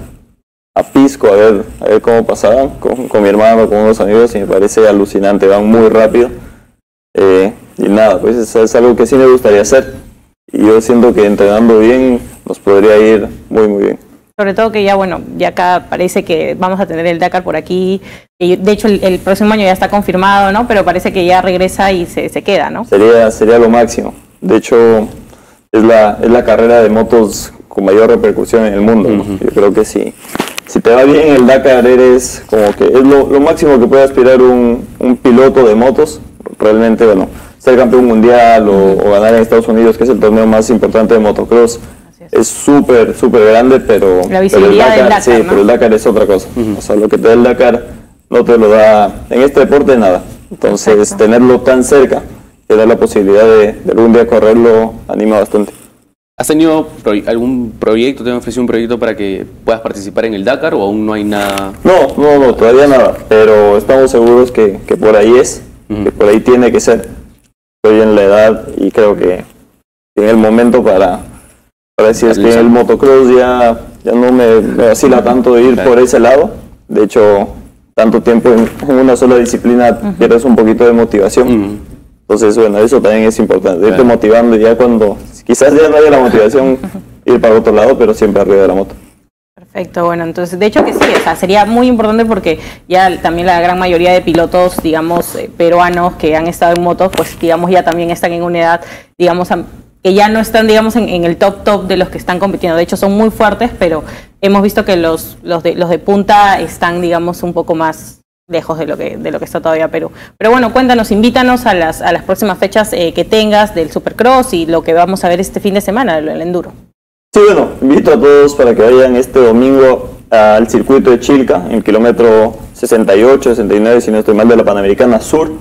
a Pisco a ver, a ver cómo pasaban con, mi hermano, con unos amigos y me parece alucinante, van muy rápido. Eh, y nada, pues es, es algo que sí me gustaría hacer. Y yo siento que entrenando bien nos podría ir muy, muy bien. Sobre todo que ya, bueno, ya acá parece que vamos a tener el Dakar por aquí. Y de hecho, el, el próximo año ya está confirmado, ¿no? Pero parece que ya regresa y se, se queda, ¿no? Sería, sería lo máximo. De hecho, es la, es la carrera de motos con mayor repercusión en el mundo. ¿no? Yo creo que sí. Si te va bien el Dakar, eres como que es lo, lo máximo que puede aspirar un, un piloto de motos. Realmente, bueno, ser campeón mundial o, o ganar en Estados Unidos, que es el torneo más importante de motocross, es súper, súper grande, pero, La pero el visibilidad del Dakar, sí, ¿no? pero el Dakar es otra cosa. O sea, lo que te da el Dakar no te lo da en este deporte nada. Entonces, tenerlo tan cerca te da la posibilidad de, de algún día correrlo, anima bastante. ¿Has tenido pro- algún proyecto, te han ofrecido un proyecto para que puedas participar en el Dakar o aún no hay nada? No, no, no, todavía nada, pero estamos seguros que, que por ahí es, que por ahí tiene que ser. Estoy en la edad y creo que en el momento para, para decir es que el motocross ya, ya no me, me vacila tanto de ir por ese lado. De hecho, tanto tiempo en, una sola disciplina pierdes un poquito de motivación. Entonces, bueno, eso también es importante, irte motivando y ya cuando, quizás ya no haya la motivación ir para otro lado, pero siempre arriba de la moto. Perfecto, bueno, entonces, de hecho que sí, o sea, sería muy importante porque ya también la gran mayoría de pilotos, digamos, eh, peruanos que han estado en motos, pues, digamos, ya también están en una edad, digamos, am- que ya no están, digamos, en, el top top de los que están compitiendo. De hecho, son muy fuertes, pero hemos visto que los, los, de, los de punta están, digamos, un poco más lejos de lo que, de lo que está todavía Perú. Pero bueno, cuéntanos, invítanos a las, a las próximas fechas eh, que tengas del Supercross y lo que vamos a ver este fin de semana, el, el Enduro. Sí, bueno, invito a todos para que vayan este domingo al circuito de Chilca, en el kilómetro 68, 69, si no estoy mal, de la Panamericana Sur,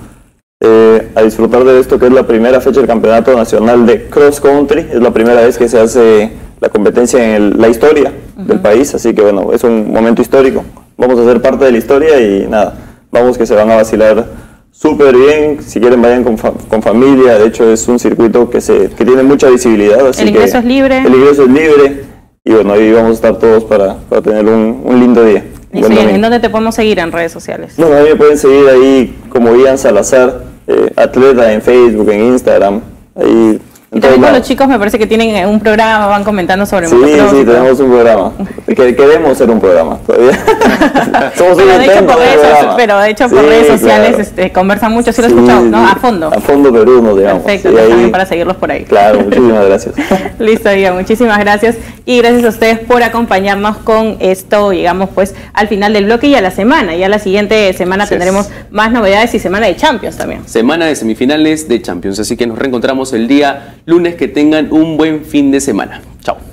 eh, a disfrutar de esto que es la primera fecha del Campeonato Nacional de Cross Country. Es la primera vez que se hace la competencia en el- la historia del país, así que bueno, es un momento histórico. Vamos a ser parte de la historia y nada, vamos que se van a vacilar súper bien. Si quieren, vayan con, fa- con familia. De hecho, es un circuito que, se, que tiene mucha visibilidad. Así El ingreso que es libre. El ingreso es libre. Y bueno, ahí vamos a estar todos para, para tener un, un lindo día. Y sí. ¿En dónde te podemos seguir en redes sociales? Bueno, a mí me pueden seguir ahí como Ian Salazar, eh, atleta en Facebook, en Instagram. Ahí Y también con los chicos me parece que tienen eh, un programa, van comentando sobre Sí, sí, tenemos un programa. Que queremos ser un programa todavía. Somos un Pero de hecho intento por pero de hecho por Sí, redes sociales claro. este, conversan mucho, sí lo Sí, escuchamos, ¿no? sí. A fondo. A fondo Perú, nos digamos. Perfecto, ahí- también para seguirlos por ahí. Claro, muchísimas gracias. Listo, Ian, muchísimas gracias. Y gracias a ustedes por acompañarnos con esto. Llegamos pues al final del bloque y a la semana. Ya la siguiente semana Así es. tendremos más novedades y semana de Champions también. Semana de semifinales de Champions, así que nos reencontramos el día lunes. Que tengan un buen fin de semana. Chao.